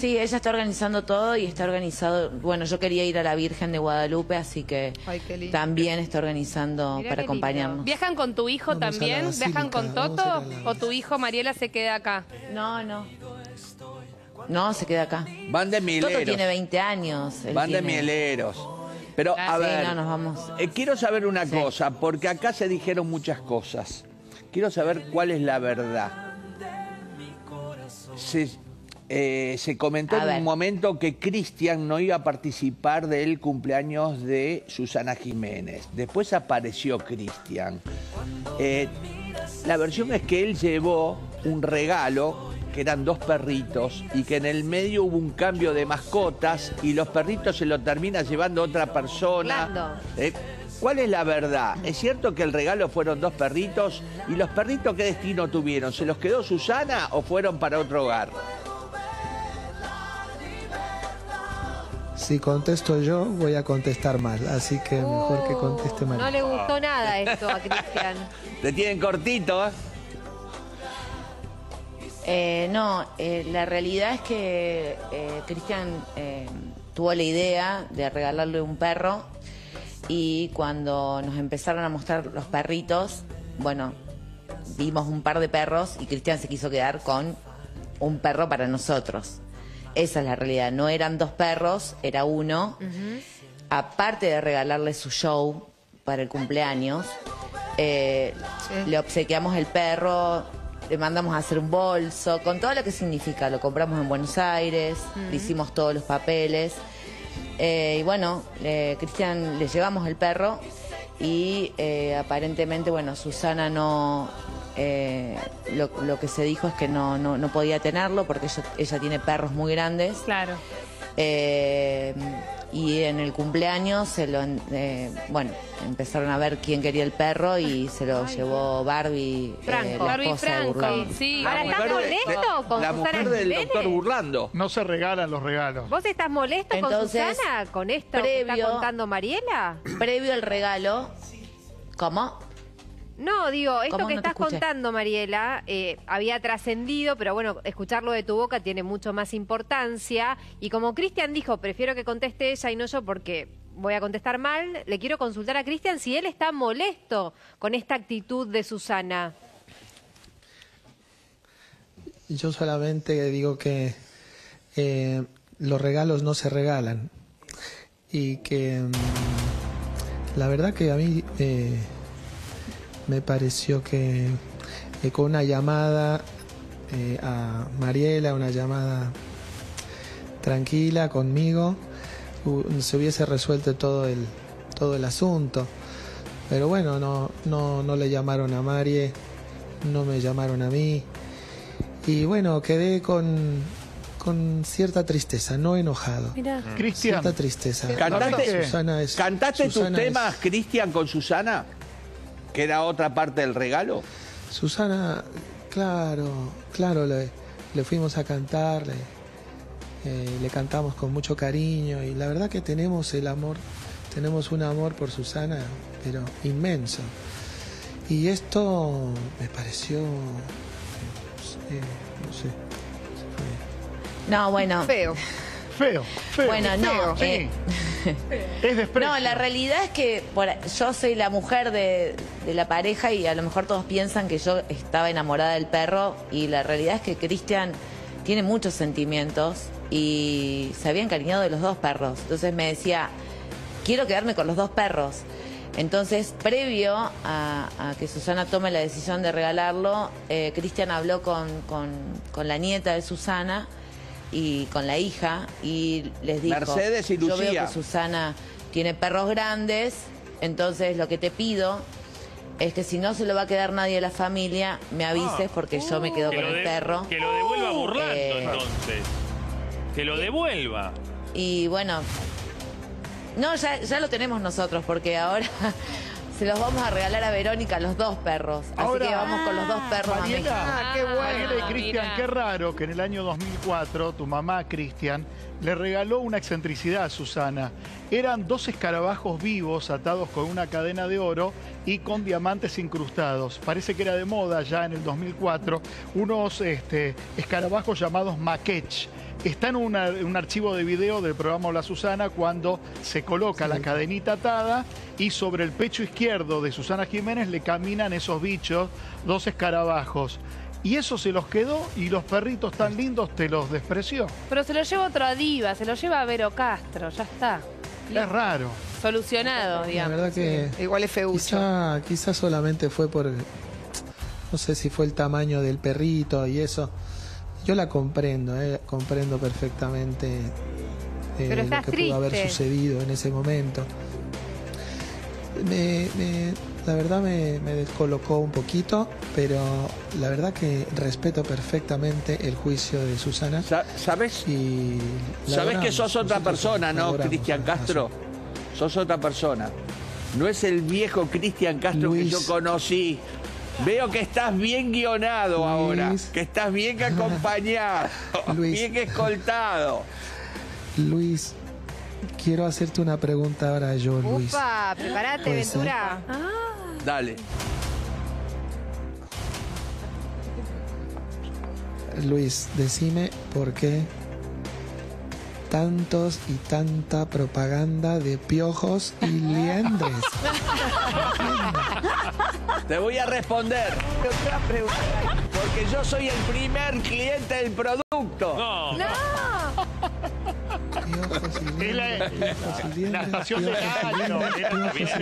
sí, ella está organizando todo y está organizado. Bueno, yo quería ir a la Virgen de Guadalupe, así que Ay, qué lindo. también está organizando Mirá para qué lindo. acompañarnos. ¿Viajan con tu hijo Vamos a la también? ¿Viajan con basílica, Toto? vamos a ir a la ¿O tu hijo Mariela se queda acá? No, no. No, se queda acá. van de Toto mieleros. tiene 20 años. Van de mieleros. Pero, Ah, a sí, ver, no, nos vamos. eh, quiero saber una Sí. cosa, porque acá se dijeron muchas cosas. quiero saber cuál es la verdad. Se, eh, se comentó A en ver. un momento que Cristian no iba a participar del cumpleaños de Susana Jiménez. Después apareció Cristian. Eh, la versión es que él llevó un regalo que eran dos perritos y que en el medio hubo un cambio de mascotas y los perritos se lo termina llevando otra persona. Eh, ¿Cuál es la verdad? ¿Es cierto que el regalo fueron dos perritos? ¿Y los perritos qué destino tuvieron? ¿Se los quedó Susana o fueron para otro hogar? Si contesto yo, voy a contestar mal, así que mejor que conteste mal. No le gustó nada esto a Cristian. [LAUGHS] Te tienen cortito, ¿eh? Eh, no, eh, la realidad es que eh, Cristian eh, tuvo la idea de regalarle un perro y cuando nos empezaron a mostrar los perritos, bueno, vimos un par de perros y Cristian se quiso quedar con un perro para nosotros. Esa es la realidad, no eran dos perros, era uno. Aparte de regalarle su show para el cumpleaños, le obsequiamos el perro, le mandamos a hacer un bolso, con todo lo que significa. Lo compramos en Buenos Aires, le hicimos todos los papeles. Eh, y bueno, eh, Cristian le llevamos el perro y eh, aparentemente, bueno, Susana no... lo, lo que se dijo es que no, no, no podía tenerlo porque ella, ella tiene perros muy grandes. Claro. Eh, y en el cumpleaños se lo, eh, bueno, empezaron a ver quién quería el perro y se lo llevó Barbie, eh, Franco. la Barbie esposa Franco, Burlando. sí. Ahora, ¿estás molesto con la Susana mujer del Jiménez? doctor Burlando. No se regalan los regalos. ¿Vos estás molesto Entonces, con Susana con esto que está previo- contando Mariela? Previo al regalo, ¿cómo? No, digo, esto que No estás contando, Mariela, eh, había trascendido, pero bueno, escucharlo de tu boca tiene mucho más importancia. Y como Cristian dijo, prefiero que conteste ella y no yo porque voy a contestar mal, le quiero consultar a Cristian si él está molesto con esta actitud de Susana. Yo solamente digo que eh, los regalos no se regalan y que mm, la verdad que a mí eh, me pareció que eh, con una llamada eh, a Mariela, una llamada tranquila conmigo, se hubiese resuelto todo el, todo el asunto. Pero bueno, no, no, no le llamaron a Marie, no me llamaron a mí. Y bueno, quedé con, con cierta tristeza, no enojado. Mira. Cristian. Cierta tristeza. ¿Cantaste, Susana es- ¿cantaste tus Susana temas, Cristian, con Susana? Que era otra parte del regalo. Susana, claro, claro, le, le fuimos a cantar, le, eh, le cantamos con mucho cariño y la verdad que tenemos el amor, tenemos un amor por Susana, pero inmenso. Y esto me pareció, eh, no sé, No, bueno. Feo. Feo, feo. Bueno, no. Eh, [LAUGHS] Es desprecio. No, la realidad es que yo soy la mujer de, de la pareja y a lo mejor todos piensan que yo estaba enamorada del perro y la realidad es que Cristian tiene muchos sentimientos y se había encariñado de los dos perros. Entonces me decía, quiero quedarme con los dos perros. Entonces, previo a, a que Susana tome la decisión de regalarlo, eh, Cristian habló con, con- con la nieta de Susana y con la hija y les dijo, Mercedes y yo veo Lucía. que Susana tiene perros grandes, entonces lo que te pido es que si no se lo va a quedar nadie de la familia, me avises porque yo me quedo Que con lo el de- perro. Que lo devuelva burlando, Eh, entonces. Que lo devuelva. Y bueno, no, ya, ya lo tenemos nosotros porque ahora se los vamos a regalar a Verónica los dos perros. Así Ahora- que vamos con los dos perros a México. Mariela, Ah, qué bueno. Mariela y Cristian, qué raro que en el año 2004 tu mamá, Cristian, le regaló una excentricidad a Susana. Eran dos escarabajos vivos atados con una cadena de oro y con diamantes incrustados. Parece que era de moda ya en el 2004 unos este, escarabajos llamados maquech. Está en una- un archivo de video del programa Hola Susana cuando se coloca la cadenita atada y sobre el pecho izquierdo de Susana Jiménez le caminan esos bichos, dos escarabajos. Y eso se los quedó y los perritos tan lindos te los despreció. Pero se lo lleva otra diva, se lo lleva a Vero Castro, ya está. Es raro. Solucionado, La digamos. verdad que Igual es feucho. quizá, quizá solamente fue por, no sé si fue el tamaño del perrito y eso. Yo la comprendo, eh, comprendo perfectamente eh, lo que pudo haber sucedido en ese momento. Me- me- la verdad me, me descolocó un poquito, pero la verdad que respeto perfectamente el juicio de Susana. ¿Sabes? Y Sabes que sos otra persona, ¿no, Cristian Castro? Sos otra persona. No es el viejo Cristian Castro que yo conocí. Veo que estás bien guionado ahora, que estás bien [LAUGHS] acompañado, bien escoltado. Luis, quiero hacerte una pregunta ahora yo, Luis. Upa, prepárate. Ventura. Dale. Luis, decime por qué tantos y tanta propaganda de piojos y liendres. Te voy a responder. Porque yo soy el primer cliente del producto. No. Las- se vienen las clases. Se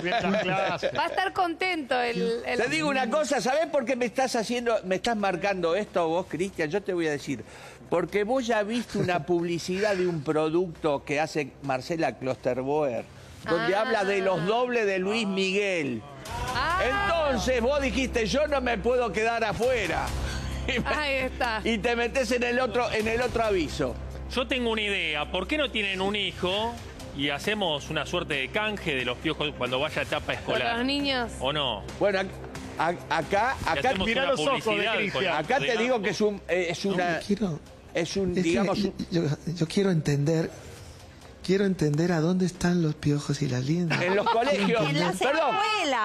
vienen las clases. Va a estar contento el... el- Te digo una cosa, ¿sabés por qué me estás haciendo, me estás marcando esto vos, Cristian? Yo te voy a decir. Porque vos ya viste una [LAUGHS] publicidad de un producto que hace Marcela Klosterboer, donde Ah. habla de los dobles de Luis Miguel. Entonces vos dijiste, yo no me puedo quedar afuera. [LAUGHS] Y, me- Ahí está. y te metes en el otro, en el otro aviso. Yo tengo una idea. ¿Por qué no tienen un hijo y hacemos una suerte de canje de los piojos cuando vaya a etapa escolar? los niños. ¿O no? Bueno, a- acá, acá, hacemos una publicidad con- acá te digo que es un, eh, es una, quiero, es un, Es que digamos, un- yo, yo quiero entender, quiero entender a dónde están los piojos y las liendres. En los colegios. Quiero entender. Perdón,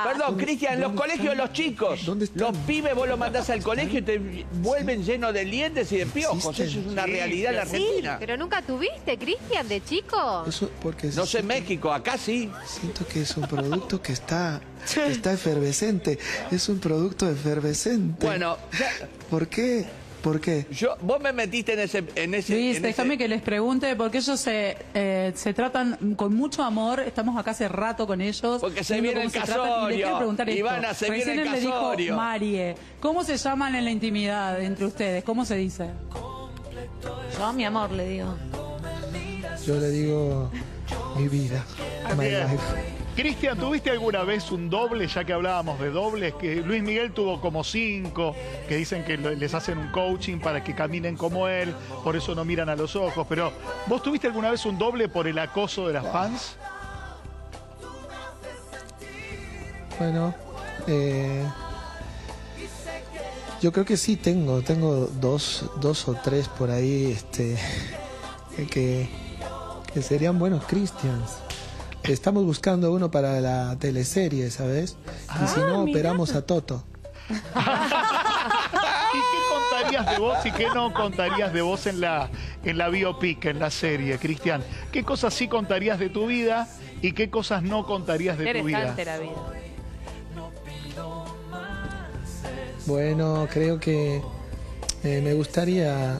perdón, Cristian, en los colegios los chicos. Los pibes vos los mandás al colegio y te vuelven llenos de lientes y de piojos. Eso es una realidad en la Sí, Argentina. pero nunca tuviste, Cristian, de chico. Eso porque No sé en México, acá sí. Siento que es un producto que está, [LAUGHS] que está efervescente. Es un producto efervescente. Bueno, ¿por qué? ¿Por qué? Yo, vos me metiste en ese, en ese, Luis, en déjame ese- que les pregunte, porque ellos se, eh, se tratan con mucho amor, estamos acá hace rato con ellos. Porque se viene el se tratan, y les quiero casorio. preguntar esto. Ivana, se viene el le dijo casorio. Marie, ¿cómo se llaman en la intimidad entre ustedes? ¿Cómo se dice? Yo, mi amor, le digo. Yo le digo mi vida. My life. Cristian, ¿tuviste alguna vez un doble, ya que hablábamos de dobles? Que Luis Miguel tuvo como cinco, que dicen que les hacen un coaching para que caminen como él, por eso no miran a los ojos. Pero, ¿vos tuviste alguna vez un doble por el acoso de las fans? Bueno, eh, yo creo que sí tengo, tengo dos, dos o tres por ahí, este, [LAUGHS] que, que serían buenos Christians. Estamos buscando uno para la teleserie, ¿sabes? Y si no, operamos a Toto. [LAUGHS] ¿Y qué contarías de vos y qué no contarías de vos en la, en la biopic, en la serie, Cristian? ¿Qué cosas sí contarías de tu vida y qué cosas no contarías de tu vida? La vida. Bueno, creo que eh, me gustaría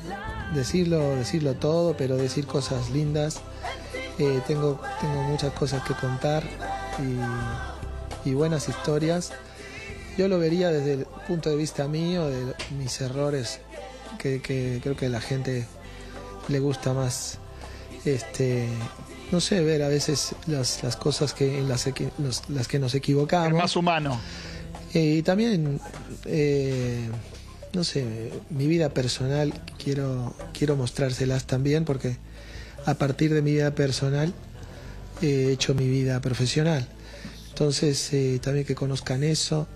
decirlo, decirlo todo, pero decir cosas lindas. Eh, tengo, tengo muchas cosas que contar y, y buenas historias. Yo lo vería desde el punto de vista mío, de mis errores, que, que creo que a la gente le gusta más, este, no sé, ver a veces las, las cosas que, en las, los- las que nos equivocamos. más humano. Eh, y también, eh, no sé, mi vida personal quiero, quiero mostrárselas también porque a partir de mi vida personal he hecho mi vida profesional. Entonces, eh, también que conozcan eso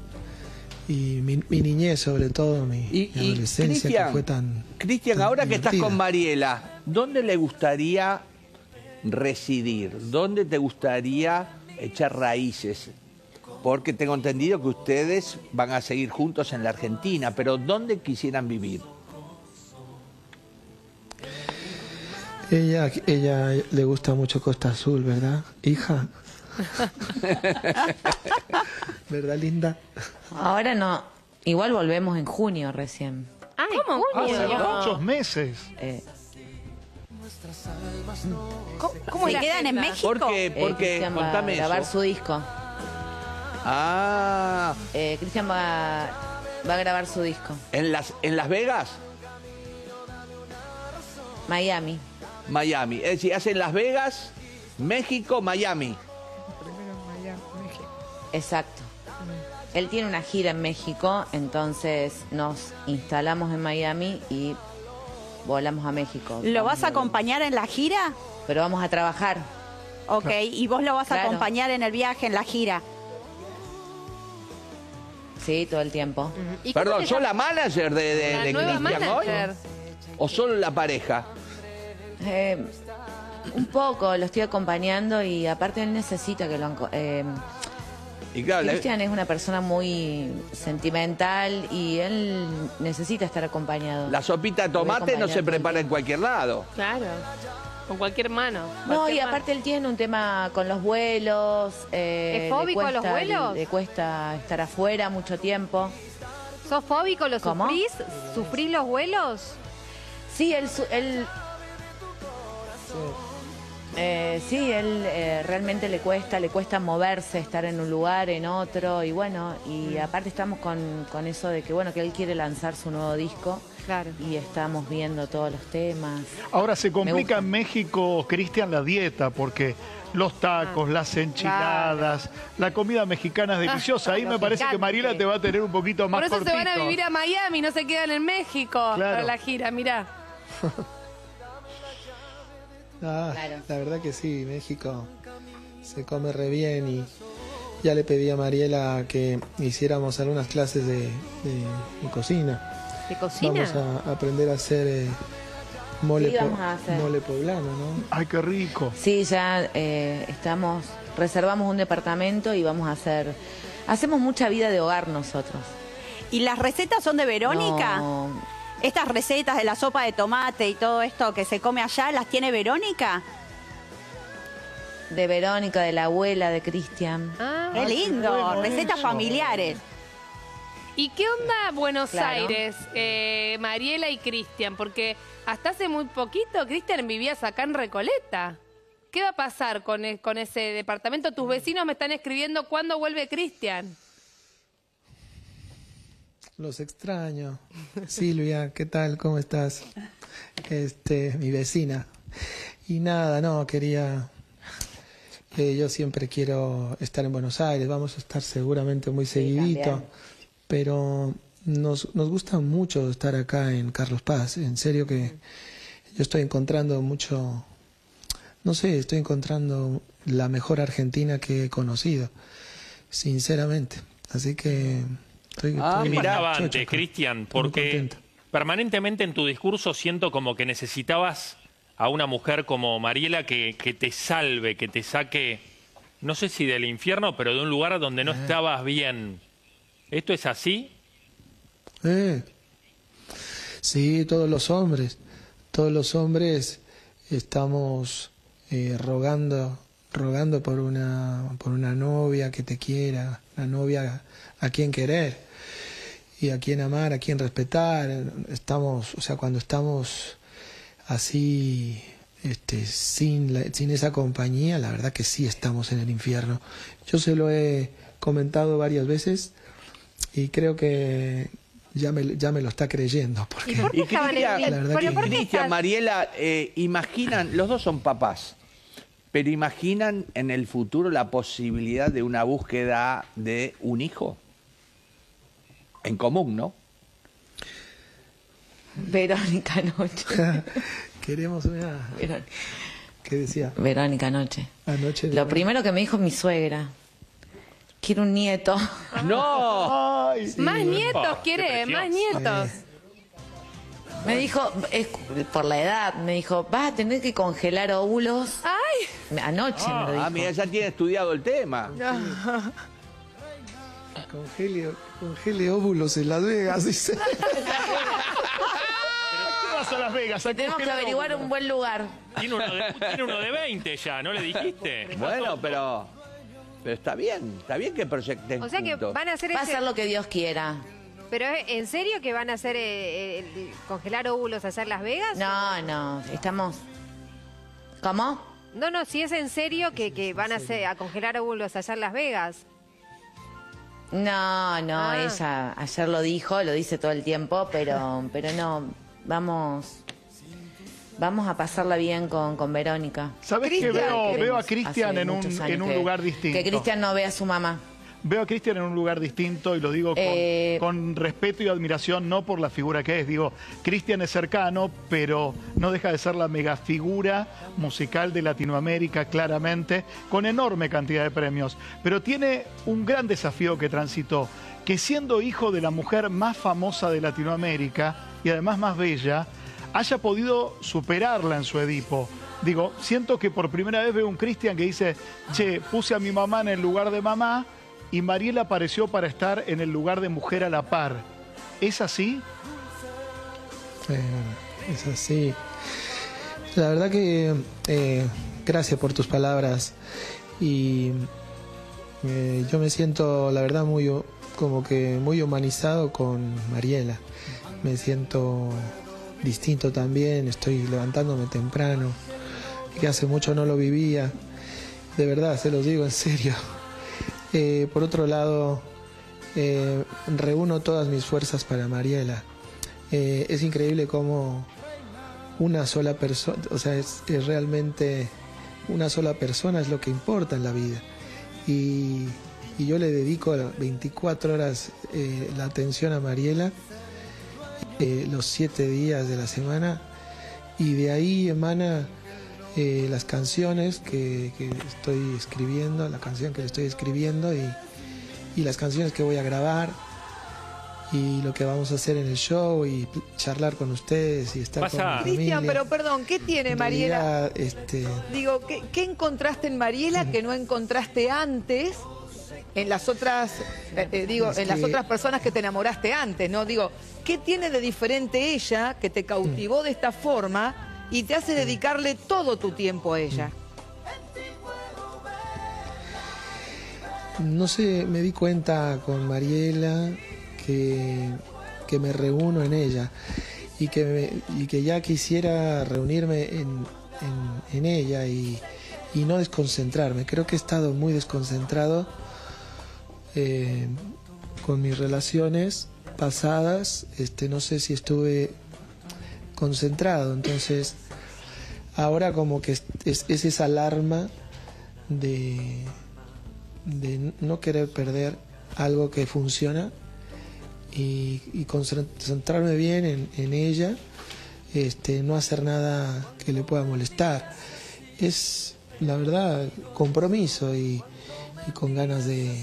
y mi, mi niñez sobre todo, mi, mi Y adolescencia que fue tan... Cristian, ahora que estás con Mariela, ¿dónde le gustaría residir? ¿Dónde te gustaría echar raíces? Porque tengo entendido que ustedes van a seguir juntos en la Argentina, pero ¿dónde quisieran vivir? Ella, ella le gusta mucho Costa Azul, ¿verdad? Hija, [LAUGHS] ¿verdad, linda? Ahora no. Igual volvemos en junio recién. Ay, ¿Cómo? junio. Hace muchos meses. Eh, ¿Cómo, cómo se quedan en. México? ¿Por qué? eh, Porque, Cristian va a contame grabar eso. su disco. Ah, Eh, Cristian va, va a grabar su disco. ¿en Las, ¿en Las Vegas? Miami. Miami. Es decir, hacen Las Vegas, México, Miami. Exacto. Él tiene una gira en México, entonces nos instalamos en Miami y volamos a México. ¿Lo Vamos vas a acompañar en la gira? Pero vamos a trabajar. Ok, y vos lo vas a Claro. acompañar en el viaje, en la gira. Sí, todo el tiempo. Perdón, ¿sos la manager de, de, La de nueva Cristian hoy? manager. ¿O solo la pareja? Eh, un poco, lo estoy acompañando y aparte él necesita que lo... eh, Y claro, le- Cristian es una persona muy sentimental y él necesita estar acompañado. la sopita de tomate no se prepara en cualquier lado. Claro. Con cualquier mano. No, Cualquier y mano. aparte él tiene un tema con los vuelos. eh, ¿Es fóbico le a los cuesta- vuelos? Le, le cuesta estar afuera mucho tiempo. ¿Sos fóbico? ¿Lo ¿Cómo? sufrís? ¿Sufrís los vuelos? Sí, él... su- él eh, sí, él eh, realmente le cuesta, le cuesta moverse, estar en un lugar, en otro, y bueno, y aparte estamos con, con eso de que bueno, que él quiere lanzar su nuevo disco. Claro. Y estamos viendo todos los temas. Ahora se complica en México, Cristian, la dieta, porque los Ah, tacos, las enchiladas, la comida mexicana es deliciosa. Ahí [LAUGHS] me parece que. Mariela te va a tener un poquito más Por eso se van a cortito. vivir a Miami, no se quedan en México para la gira, mirá. [LAUGHS] Ah, La verdad que sí, México se come re bien y ya le pedí a Mariela que hiciéramos algunas clases de, de- de cocina. ¿De cocina? Vamos a aprender a hacer eh, mole, Sí, po- vamos a hacer. mole poblano, ¿no? Ay, qué rico. Sí, ya eh, estamos, reservamos un departamento y vamos a hacer, hacemos mucha vida de hogar nosotros. ¿Y las recetas son de Verónica? No. Estas recetas de la sopa de tomate y todo esto que se come allá, ¿las tiene Verónica? De Verónica, de la abuela de Cristian. Ah, Qué lindo, recetas familiares. ¿Y qué onda Buenos Claro. Aires, eh, Mariela y Cristian? Porque hasta hace muy poquito Cristian vivías acá en Recoleta. ¿Qué va a pasar con, e- con ese departamento? Tus vecinos me están escribiendo cuándo vuelve Cristian. Los extraño. Silvia, ¿qué tal? ¿Cómo estás? Este, mi vecina. Y nada, no, quería. eh, yo siempre quiero estar en Buenos Aires, vamos a estar seguramente muy seguidito. también. Pero nos, nos gusta mucho estar acá en Carlos Paz. En serio que yo estoy encontrando mucho. No sé, estoy encontrando la mejor Argentina que he conocido. Sinceramente. Así que. Estoy, Ah, ¿Qué estoy chocho antes. Cristian? Porque permanentemente en tu discurso siento como que necesitabas a una mujer como Mariela que, que te salve, que te saque, no sé si del infierno, pero de un lugar donde no estabas bien. ¿Esto es así? Eh. Sí, todos los hombres, todos los hombres estamos eh, rogando, rogando por una, por una novia que te quiera, una novia a quien querer y a quien amar, a quien respetar. Estamos, o sea, cuando estamos así, este, sin, la- sin esa compañía, la verdad que sí estamos en el infierno. Yo se lo he comentado varias veces y creo que ya me, ya me lo está creyendo. Porque ¿Y por qué Cristian, que- por qué Cristian, estás- Mariela, eh, imaginan, los dos son papás, pero imaginan en el futuro la posibilidad de una búsqueda de un hijo en común, ¿no? Verónica Noche. [LAUGHS] Queremos una... Verónica. ¿Qué decía? Verónica Noche. Anoche. Lo primero que me dijo mi suegra. Quiero un nieto. [LAUGHS] ¡No! Ay, más bueno. nietos Oh, qué quiere, más nietos. Me dijo, es- por la edad, me dijo, vas a tener que congelar óvulos. Ay, Anoche me lo dijo. Ah, mira, ya tiene estudiado el tema. Congele, congele óvulos en Las Vegas, dice. [LAUGHS] ¿Qué vas a Las Vegas? a Tenemos que congelar averiguar óvulos? un buen lugar. Tiene uno, de, tiene uno de 20 ya, ¿no le dijiste? Bueno, pero, pero está bien, está bien que proyecten O sea que juntos. van a hacer Va a ese- ser lo que Dios quiera. ¿Pero es en serio que van a hacer eh, el- congelar óvulos allá en Las Vegas? No, no, estamos... ¿Cómo? No, no, si es en serio que, que van a, hacer, a congelar óvulos allá en Las Vegas. No, no, Ah. ella ayer lo dijo, lo dice todo el tiempo, pero, [LAUGHS] pero no, vamos, vamos a pasarla bien con, con Verónica. ¿Sabés que veo, veo a Cristian en un, en un que- lugar distinto? Que Cristian no vea a su mamá. Veo a Cristian en un lugar distinto y lo digo con, Eh, con respeto y admiración, no por la figura que es. Digo, Cristian es cercano, pero no deja de ser la megafigura musical de Latinoamérica, claramente, con enorme cantidad de premios. Pero tiene un gran desafío que transitó, que siendo hijo de la mujer más famosa de Latinoamérica y además más bella, haya podido superarla en su Edipo. Digo, siento que por primera vez veo un Cristian que dice, che, puse a mi mamá en el lugar de mamá y Mariela apareció para estar en el lugar de mujer a la par. ¿Es así? Es así. La verdad que eh, gracias por tus palabras y eh, yo me siento, la verdad, muy como que muy humanizado con Mariela. Me siento distinto también, estoy levantándome temprano, que hace mucho no lo vivía. De verdad, se los digo en serio. Por otro lado, eh, reúno todas mis fuerzas para Mariela. Eh, es increíble cómo una sola persona, o sea, es, realmente una sola persona es lo que importa en la vida. Y, yo le dedico 24 horas eh, la atención a Mariela, los 7 días de la semana, y de ahí emana eh, las canciones que, que estoy escribiendo, la canción que estoy escribiendo y, y las canciones que voy a grabar y lo que vamos a hacer en el show y charlar con ustedes y estar con mi familia. Cristian, pero perdón, ¿qué tiene En Mariela? realidad, este, Digo, ¿qué, qué encontraste en Mariela que no encontraste antes en las otras, eh, eh, digo, Es en las que- otras personas que te enamoraste antes, ¿no? Digo, ¿qué tiene de diferente ella que te cautivó de esta forma y te hace dedicarle todo tu tiempo a ella? no sé, me di cuenta con Mariela que, que me reúno en ella y que, y que ya quisiera reunirme en, en- en ella y, y no desconcentrarme. Creo que he estado muy desconcentrado eh, con mis relaciones pasadas. Este, no sé si estuve concentrado, entonces ahora como que es, es- es esa alarma de, de no querer perder algo que funciona y, y concentrarme bien en, en ella, este, no hacer nada que le pueda molestar. Es, la verdad, compromiso y con ganas de,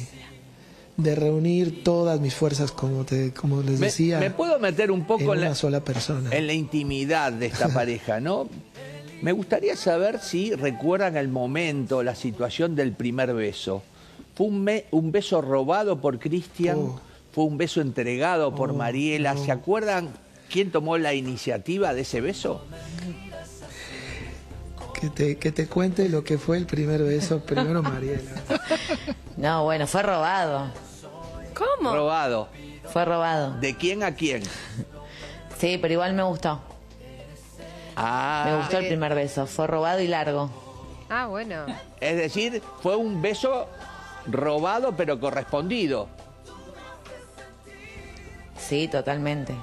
de reunir todas mis fuerzas, como, te, como les Me- decía, me, puedo meter un en poco en una la, sola persona. en la intimidad de esta [LAUGHS] pareja, ¿no? Me gustaría saber si recuerdan el momento, la situación del primer beso. ¿Fue un, me- un beso robado por Cristian? Oh. ¿Fue un beso entregado por Mariela? ¿Se acuerdan quién tomó la iniciativa de ese beso? Que te, que te cuente lo que fue el primer beso, primero Mariela. [LAUGHS] No, bueno, fue robado. ¿Cómo? Robado. Fue robado. ¿De quién a quién? [LAUGHS] Sí, pero igual me gustó. Ah, Me gustó el primer beso. Fue robado y largo. Ah, bueno. es decir, fue un beso robado pero correspondido. Sí, totalmente.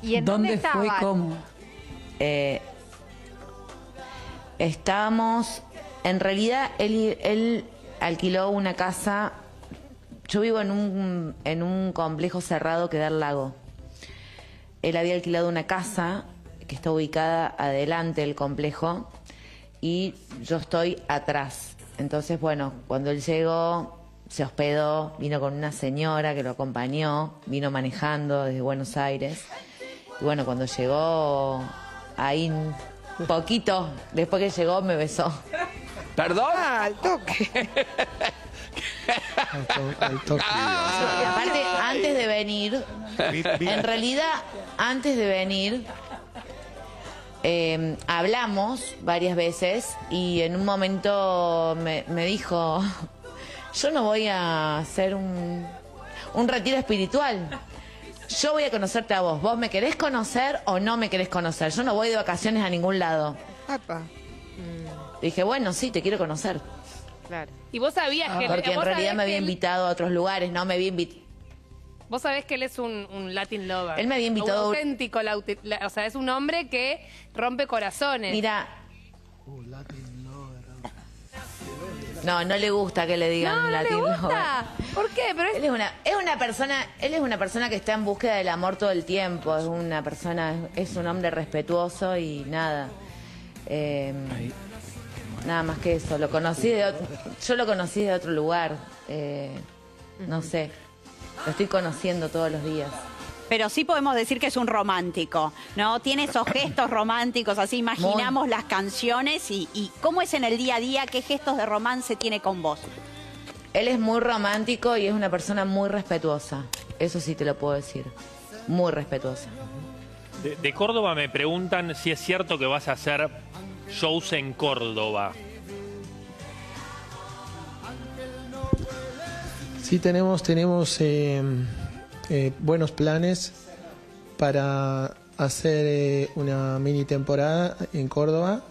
¿Y en dónde, estaban? Eh, estábamos, en realidad, él, él alquiló una casa. Yo vivo en un, en un complejo cerrado que da al lago. Él había alquilado una casa que está ubicada adelante del complejo y yo estoy atrás. Entonces, bueno, cuando él llegó, se hospedó, vino con una señora que lo acompañó, vino manejando desde Buenos Aires. Y bueno, cuando llegó ahí un poquito, después que llegó me besó. ¿Perdón? Ah, al toque. Al toque. Y aparte, antes de venir, en realidad, antes de venir, eh, hablamos varias veces y en un momento me, me dijo, yo no voy a hacer un, un retiro espiritual. Yo voy a conocerte a vos. ¿Vos me querés conocer o no me querés conocer? Yo no voy de vacaciones a ningún lado. Apa. Dije, bueno, sí, te quiero conocer. Claro. Y vos sabías que... Porque en realidad me había él- invitado a otros lugares, no me había invitado. Vos sabés que él es un, un Latin lover. Él me había invitado- Un auténtico, la- o sea, es un hombre que rompe corazones. Mira. No, no le gusta que le digan No, no le Latin gusta. lover. ¿Por qué? Pero es... Él es una, es una persona, él es una persona que está en búsqueda del amor todo el tiempo. Es una persona, es un hombre respetuoso y nada. Eh, nada más que eso. Lo conocí de otro- yo lo conocí de otro lugar. Eh, no sé. Lo estoy conociendo todos los días. Pero sí podemos decir que es un romántico, ¿no? Tiene esos gestos románticos, así imaginamos las canciones y, y cómo es en el día a día, qué gestos de romance tiene con vos. Él es muy romántico y es una persona muy respetuosa. Eso sí te lo puedo decir. Muy respetuosa. De, de Córdoba me preguntan si es cierto que vas a hacer shows en Córdoba. Sí, tenemos, tenemos eh, eh, buenos planes para hacer eh, una mini temporada en Córdoba.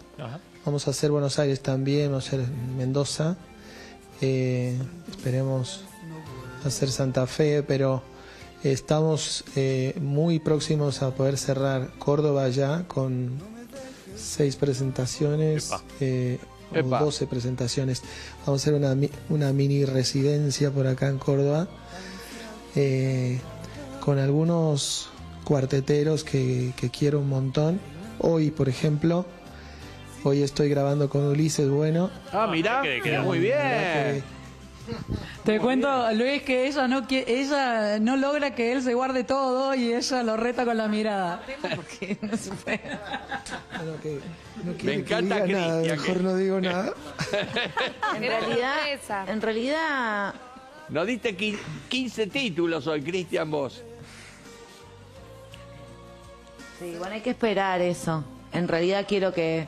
Vamos a hacer Buenos Aires también, vamos a hacer Mendoza. Esperemos hacer Santa Fe, pero estamos muy próximos a poder cerrar Córdoba ya con seis presentaciones. eh, o Epa. 12 presentaciones. Vamos a hacer una, mi- una mini residencia por acá en Córdoba eh, con algunos cuarteteros que, que quiero un montón. Hoy, por ejemplo, hoy estoy grabando con Ulises Bueno. Ah, mirá, que queda muy bien. Te cuento, Luis, que ella no ella no logra que él se guarde todo y ella lo reta con la mirada. No Me quiere que encanta diga nada, Cristian, mejor que- no digo nada. [LAUGHS] En realidad, en realidad, Nos diste qui- 15 títulos hoy, Cristian, vos. sí, bueno, hay que esperar eso. En realidad quiero que,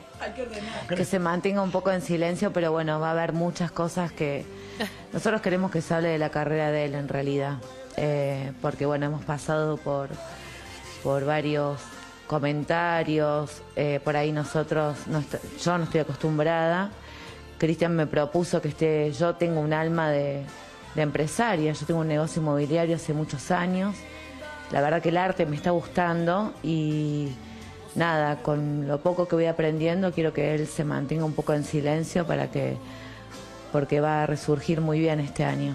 que se mantenga un poco en silencio, pero bueno, va a haber muchas cosas que nosotros queremos que se hable de la carrera de él en realidad, Eh, porque bueno, hemos pasado por, por varios comentarios, eh, por ahí nosotros, yo no estoy acostumbrada, Cristian me propuso que esté, yo tengo un alma de empresaria, yo tengo un negocio inmobiliario hace muchos años, la verdad que el arte me está gustando y nada, con lo poco que voy aprendiendo quiero que él se mantenga un poco en silencio para que, porque va a resurgir muy bien este año.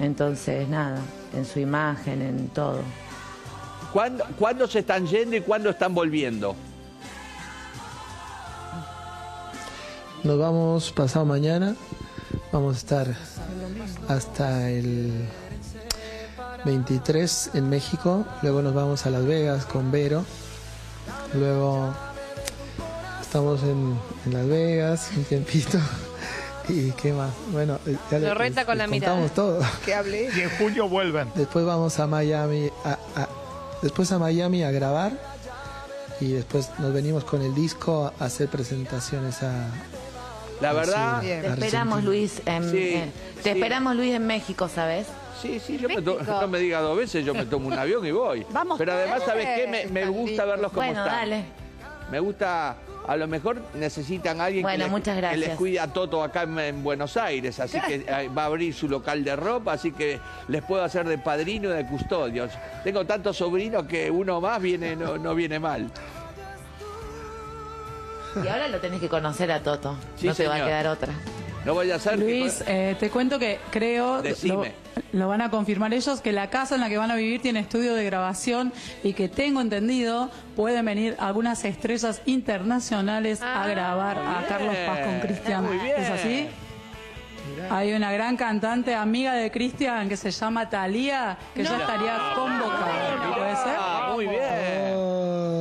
Entonces, nada, en su imagen, en todo. ¿Cuándo, cuándo se están yendo y cuándo están volviendo? Nos vamos pasado mañana. Vamos a estar hasta el 23 en México. Luego nos vamos a Las Vegas con Vero. Luego estamos en, en Las Vegas un tiempito. [LAUGHS] ¿Y qué más? Bueno, eh, ya Lo les- reta con les la mirada. contamos todo. [LAUGHS] Que hablé. Y en junio vuelven. Después vamos a Miami a, a- después a Miami a grabar y después nos venimos con el disco a hacer presentaciones a La verdad. Sí, Te esperamos, Luis, en, Sí, en- te sí. esperamos, Luis, en México, ¿sabes? Sí, sí, yo me to- no me diga dos veces, yo me tomo un avión y voy. Vamos. Pero además, ¿sabes qué? Me, me gusta verlos como Bueno, están. dale. Me gusta, a lo mejor necesitan a alguien Bueno, que, les, muchas que les gracias. cuide a Toto acá en, en Buenos Aires, así que eh, va a abrir su local de ropa, así que les puedo hacer de padrino y de custodios. Tengo tantos sobrinos que uno más viene, no, no viene mal. Y ahora lo tenés que conocer a Toto. Sí, no te va a quedar otra. No voy a hacer Luis, eh, te cuento que creo, Decime. lo van a confirmar ellos, que la casa en la que van a vivir tiene estudio de grabación y que tengo entendido pueden venir algunas estrellas internacionales a grabar a Carlos Paz con Cristian. Muy bien. ¿Es así? Hay una gran cantante amiga de Cristian que se llama Thalía, que ya estaría convocada. ¿Puede ser? Ah, muy bien.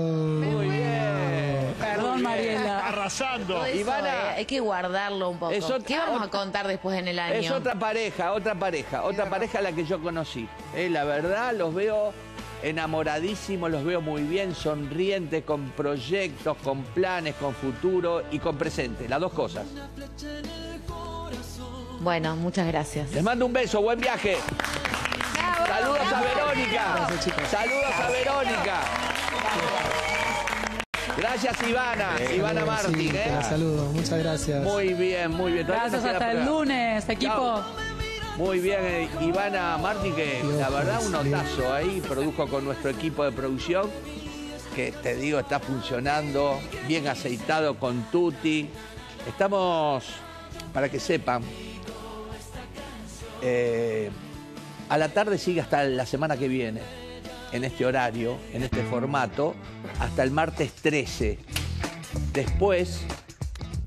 Todo eso, Ivana, eh, hay que guardarlo un poco. es otra- ¿Qué vamos a contar después en el año? Es otra pareja, otra pareja, otra pareja a la que yo conocí. Eh, la verdad, los veo enamoradísimos, los veo muy bien, sonrientes, con proyectos, con planes, con futuro y con presente, las dos cosas. Bueno, muchas gracias. Les mando un beso, buen viaje. Saludos a Verónica. Saludos a Verónica. Gracias, Ivana. Eh, Ivana sí, Martín, te ¿eh? la saludo, muchas gracias. Muy bien, muy bien. Todavía Gracias, hasta el prueba. lunes, equipo. Muy bien, eh, Ivana Martín, que la verdad un notazo ahí, produjo con nuestro equipo de producción, que te digo, está funcionando, bien aceitado con Tutti. Estamos, para que sepan, eh, a la tarde sigue hasta la semana que viene, en este horario, en este formato, hasta el martes 13. Después,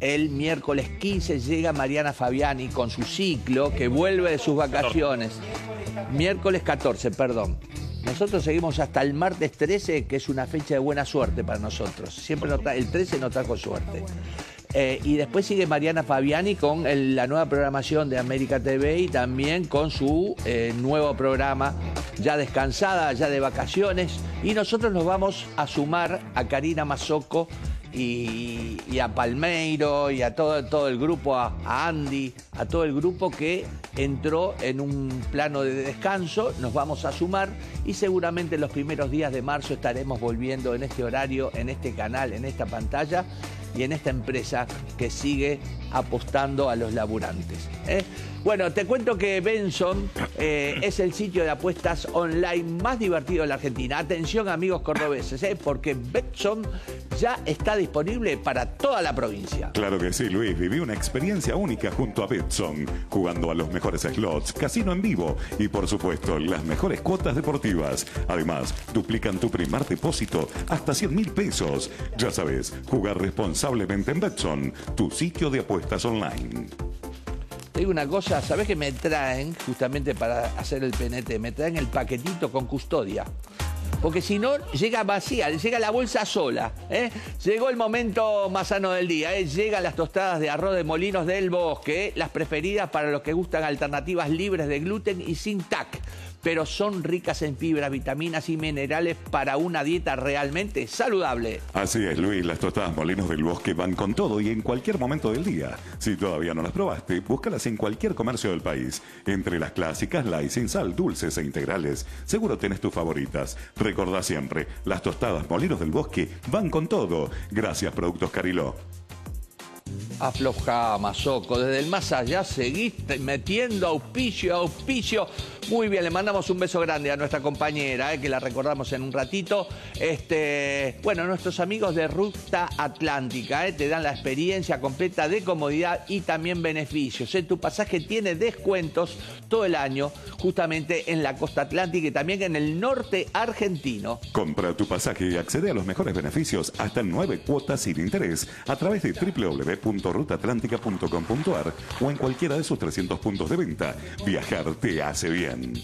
el miércoles 15 llega Mariana Fabiani con su ciclo que vuelve de sus vacaciones. Miércoles 14, perdón. Nosotros seguimos hasta el martes 13, que es una fecha de buena suerte para nosotros. Siempre el 13 nos trajo suerte. Eh, y después sigue Mariana Fabiani con la nueva programación de América TV y también con su eh, nuevo programa, ya descansada, ya de vacaciones. Y nosotros nos vamos a sumar a Karina Mazoco y, a Palmeiro y a todo, todo el grupo, a, Andy, a todo el grupo que entró en un plano de descanso, nos vamos a sumar y seguramente en los primeros días de marzo estaremos volviendo en este horario, en este canal, en esta pantalla y en esta empresa que sigue apostando a los laburantes. ¿eh? Bueno, te cuento que Benson eh, es el sitio de apuestas online más divertido de la Argentina. Atención amigos cordobeses, ¿eh? porque Benson ya está disponible para toda la provincia. Claro que sí, Luis. Viví una experiencia única junto a Betson, jugando a los mejores slots, casino en vivo y, por supuesto, las mejores cuotas deportivas. Además, duplican tu primer depósito hasta 100 mil pesos. Ya sabes, jugar responsablemente en Betson, tu sitio de apuestas online. Te digo una cosa, ¿sabés que me traen justamente para hacer el PNT? Me traen el paquetito con custodia. Porque si no, llega vacía, llega la bolsa sola. ¿eh? Llegó el momento más sano del día. ¿eh? Llegan las tostadas de arroz de molinos del bosque, las preferidas para los que gustan alternativas libres de gluten y sin TAC. Pero son ricas en fibras, vitaminas y minerales para una dieta realmente saludable. Así es, Luis, las tostadas molinos del bosque van con todo y en cualquier momento del día. Si todavía no las probaste, búscalas en cualquier comercio del país. Entre las clásicas, light sin sal, dulces e integrales, seguro tenés tus favoritas. Recordá siempre, las tostadas molinos del bosque van con todo. Gracias, Productos Cariló. Afloja, Mazoco. Desde el más allá seguís metiendo auspicio, auspicio. Muy bien, le mandamos un beso grande a nuestra compañera, eh, que la recordamos en un ratito. Este, bueno, nuestros amigos de Ruta Atlántica eh, te dan la experiencia completa de comodidad y también beneficios. eh. Tu pasaje tiene descuentos todo el año, justamente en la costa atlántica y también en el norte argentino. Compra tu pasaje y accede a los mejores beneficios hasta nueve cuotas sin interés a través de www.rutaatlántica.com.ar o en cualquiera de sus 300 puntos de venta. Viajar te hace bien.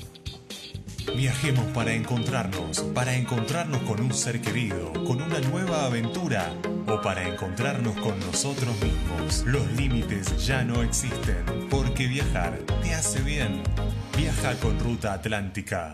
Viajemos para encontrarnos, para encontrarnos con un ser querido, con una nueva aventura o para encontrarnos con nosotros mismos. Los límites ya no existen, porque viajar te hace bien. Viaja con Ruta Atlántica.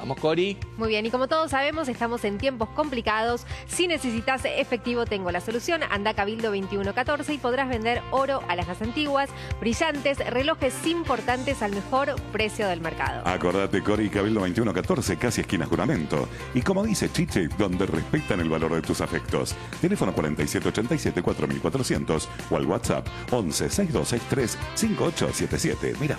Vamos, Cori. Muy bien, y como todos sabemos, estamos en tiempos complicados. Si necesitas efectivo, tengo la solución. Anda a Cabildo 2114 y podrás vender oro, alhajas antiguas, brillantes, relojes importantes al mejor precio del mercado. Acordate, Cori Cabildo 2114, casi esquina juramento. Y como dice Chiche, donde respetan el valor de tus afectos. Teléfono 4787-4400 o al WhatsApp 11 6263 5877. Mira.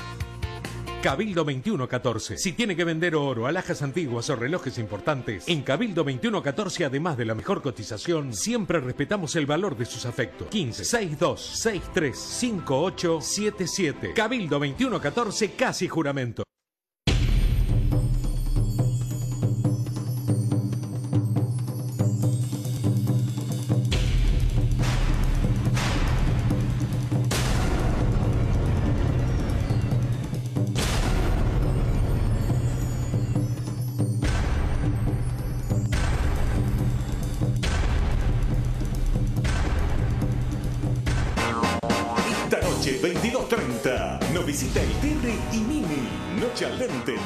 Cabildo 2114. Si tiene que vender oro, alhajas antiguas o relojes importantes, en Cabildo 2114, además de la mejor cotización, siempre respetamos el valor de sus afectos. 15 62 63 5877. Cabildo 2114, casi juramento.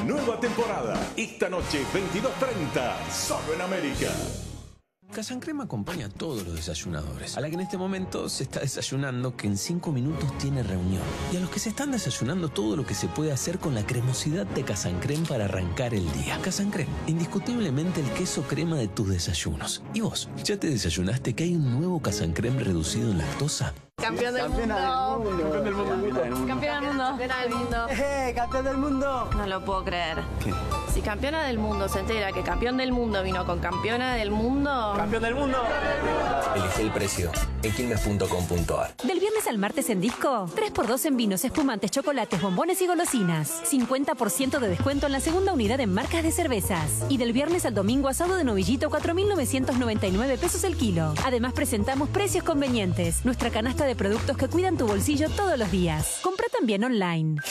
Nueva temporada. Esta noche, 22.30, solo en América. Casancrema acompaña a todos los desayunadores. A la que en este momento se está desayunando, que en cinco minutos tiene reunión. Y a los que se están desayunando todo lo que se puede hacer con la cremosidad de Casancrem para arrancar el día. Casancrem, indiscutiblemente el queso crema de tus desayunos. ¿Y vos? ¿Ya te desayunaste que hay un nuevo Casancrem reducido en lactosa? Campeón del mundo. Campeón del mundo. Campeona del mundo. Campeona del mundo. ¡Eh, campeón del mundo! No lo puedo creer. Si campeona del mundo se entera que campeón del mundo vino con campeona del mundo. ¡Campeón del mundo! Elige el precio en quilmes.com.ar. Del viernes al martes en disco, 3x2 en vinos, espumantes, chocolates, bombones y golosinas. 50% de descuento en la segunda unidad en marcas de cervezas. Y del viernes al domingo asado de novillito, 4.999 pesos el kilo. Además presentamos precios convenientes. Nuestra canasta de productos que cuidan tu bolsillo todos los días. Compra también online.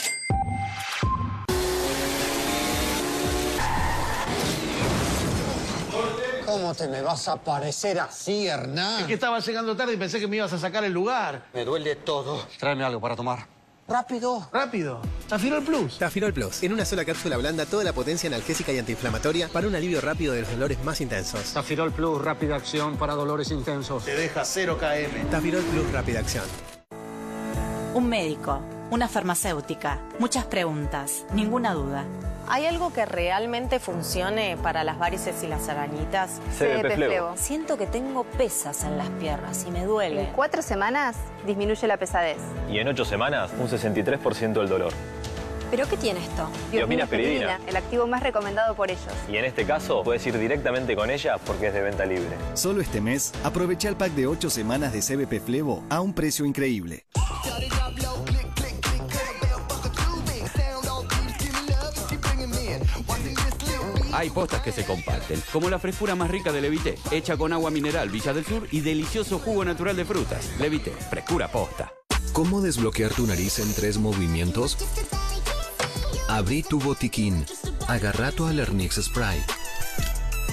¿Cómo te me vas a parecer así, Hernán? Es que estaba llegando tarde y pensé que me ibas a sacar el lugar. Me duele todo. Tráeme algo para tomar. Rápido. Rápido. Tafirol Plus. Tafirol Plus. En una sola cápsula blanda, toda la potencia analgésica y antiinflamatoria para un alivio rápido de los dolores más intensos. Tafirol Plus, rápida acción para dolores intensos. Te deja 0 km. Tafirol Plus, rápida acción. Un médico, una farmacéutica, muchas preguntas, ninguna duda. ¿Hay algo que realmente funcione para las varices y las arañitas? CBP Flevo. Siento que tengo pesas en las piernas y me duele. En cuatro semanas disminuye la pesadez. Y en ocho semanas, un 63% del dolor. ¿Pero qué tiene esto? Biopina aspiridina. el activo más recomendado por ellos. Y en este caso, puedes ir directamente con ella porque es de venta libre. Solo este mes, aprovecha el pack de 8 semanas de CBP Flevo a un precio increíble. Hay postas que se comparten, como la frescura más rica de Levité, hecha con agua mineral Villa del Sur y delicioso jugo natural de frutas. Levité, frescura posta. ¿Cómo desbloquear tu nariz en tres movimientos? Abrí tu botiquín. Agarra tu Alernix Spray.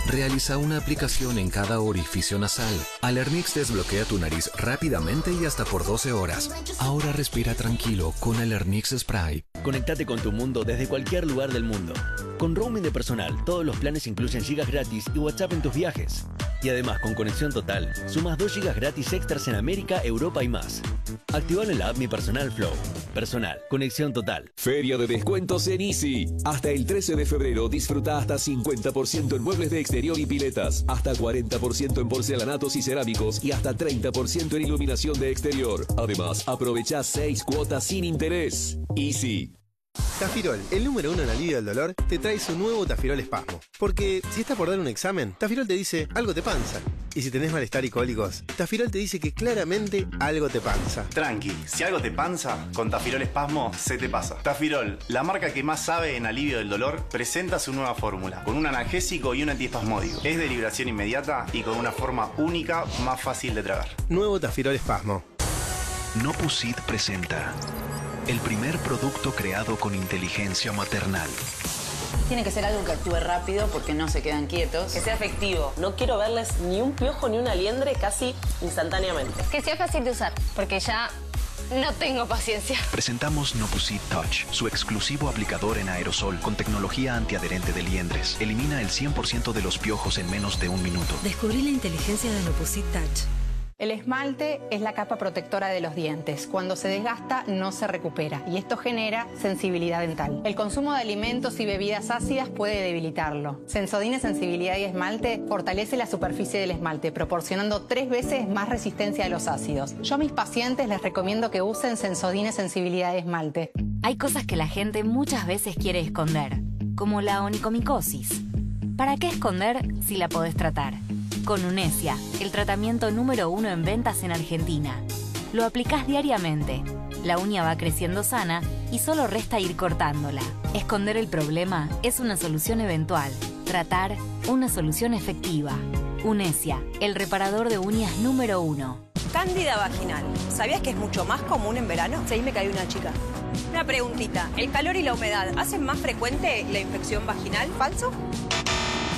Realiza una aplicación en cada orificio nasal. Alernix desbloquea tu nariz rápidamente y hasta por 12 horas. Ahora respira tranquilo con Alernix Spray. Conectate con tu mundo desde cualquier lugar del mundo. Con roaming de personal, todos los planes incluyen gigas gratis y WhatsApp en tus viajes. Y además, con conexión total, sumas 2 gigas gratis extras en América, Europa y más. Activar en la app Mi Personal Flow. Personal, conexión total. Feria de descuentos en Easy. Hasta el 13 de febrero disfruta hasta 50% en muebles de exterior y piletas, hasta 40% en porcelanatos y cerámicos y hasta 30% en iluminación de exterior. Además, aprovecha 6 cuotas sin interés. Easy. Tafirol, el número uno en alivio del dolor, te trae su nuevo Tafirol Espasmo. Porque si estás por dar un examen, Tafirol te dice algo te panza. Y si tenés malestar y cólicos, Tafirol te dice que claramente algo te panza. Tranqui, si algo te panza, con Tafirol Espasmo se te pasa. Tafirol, la marca que más sabe en alivio del dolor, presenta su nueva fórmula, con un analgésico y un antiespasmódico. Es de liberación inmediata y con una forma única, más fácil de tragar. Nuevo Tafirol Espasmo. Nopusit presenta el primer producto creado con inteligencia maternal. Tiene que ser algo que actúe rápido porque no se quedan quietos. Que sea efectivo. No quiero verles ni un piojo ni una liendre casi instantáneamente. Que sea fácil de usar, porque ya no tengo paciencia. Presentamos Nopusit Touch, su exclusivo aplicador en aerosol con tecnología antiadherente de liendres. Elimina el 100% de los piojos en menos de un minuto. Descubrí la inteligencia de Nopusit Touch. El esmalte es la capa protectora de los dientes. Cuando se desgasta no se recupera y esto genera sensibilidad dental. El consumo de alimentos y bebidas ácidas puede debilitarlo. Sensodine Sensibilidad y Esmalte fortalece la superficie del esmalte, proporcionando tres veces más resistencia a los ácidos. Yo a mis pacientes les recomiendo que usen Sensodine Sensibilidad y Esmalte. Hay cosas que la gente muchas veces quiere esconder, como la onicomicosis. ¿Para qué esconder si la podés tratar? Con Unesia, el tratamiento número uno en ventas en Argentina. Lo aplicás diariamente. La uña va creciendo sana y solo resta ir cortándola. Esconder el problema es una solución eventual. Tratar, una solución efectiva. Unesia, el reparador de uñas número uno. Cándida vaginal. ¿Sabías que es mucho más común en verano? Sí, me cayó una chica. Una preguntita. ¿El calor y la humedad hacen más frecuente la infección vaginal? ¿Falso?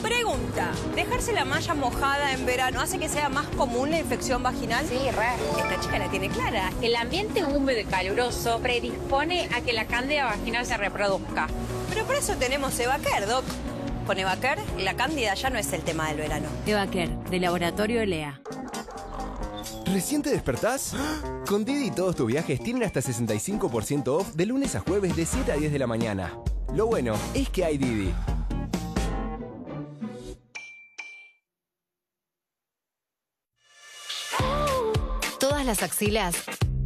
Pregunta, ¿dejarse la malla mojada en verano hace que sea más común la infección vaginal? Sí, re. Esta chica la tiene clara. El ambiente húmedo y caluroso predispone a que la cándida vaginal se reproduzca. Pero por eso tenemos Evacare, Doc. Con Evaquer, la cándida ya no es el tema del verano. Evaquer, de Laboratorio ELEA. ¿Recién te despertás? [GASPS] Con Didi todos tus viajes tienen hasta 65% off de lunes a jueves de 7 a 10 de la mañana. Lo bueno es que hay Didi. Las axilas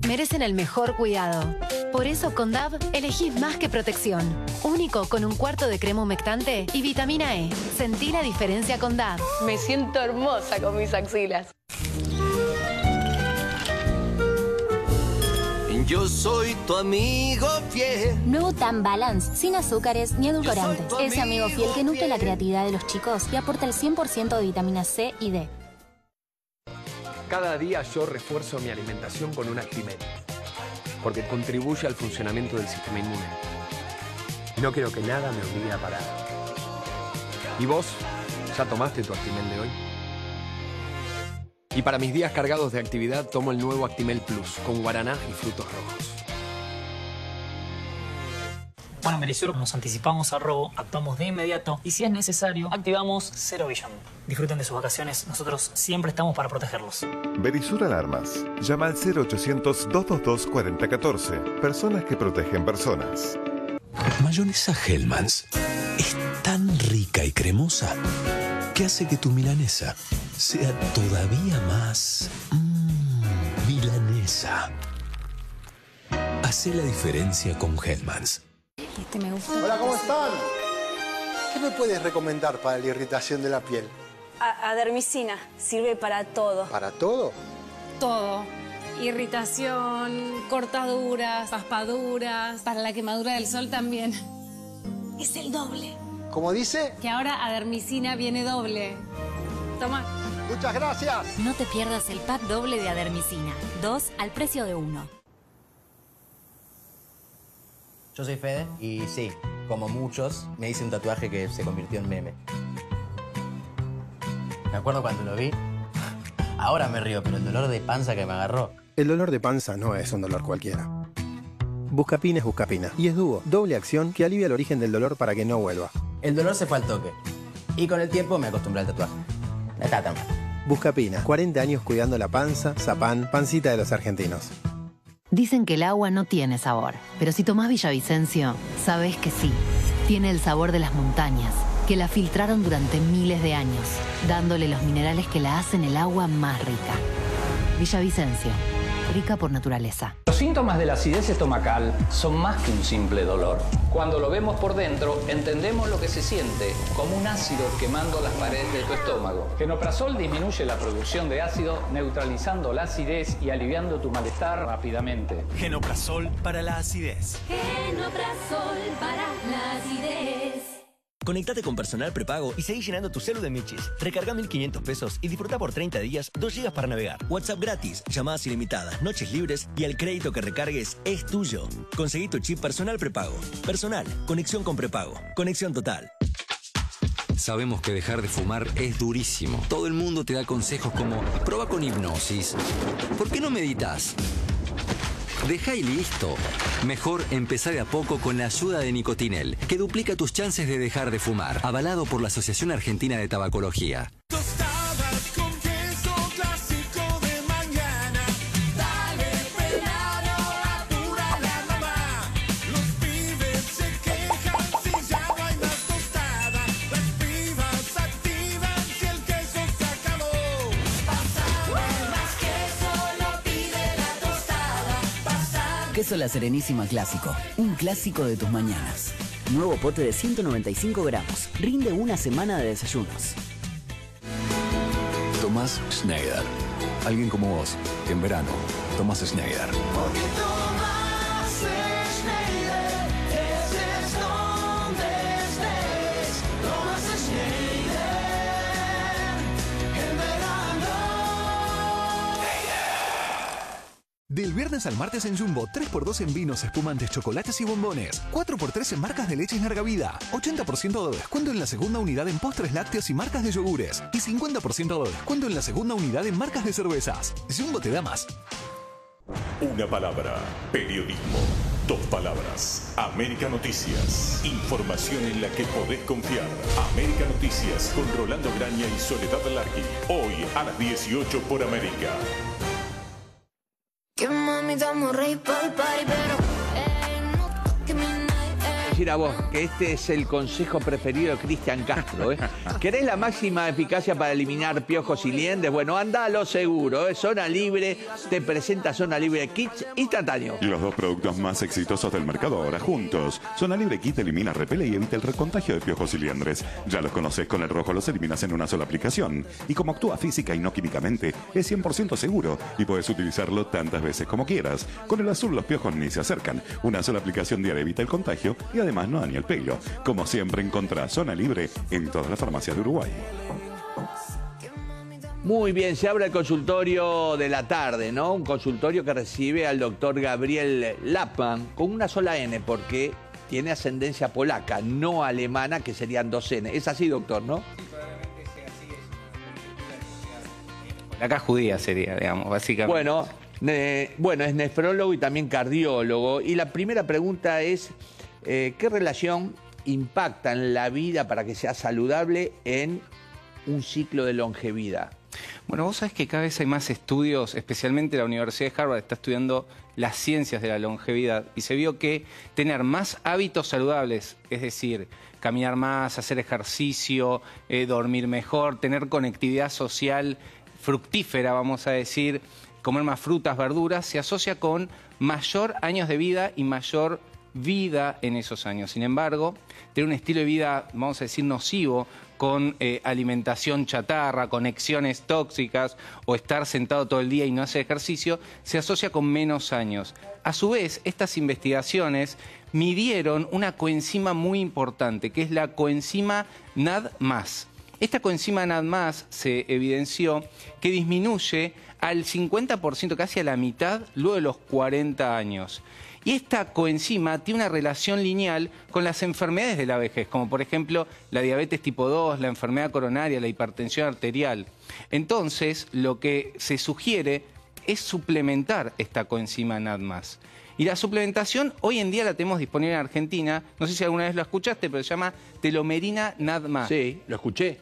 merecen el mejor cuidado. Por eso con DAV elegís más que protección. Único con un cuarto de crema humectante y vitamina E. Sentí la diferencia con DAV. Me siento hermosa con mis axilas. Yo soy tu amigo fiel. Nuevo Tan Balance, sin azúcares ni edulcorantes. Ese amigo fiel que nutre la creatividad de los chicos y aporta el 100% de vitamina C y D. Cada día yo refuerzo mi alimentación con un Actimel, porque contribuye al funcionamiento del sistema inmune. No quiero que nada me obligue a parar. ¿Y vos? ¿Ya tomaste tu Actimel de hoy? Y para mis días cargados de actividad tomo el nuevo Actimel Plus con guaraná y frutos rojos. Bueno, Merisur, nos anticipamos al robo, actuamos de inmediato y si es necesario, activamos Cero Vision. Disfruten de sus vacaciones, nosotros siempre estamos para protegerlos. Berisur Alarmas. Llama al 0800-222-4014. Personas que protegen personas. Mayonesa Hellmann's es tan rica y cremosa que hace que tu milanesa sea todavía más mmm, milanesa. Hace la diferencia con Hellmann's. Este me gusta. Hola, ¿cómo están? ¿Qué me puedes recomendar para la irritación de la piel? Adermicina, sirve para todo. ¿Para todo? Todo. Irritación, cortaduras, paspaduras, para la quemadura del sol también. Es el doble. ¿Cómo dice? Que ahora Adermicina viene doble. Toma. Muchas gracias. No te pierdas el pack doble de Adermicina. Dos al precio de uno. Yo soy Fede y sí, como muchos, me hice un tatuaje que se convirtió en meme. Me acuerdo cuando lo vi. Ahora me río, pero el dolor de panza que me agarró. El dolor de panza no es un dolor cualquiera. Buscapina es Buscapina y es dúo, doble acción que alivia el origen del dolor para que no vuelva. El dolor se fue al toque. Y con el tiempo me acostumbré al tatuaje. Tan mal. Buscapina, 40 años cuidando la panza, zapán, pancita de los argentinos. Dicen que el agua no tiene sabor, pero si tomás Villavicencio, sabes que sí. Tiene el sabor de las montañas, que la filtraron durante miles de años, dándole los minerales que la hacen el agua más rica. Villavicencio, rica por naturaleza. Los síntomas de la acidez estomacal son más que un simple dolor. Cuando lo vemos por dentro, entendemos lo que se siente, como un ácido quemando las paredes de tu estómago. Genoprazol disminuye la producción de ácido, neutralizando la acidez y aliviando tu malestar rápidamente. Genoprazol para la acidez. Genoprazol para la acidez. Conectate con Personal Prepago y seguí llenando tu celu de Michis. Recarga 1500 pesos y disfruta por 30 días 2 GB para navegar. WhatsApp gratis, llamadas ilimitadas, noches libres y el crédito que recargues es tuyo. Conseguí tu chip Personal Prepago. Personal, conexión con prepago. Conexión total. Sabemos que dejar de fumar es durísimo. Todo el mundo te da consejos como, prueba con hipnosis. ¿Por qué no meditas? Deja y listo. Mejor empezar de a poco con la ayuda de Nicotinel, que duplica tus chances de dejar de fumar. Avalado por la Asociación Argentina de Tabacología. Queso La Serenísima Clásico, un clásico de tus mañanas. Nuevo pote de 195 gramos, rinde una semana de desayunos. Tomás Schneider. Alguien como vos, en verano, Tomás Schneider. Del viernes al martes en Jumbo, 3x2 en vinos, espumantes, chocolates y bombones. 4x3 en marcas de leches larga vida. 80% de descuento en la segunda unidad en postres lácteos y marcas de yogures. Y 50% de descuento en la segunda unidad en marcas de cervezas. Jumbo te da más. Una palabra. Periodismo. Dos palabras. América Noticias. Información en la que podés confiar. América Noticias con Rolando Graña y Soledad Larqui. Hoy a las 18 por América. Que mami damos rey pa'l party, Decir a vos que este es el consejo preferido de Cristian Castro. ¿eh? [LAUGHS] ¿Querés la máxima eficacia para eliminar piojos y liendres? Bueno, anda a lo seguro. ¿eh? Zona Libre te presenta Zona Libre Kits instantáneo. Y los dos productos más exitosos del mercado ahora juntos. Zona Libre Kit elimina, repele y evita el recontagio de piojos y liendres. Ya los conoces, con el rojo los eliminas en una sola aplicación. Y como actúa física y no químicamente, es 100% seguro y puedes utilizarlo tantas veces como quieras. Con el azul los piojos ni se acercan. Una sola aplicación diaria evita el contagio y además no daña el pelo. Como siempre encontrás Zona Libre en todas las farmacias de Uruguay. Muy bien, se abre el consultorio de la tarde, ¿no? Un consultorio que recibe al doctor Gabriel Lapman con una sola N, porque tiene ascendencia polaca, no alemana, que serían dos N. Es así, doctor, ¿no? Acá judía sería, digamos, básicamente. Bueno, ne- bueno, es nefrólogo y también cardiólogo. Y la primera pregunta es, eh, ¿qué relación impacta en la vida para que sea saludable en un ciclo de longevidad? Bueno, vos sabés que cada vez hay más estudios, especialmente la Universidad de Harvard está estudiando las ciencias de la longevidad y se vio que tener más hábitos saludables, es decir, caminar más, hacer ejercicio, eh, dormir mejor, tener conectividad social fructífera, vamos a decir, comer más frutas, verduras, se asocia con mayor años de vida y mayor vida en esos años. Sin embargo, tener un estilo de vida, vamos a decir, nocivo, con eh, alimentación chatarra, conexiones tóxicas o estar sentado todo el día y no hacer ejercicio, se asocia con menos años. A su vez, estas investigaciones midieron una coenzima muy importante, que es la coenzima NAD+. Esta coenzima NAD+, se evidenció que disminuye al 50%, casi a la mitad, luego de los 40 años. Y esta coenzima tiene una relación lineal con las enfermedades de la vejez, como por ejemplo la diabetes tipo 2, la enfermedad coronaria, la hipertensión arterial. Entonces, lo que se sugiere es suplementar esta coenzima NAD+. Y la suplementación hoy en día la tenemos disponible en Argentina. No sé si alguna vez lo escuchaste, pero se llama telomerina NAD+. Sí, lo escuché.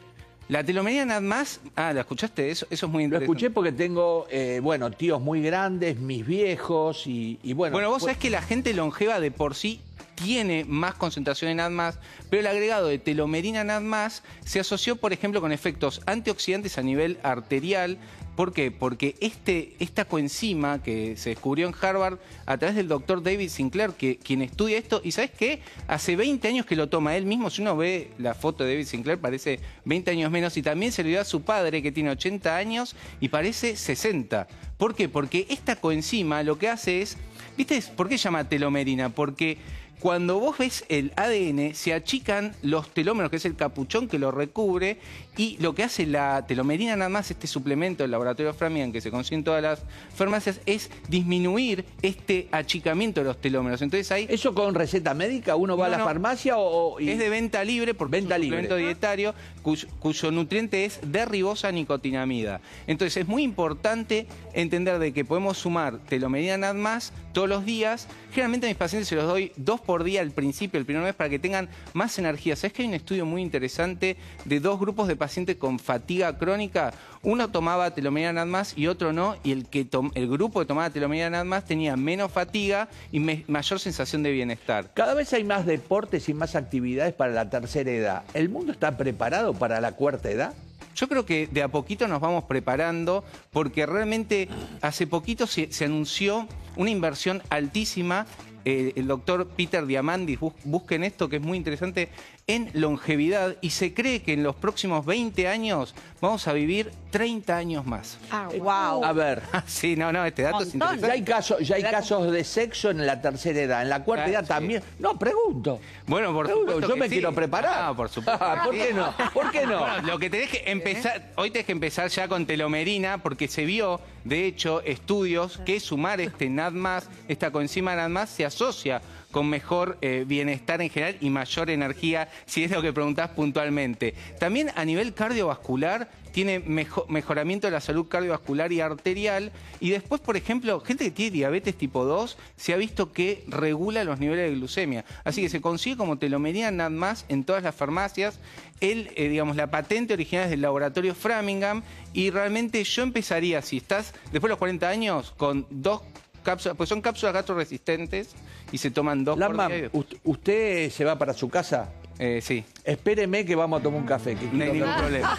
La telomerina NAD+, ah, ¿la escuchaste? Eso, eso es muy Lo interesante. escuché porque tengo, eh, bueno, tíos muy grandes, mis viejos y, y bueno. Bueno, vos fue- sabés que la gente longeva de por sí tiene más concentración en NAD+, pero el agregado de telomerina NAD+, se asoció, por ejemplo, con efectos antioxidantes a nivel arterial. ¿Por qué? Porque este, esta coenzima que se descubrió en Harvard a través del doctor David Sinclair, que, quien estudia esto, y ¿sabes qué? Hace 20 años que lo toma él mismo. Si uno ve la foto de David Sinclair, parece 20 años menos, y también se lo dio a su padre, que tiene 80 años, y parece 60. ¿Por qué? Porque esta coenzima lo que hace es ¿Viste por qué se llama telomerina? Porque cuando vos ves el ADN, se achican los telómeros, que es el capuchón que lo recubre, y lo que hace la telomerina, nada más este suplemento del laboratorio Framian que se consigue en todas las farmacias, es disminuir este achicamiento de los telómeros. Entonces ahí. ¿Eso con receta médica? ¿Uno va a la farmacia o.? Es de venta libre porque Venta es un libre. suplemento dietario cuyo, cuyo nutriente es derribosa nicotinamida. Entonces es muy importante entender de que podemos sumar telomerina NAD más todos los días. Generalmente a mis pacientes se los doy dos por día al principio, el primer mes, para que tengan más energía. ¿Sabes que hay un estudio muy interesante de dos grupos de pacientes con fatiga crónica? Uno tomaba telomerina más y otro no, y el, que el grupo que tomaba telomerina más tenía menos fatiga y me- mayor sensación de bienestar. Cada vez hay más deportes y más actividades para la tercera edad. ¿El mundo está preparado para la cuarta edad? Yo creo que de a poquito nos vamos preparando porque realmente hace poquito se, se anunció una inversión altísima. eh, el doctor Peter Diamandis, bus- busquen esto que es muy interesante, en longevidad y se cree que en los próximos 20 años vamos a vivir 30 años más. Ah, wow. A ver. [LAUGHS] sí, no, no, este dato es interesante. Ya hay, casos, ya hay casos de sexo en la tercera edad. En la cuarta Ah, edad sí. también. No, pregunto. Bueno, por Pregunto, supuesto yo que me sí. quiero preparar. Ah, por supuesto. [LAUGHS] ¿Por qué no? ¿Por qué no? Bueno, lo que tenés que empezar, hoy tenés que empezar ya con telomerina, porque se vio, de hecho, estudios que sumar este NAD+, esta coenzima NAD+, se asocia con mejor eh, bienestar en general y mayor energía, si es lo que preguntás puntualmente. También a nivel cardiovascular tiene mejo- mejoramiento de la salud cardiovascular y arterial. Y después, por ejemplo, gente que tiene diabetes tipo 2, se ha visto que regula los niveles de glucemia. Así que se consigue como telomería nada más en todas las farmacias. El, eh, digamos, la patente original es del laboratorio Framingham. Y realmente yo empezaría, si estás después de los 40 años, con dos cápsulas, pues son cápsulas gastroresistentes y se toman dos por Lama, día. ¿ust- ¿usted se va para su casa? sí. Espéreme que vamos a tomar un café. que No hay ningún problema.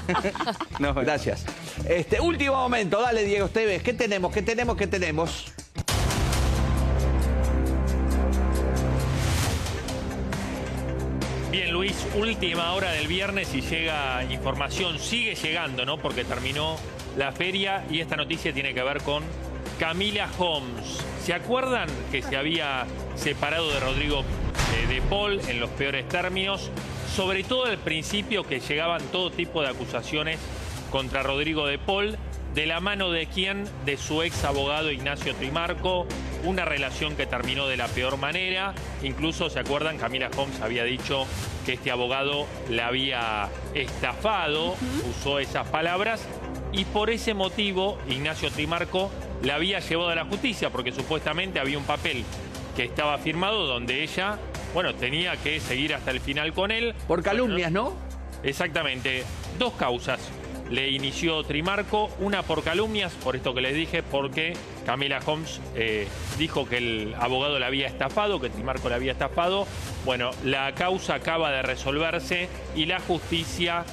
[LAUGHS] [LAUGHS] Gracias. Este, último momento, dale Diego Esteves. ¿Qué tenemos? ¿Qué tenemos? ¿Qué tenemos? Bien, Luis, última hora del viernes y llega información, sigue llegando, ¿no? Porque terminó la feria y esta noticia tiene que ver con Camila Holmes. ¿Se acuerdan que se había separado de Rodrigo eh, de Paul en los peores términos? Sobre todo al principio que llegaban todo tipo de acusaciones contra Rodrigo de Paul, de la mano de quién, de su ex abogado Ignacio Trimarco, una relación que terminó de la peor manera. Incluso, ¿se acuerdan? Camila Holmes había dicho que este abogado la había estafado, usó esas palabras, y por ese motivo Ignacio Trimarco la había llevado a la justicia, porque supuestamente había un papel que estaba firmado donde ella, bueno, tenía que seguir hasta el final con él. Por calumnias, ¿no? Exactamente. Dos causas le inició Trimarco, una por calumnias, por esto que les dije, porque Camila Holmes eh, dijo que el abogado la había estafado, que Trimarco la había estafado. Bueno, la causa acaba de resolverse y la justicia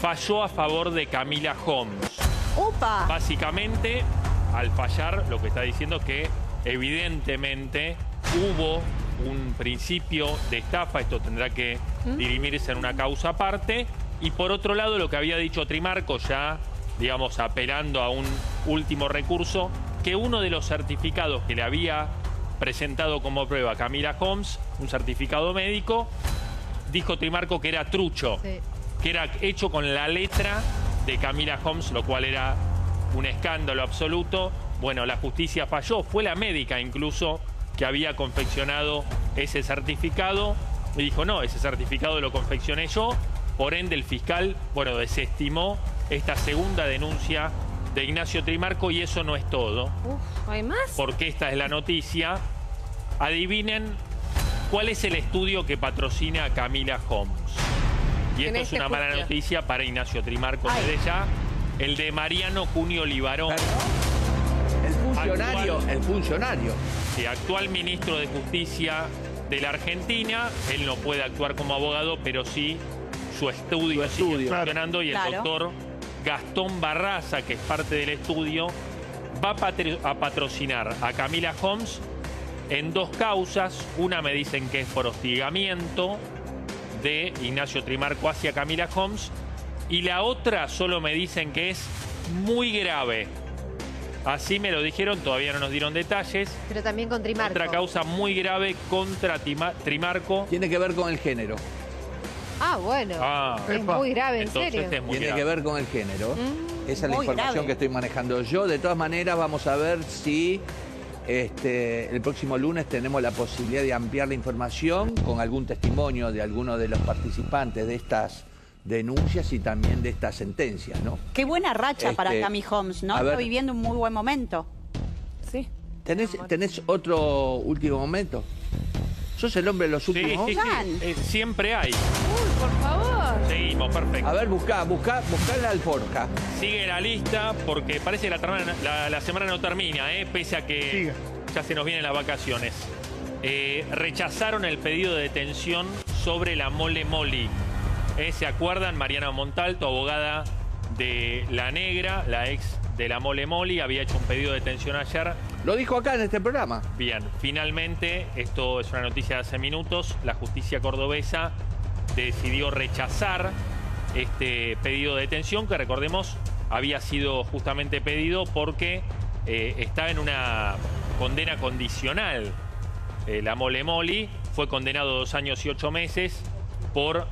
falló a favor de Camila Holmes. ¡Upa! Básicamente, al fallar, lo que está diciendo es que evidentemente hubo un principio de estafa, esto tendrá que dirimirse en una causa aparte. Y por otro lado, lo que había dicho Trimarco, ya, digamos, apelando a un último recurso, que uno de los certificados que le había presentado como prueba Camila Holmes, un certificado médico, dijo Trimarco que era trucho, que era hecho con la letra de Camila Holmes, lo cual era un escándalo absoluto. Bueno, la justicia falló, fue la médica incluso que había confeccionado ese certificado y dijo, no, ese certificado lo confeccioné yo, por ende el fiscal, bueno, desestimó esta segunda denuncia de Ignacio Trimarco y eso no es todo Uf, ¿hay más? porque esta es la noticia. Adivinen cuál es el estudio que patrocina a Camila Holmes. Y esto es una mala noticia para Ignacio Trimarco desde ya. El de Mariano Cunio Libarón. El funcionario, el funcionario. Sí, actual ministro de Justicia de la Argentina. Él no puede actuar como abogado, pero sí su estudio, sigue funcionando y el Claro. doctor Gastón Barraza, que es parte del estudio, va a patrocinar a Camila Holmes en dos causas. Una me dicen que es por hostigamiento de Ignacio Trimarco hacia Camila Holmes y la otra solo me dicen que es muy grave. Así me lo dijeron, todavía no nos dieron detalles. Pero también con Trimarco. Otra causa muy grave contra Tima- Trimarco. Tiene que ver con el género. Ah, bueno. Ah. es Epa. muy grave, en Entonces serio. es muy Tiene grave. que ver con el género. Mm, Esa es la información grave. que estoy manejando yo. De todas maneras, vamos a ver si este, el próximo lunes tenemos la posibilidad de ampliar la información con algún testimonio de alguno de los participantes de estas denuncias y también de estas sentencias, ¿no? Qué buena racha para Este, Cami Holmes, ¿no? Está viviendo un muy buen momento. Sí. ¿Tenés, tenés otro último momento? ¿Sos el hombre de los últimos? sí, sí. Eh, siempre hay. Uy, por favor. Seguimos, perfecto. A ver, buscá, buscá, buscá la alforja. Sigue la lista porque parece que la, termana- la- la semana no termina, ¿eh? pese a que ya se nos vienen las vacaciones. Eh, rechazaron el pedido de detención sobre la mole moli. Eh, ¿Se acuerdan? Mariana Montal, tu abogada de La Negra, la ex de la mole moli, había hecho un pedido de detención ayer. Lo dijo acá en este programa. Bien, finalmente, esto es una noticia de hace minutos, la justicia cordobesa decidió rechazar este pedido de detención que recordemos había sido justamente pedido porque eh, estaba en una condena condicional. Eh, la Mole Moli fue condenado a dos años y ocho meses por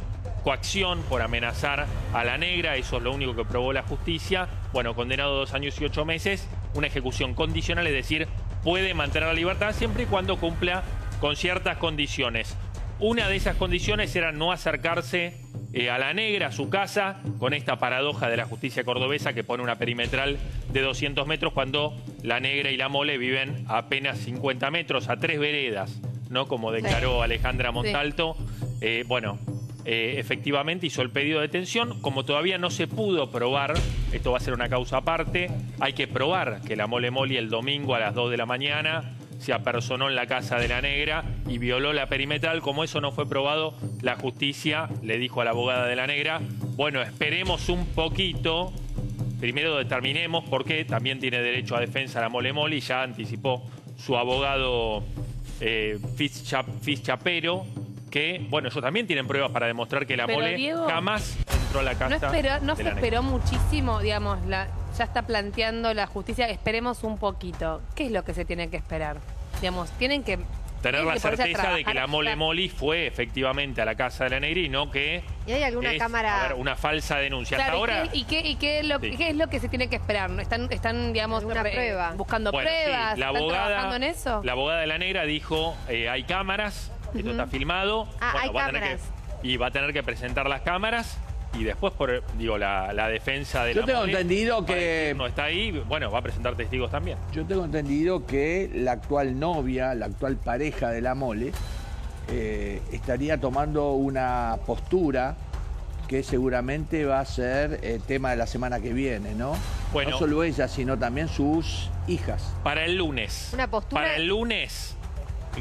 coacción, por amenazar a la negra, eso es lo único que probó la justicia. Bueno, condenado a dos años y ocho meses, una ejecución condicional, es decir, puede mantener la libertad siempre y cuando cumpla con ciertas condiciones. Una de esas condiciones era no acercarse eh, a la negra, a su casa, con esta paradoja de la justicia cordobesa que pone una perimetral de 200 metros cuando la negra y la mole viven a apenas 50 metros, a tres veredas, ¿no? Como declaró Alejandra Montalto. Eh, bueno, eh, efectivamente hizo el pedido de detención. Como todavía no se pudo probar, esto va a ser una causa aparte, hay que probar que la mole moli el domingo a las 2 de la mañana se apersonó en la casa de la negra y violó la perimetral. Como eso no fue probado, la justicia le dijo a la abogada de la negra, bueno, esperemos un poquito, primero determinemos porque también tiene derecho a defensa la mole moli, ya anticipó su abogado eh, Fitzchapero, que, bueno, ellos también tienen pruebas para demostrar que la Pero, mole Diego, jamás entró a la casa. No, esperó- no de se la esperó muchísimo, digamos, la, ya está planteando la justicia, esperemos un poquito. ¿Qué es lo que se tiene que esperar? Digamos, tienen que... Tener tienen la que certeza de que la mole ya. moli fue efectivamente a la casa de la negra y no que ¿Y hay alguna es, cámara? a ver, una falsa denuncia. Claro, Hasta ahora, ¿y, qué, y, qué, y qué lo, Sí. qué es lo que se tiene que esperar? ¿Están, están digamos, ¿Alguna re- prueba? buscando Bueno, sí, pruebas? la ¿Están abogada, trabajando en eso? La abogada de la negra dijo, eh, hay cámaras, esto está filmado. Ah, hay va a tener cámaras. que, y va a tener que presentar las cámaras y después, por, digo, la, la defensa de Yo la tengo mole entendido que- No está ahí, bueno, va a presentar testigos también. Yo tengo entendido que la actual novia, la actual pareja de la mole, eh, estaría tomando una postura que seguramente va a ser eh, tema de la semana que viene, ¿no? Bueno. no solo ella, sino también sus hijas. Para el lunes. Una postura- Para el lunes,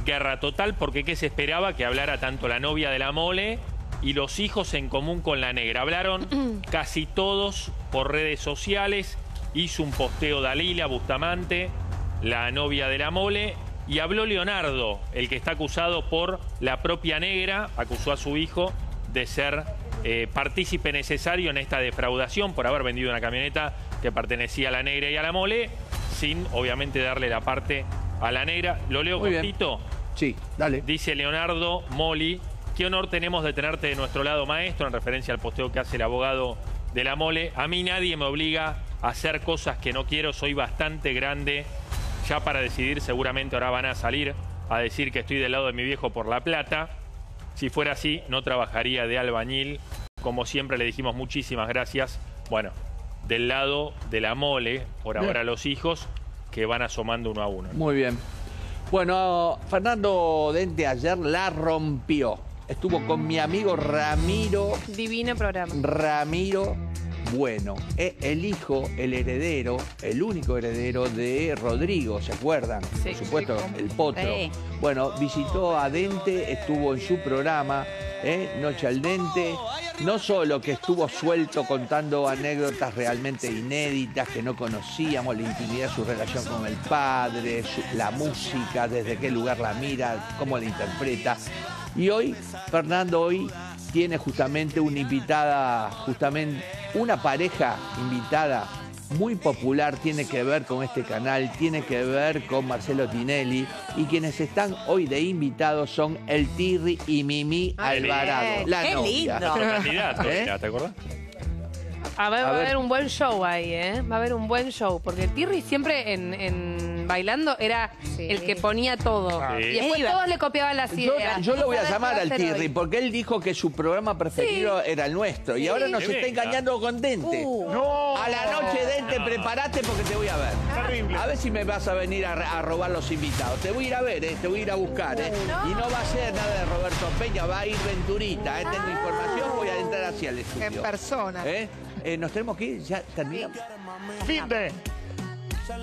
guerra total, porque ¿qué se esperaba? Que hablara tanto la novia de la mole y los hijos en común con la negra. Hablaron [CLEARS THROAT] casi todos por redes sociales. Hizo un posteo Dalila Bustamante, la novia de la mole, y habló Leonardo, el que está acusado por la propia negra, acusó a su hijo de ser eh, partícipe necesario en esta defraudación por haber vendido una camioneta que pertenecía a la negra y a la mole, sin obviamente darle la parte a la negra. Lo leo Muy bien. Sí, dale. Dice Leonardo Moli, qué honor tenemos de tenerte de nuestro lado maestro, en referencia al posteo que hace el abogado de la mole. A mí nadie me obliga a hacer cosas que no quiero, soy bastante grande ya para decidir, seguramente ahora van a salir a decir que estoy del lado de mi viejo por la plata. Si fuera así, no trabajaría de albañil. Como siempre le dijimos muchísimas gracias. Bueno, del lado de la mole, por Bien. ahora los hijos, que van asomando uno a uno. Muy bien. Bueno, Fernando Dente ayer la rompió. Estuvo con mi amigo Ramiro. Divino programa. Ramiro Bueno. Es el hijo, el heredero, el único heredero de Rodrigo, ¿se acuerdan? Sí, Por supuesto, sí, el potro. Bueno, visitó a Dente, estuvo en su programa, ¿eh? Noche al Dente. No solo que estuvo suelto contando anécdotas realmente inéditas que no conocíamos, la intimidad, su relación con el padre, su- la música, desde qué lugar la mira, cómo la interpreta. Y hoy, Fernando, hoy tiene justamente una invitada, justamente una pareja invitada muy popular, tiene que ver con este canal, tiene que ver con Marcelo Tinelli. Y quienes están hoy de invitados son el Tirri y Mimi Ay, Alvarado. bien. La Qué novia. lindo. Candidato, ¿Eh? ¿te acordás? A ver, A va a ver. haber un buen show ahí, ¿eh? Va a haber un buen show. Porque Tirri siempre en, en bailando era el que ponía todo. Sí. Y después Es todos le copiaban las Yo, ideas. yo lo voy a ¿Sabes qué llamar al Tirri porque él dijo que su programa preferido era el nuestro y ahora nos está venga. engañando con Dente. Uh. A la noche, Dente, No. prepárate porque te voy a ver. A ver si me vas a venir a, a robar los invitados. Te voy a ir a ver, eh, te voy a ir a buscar. eh. Y no va a ser nada de Roberto Peña, va a ir Venturita. Eh. Tengo información, voy a entrar hacia el estudio. En persona. ¿Eh? Eh, Nos tenemos que ir, ya terminamos. Fin de.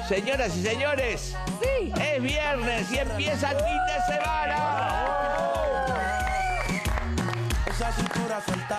Señoras y señores, es viernes y empieza el fin de semana. Esa cintura suelta,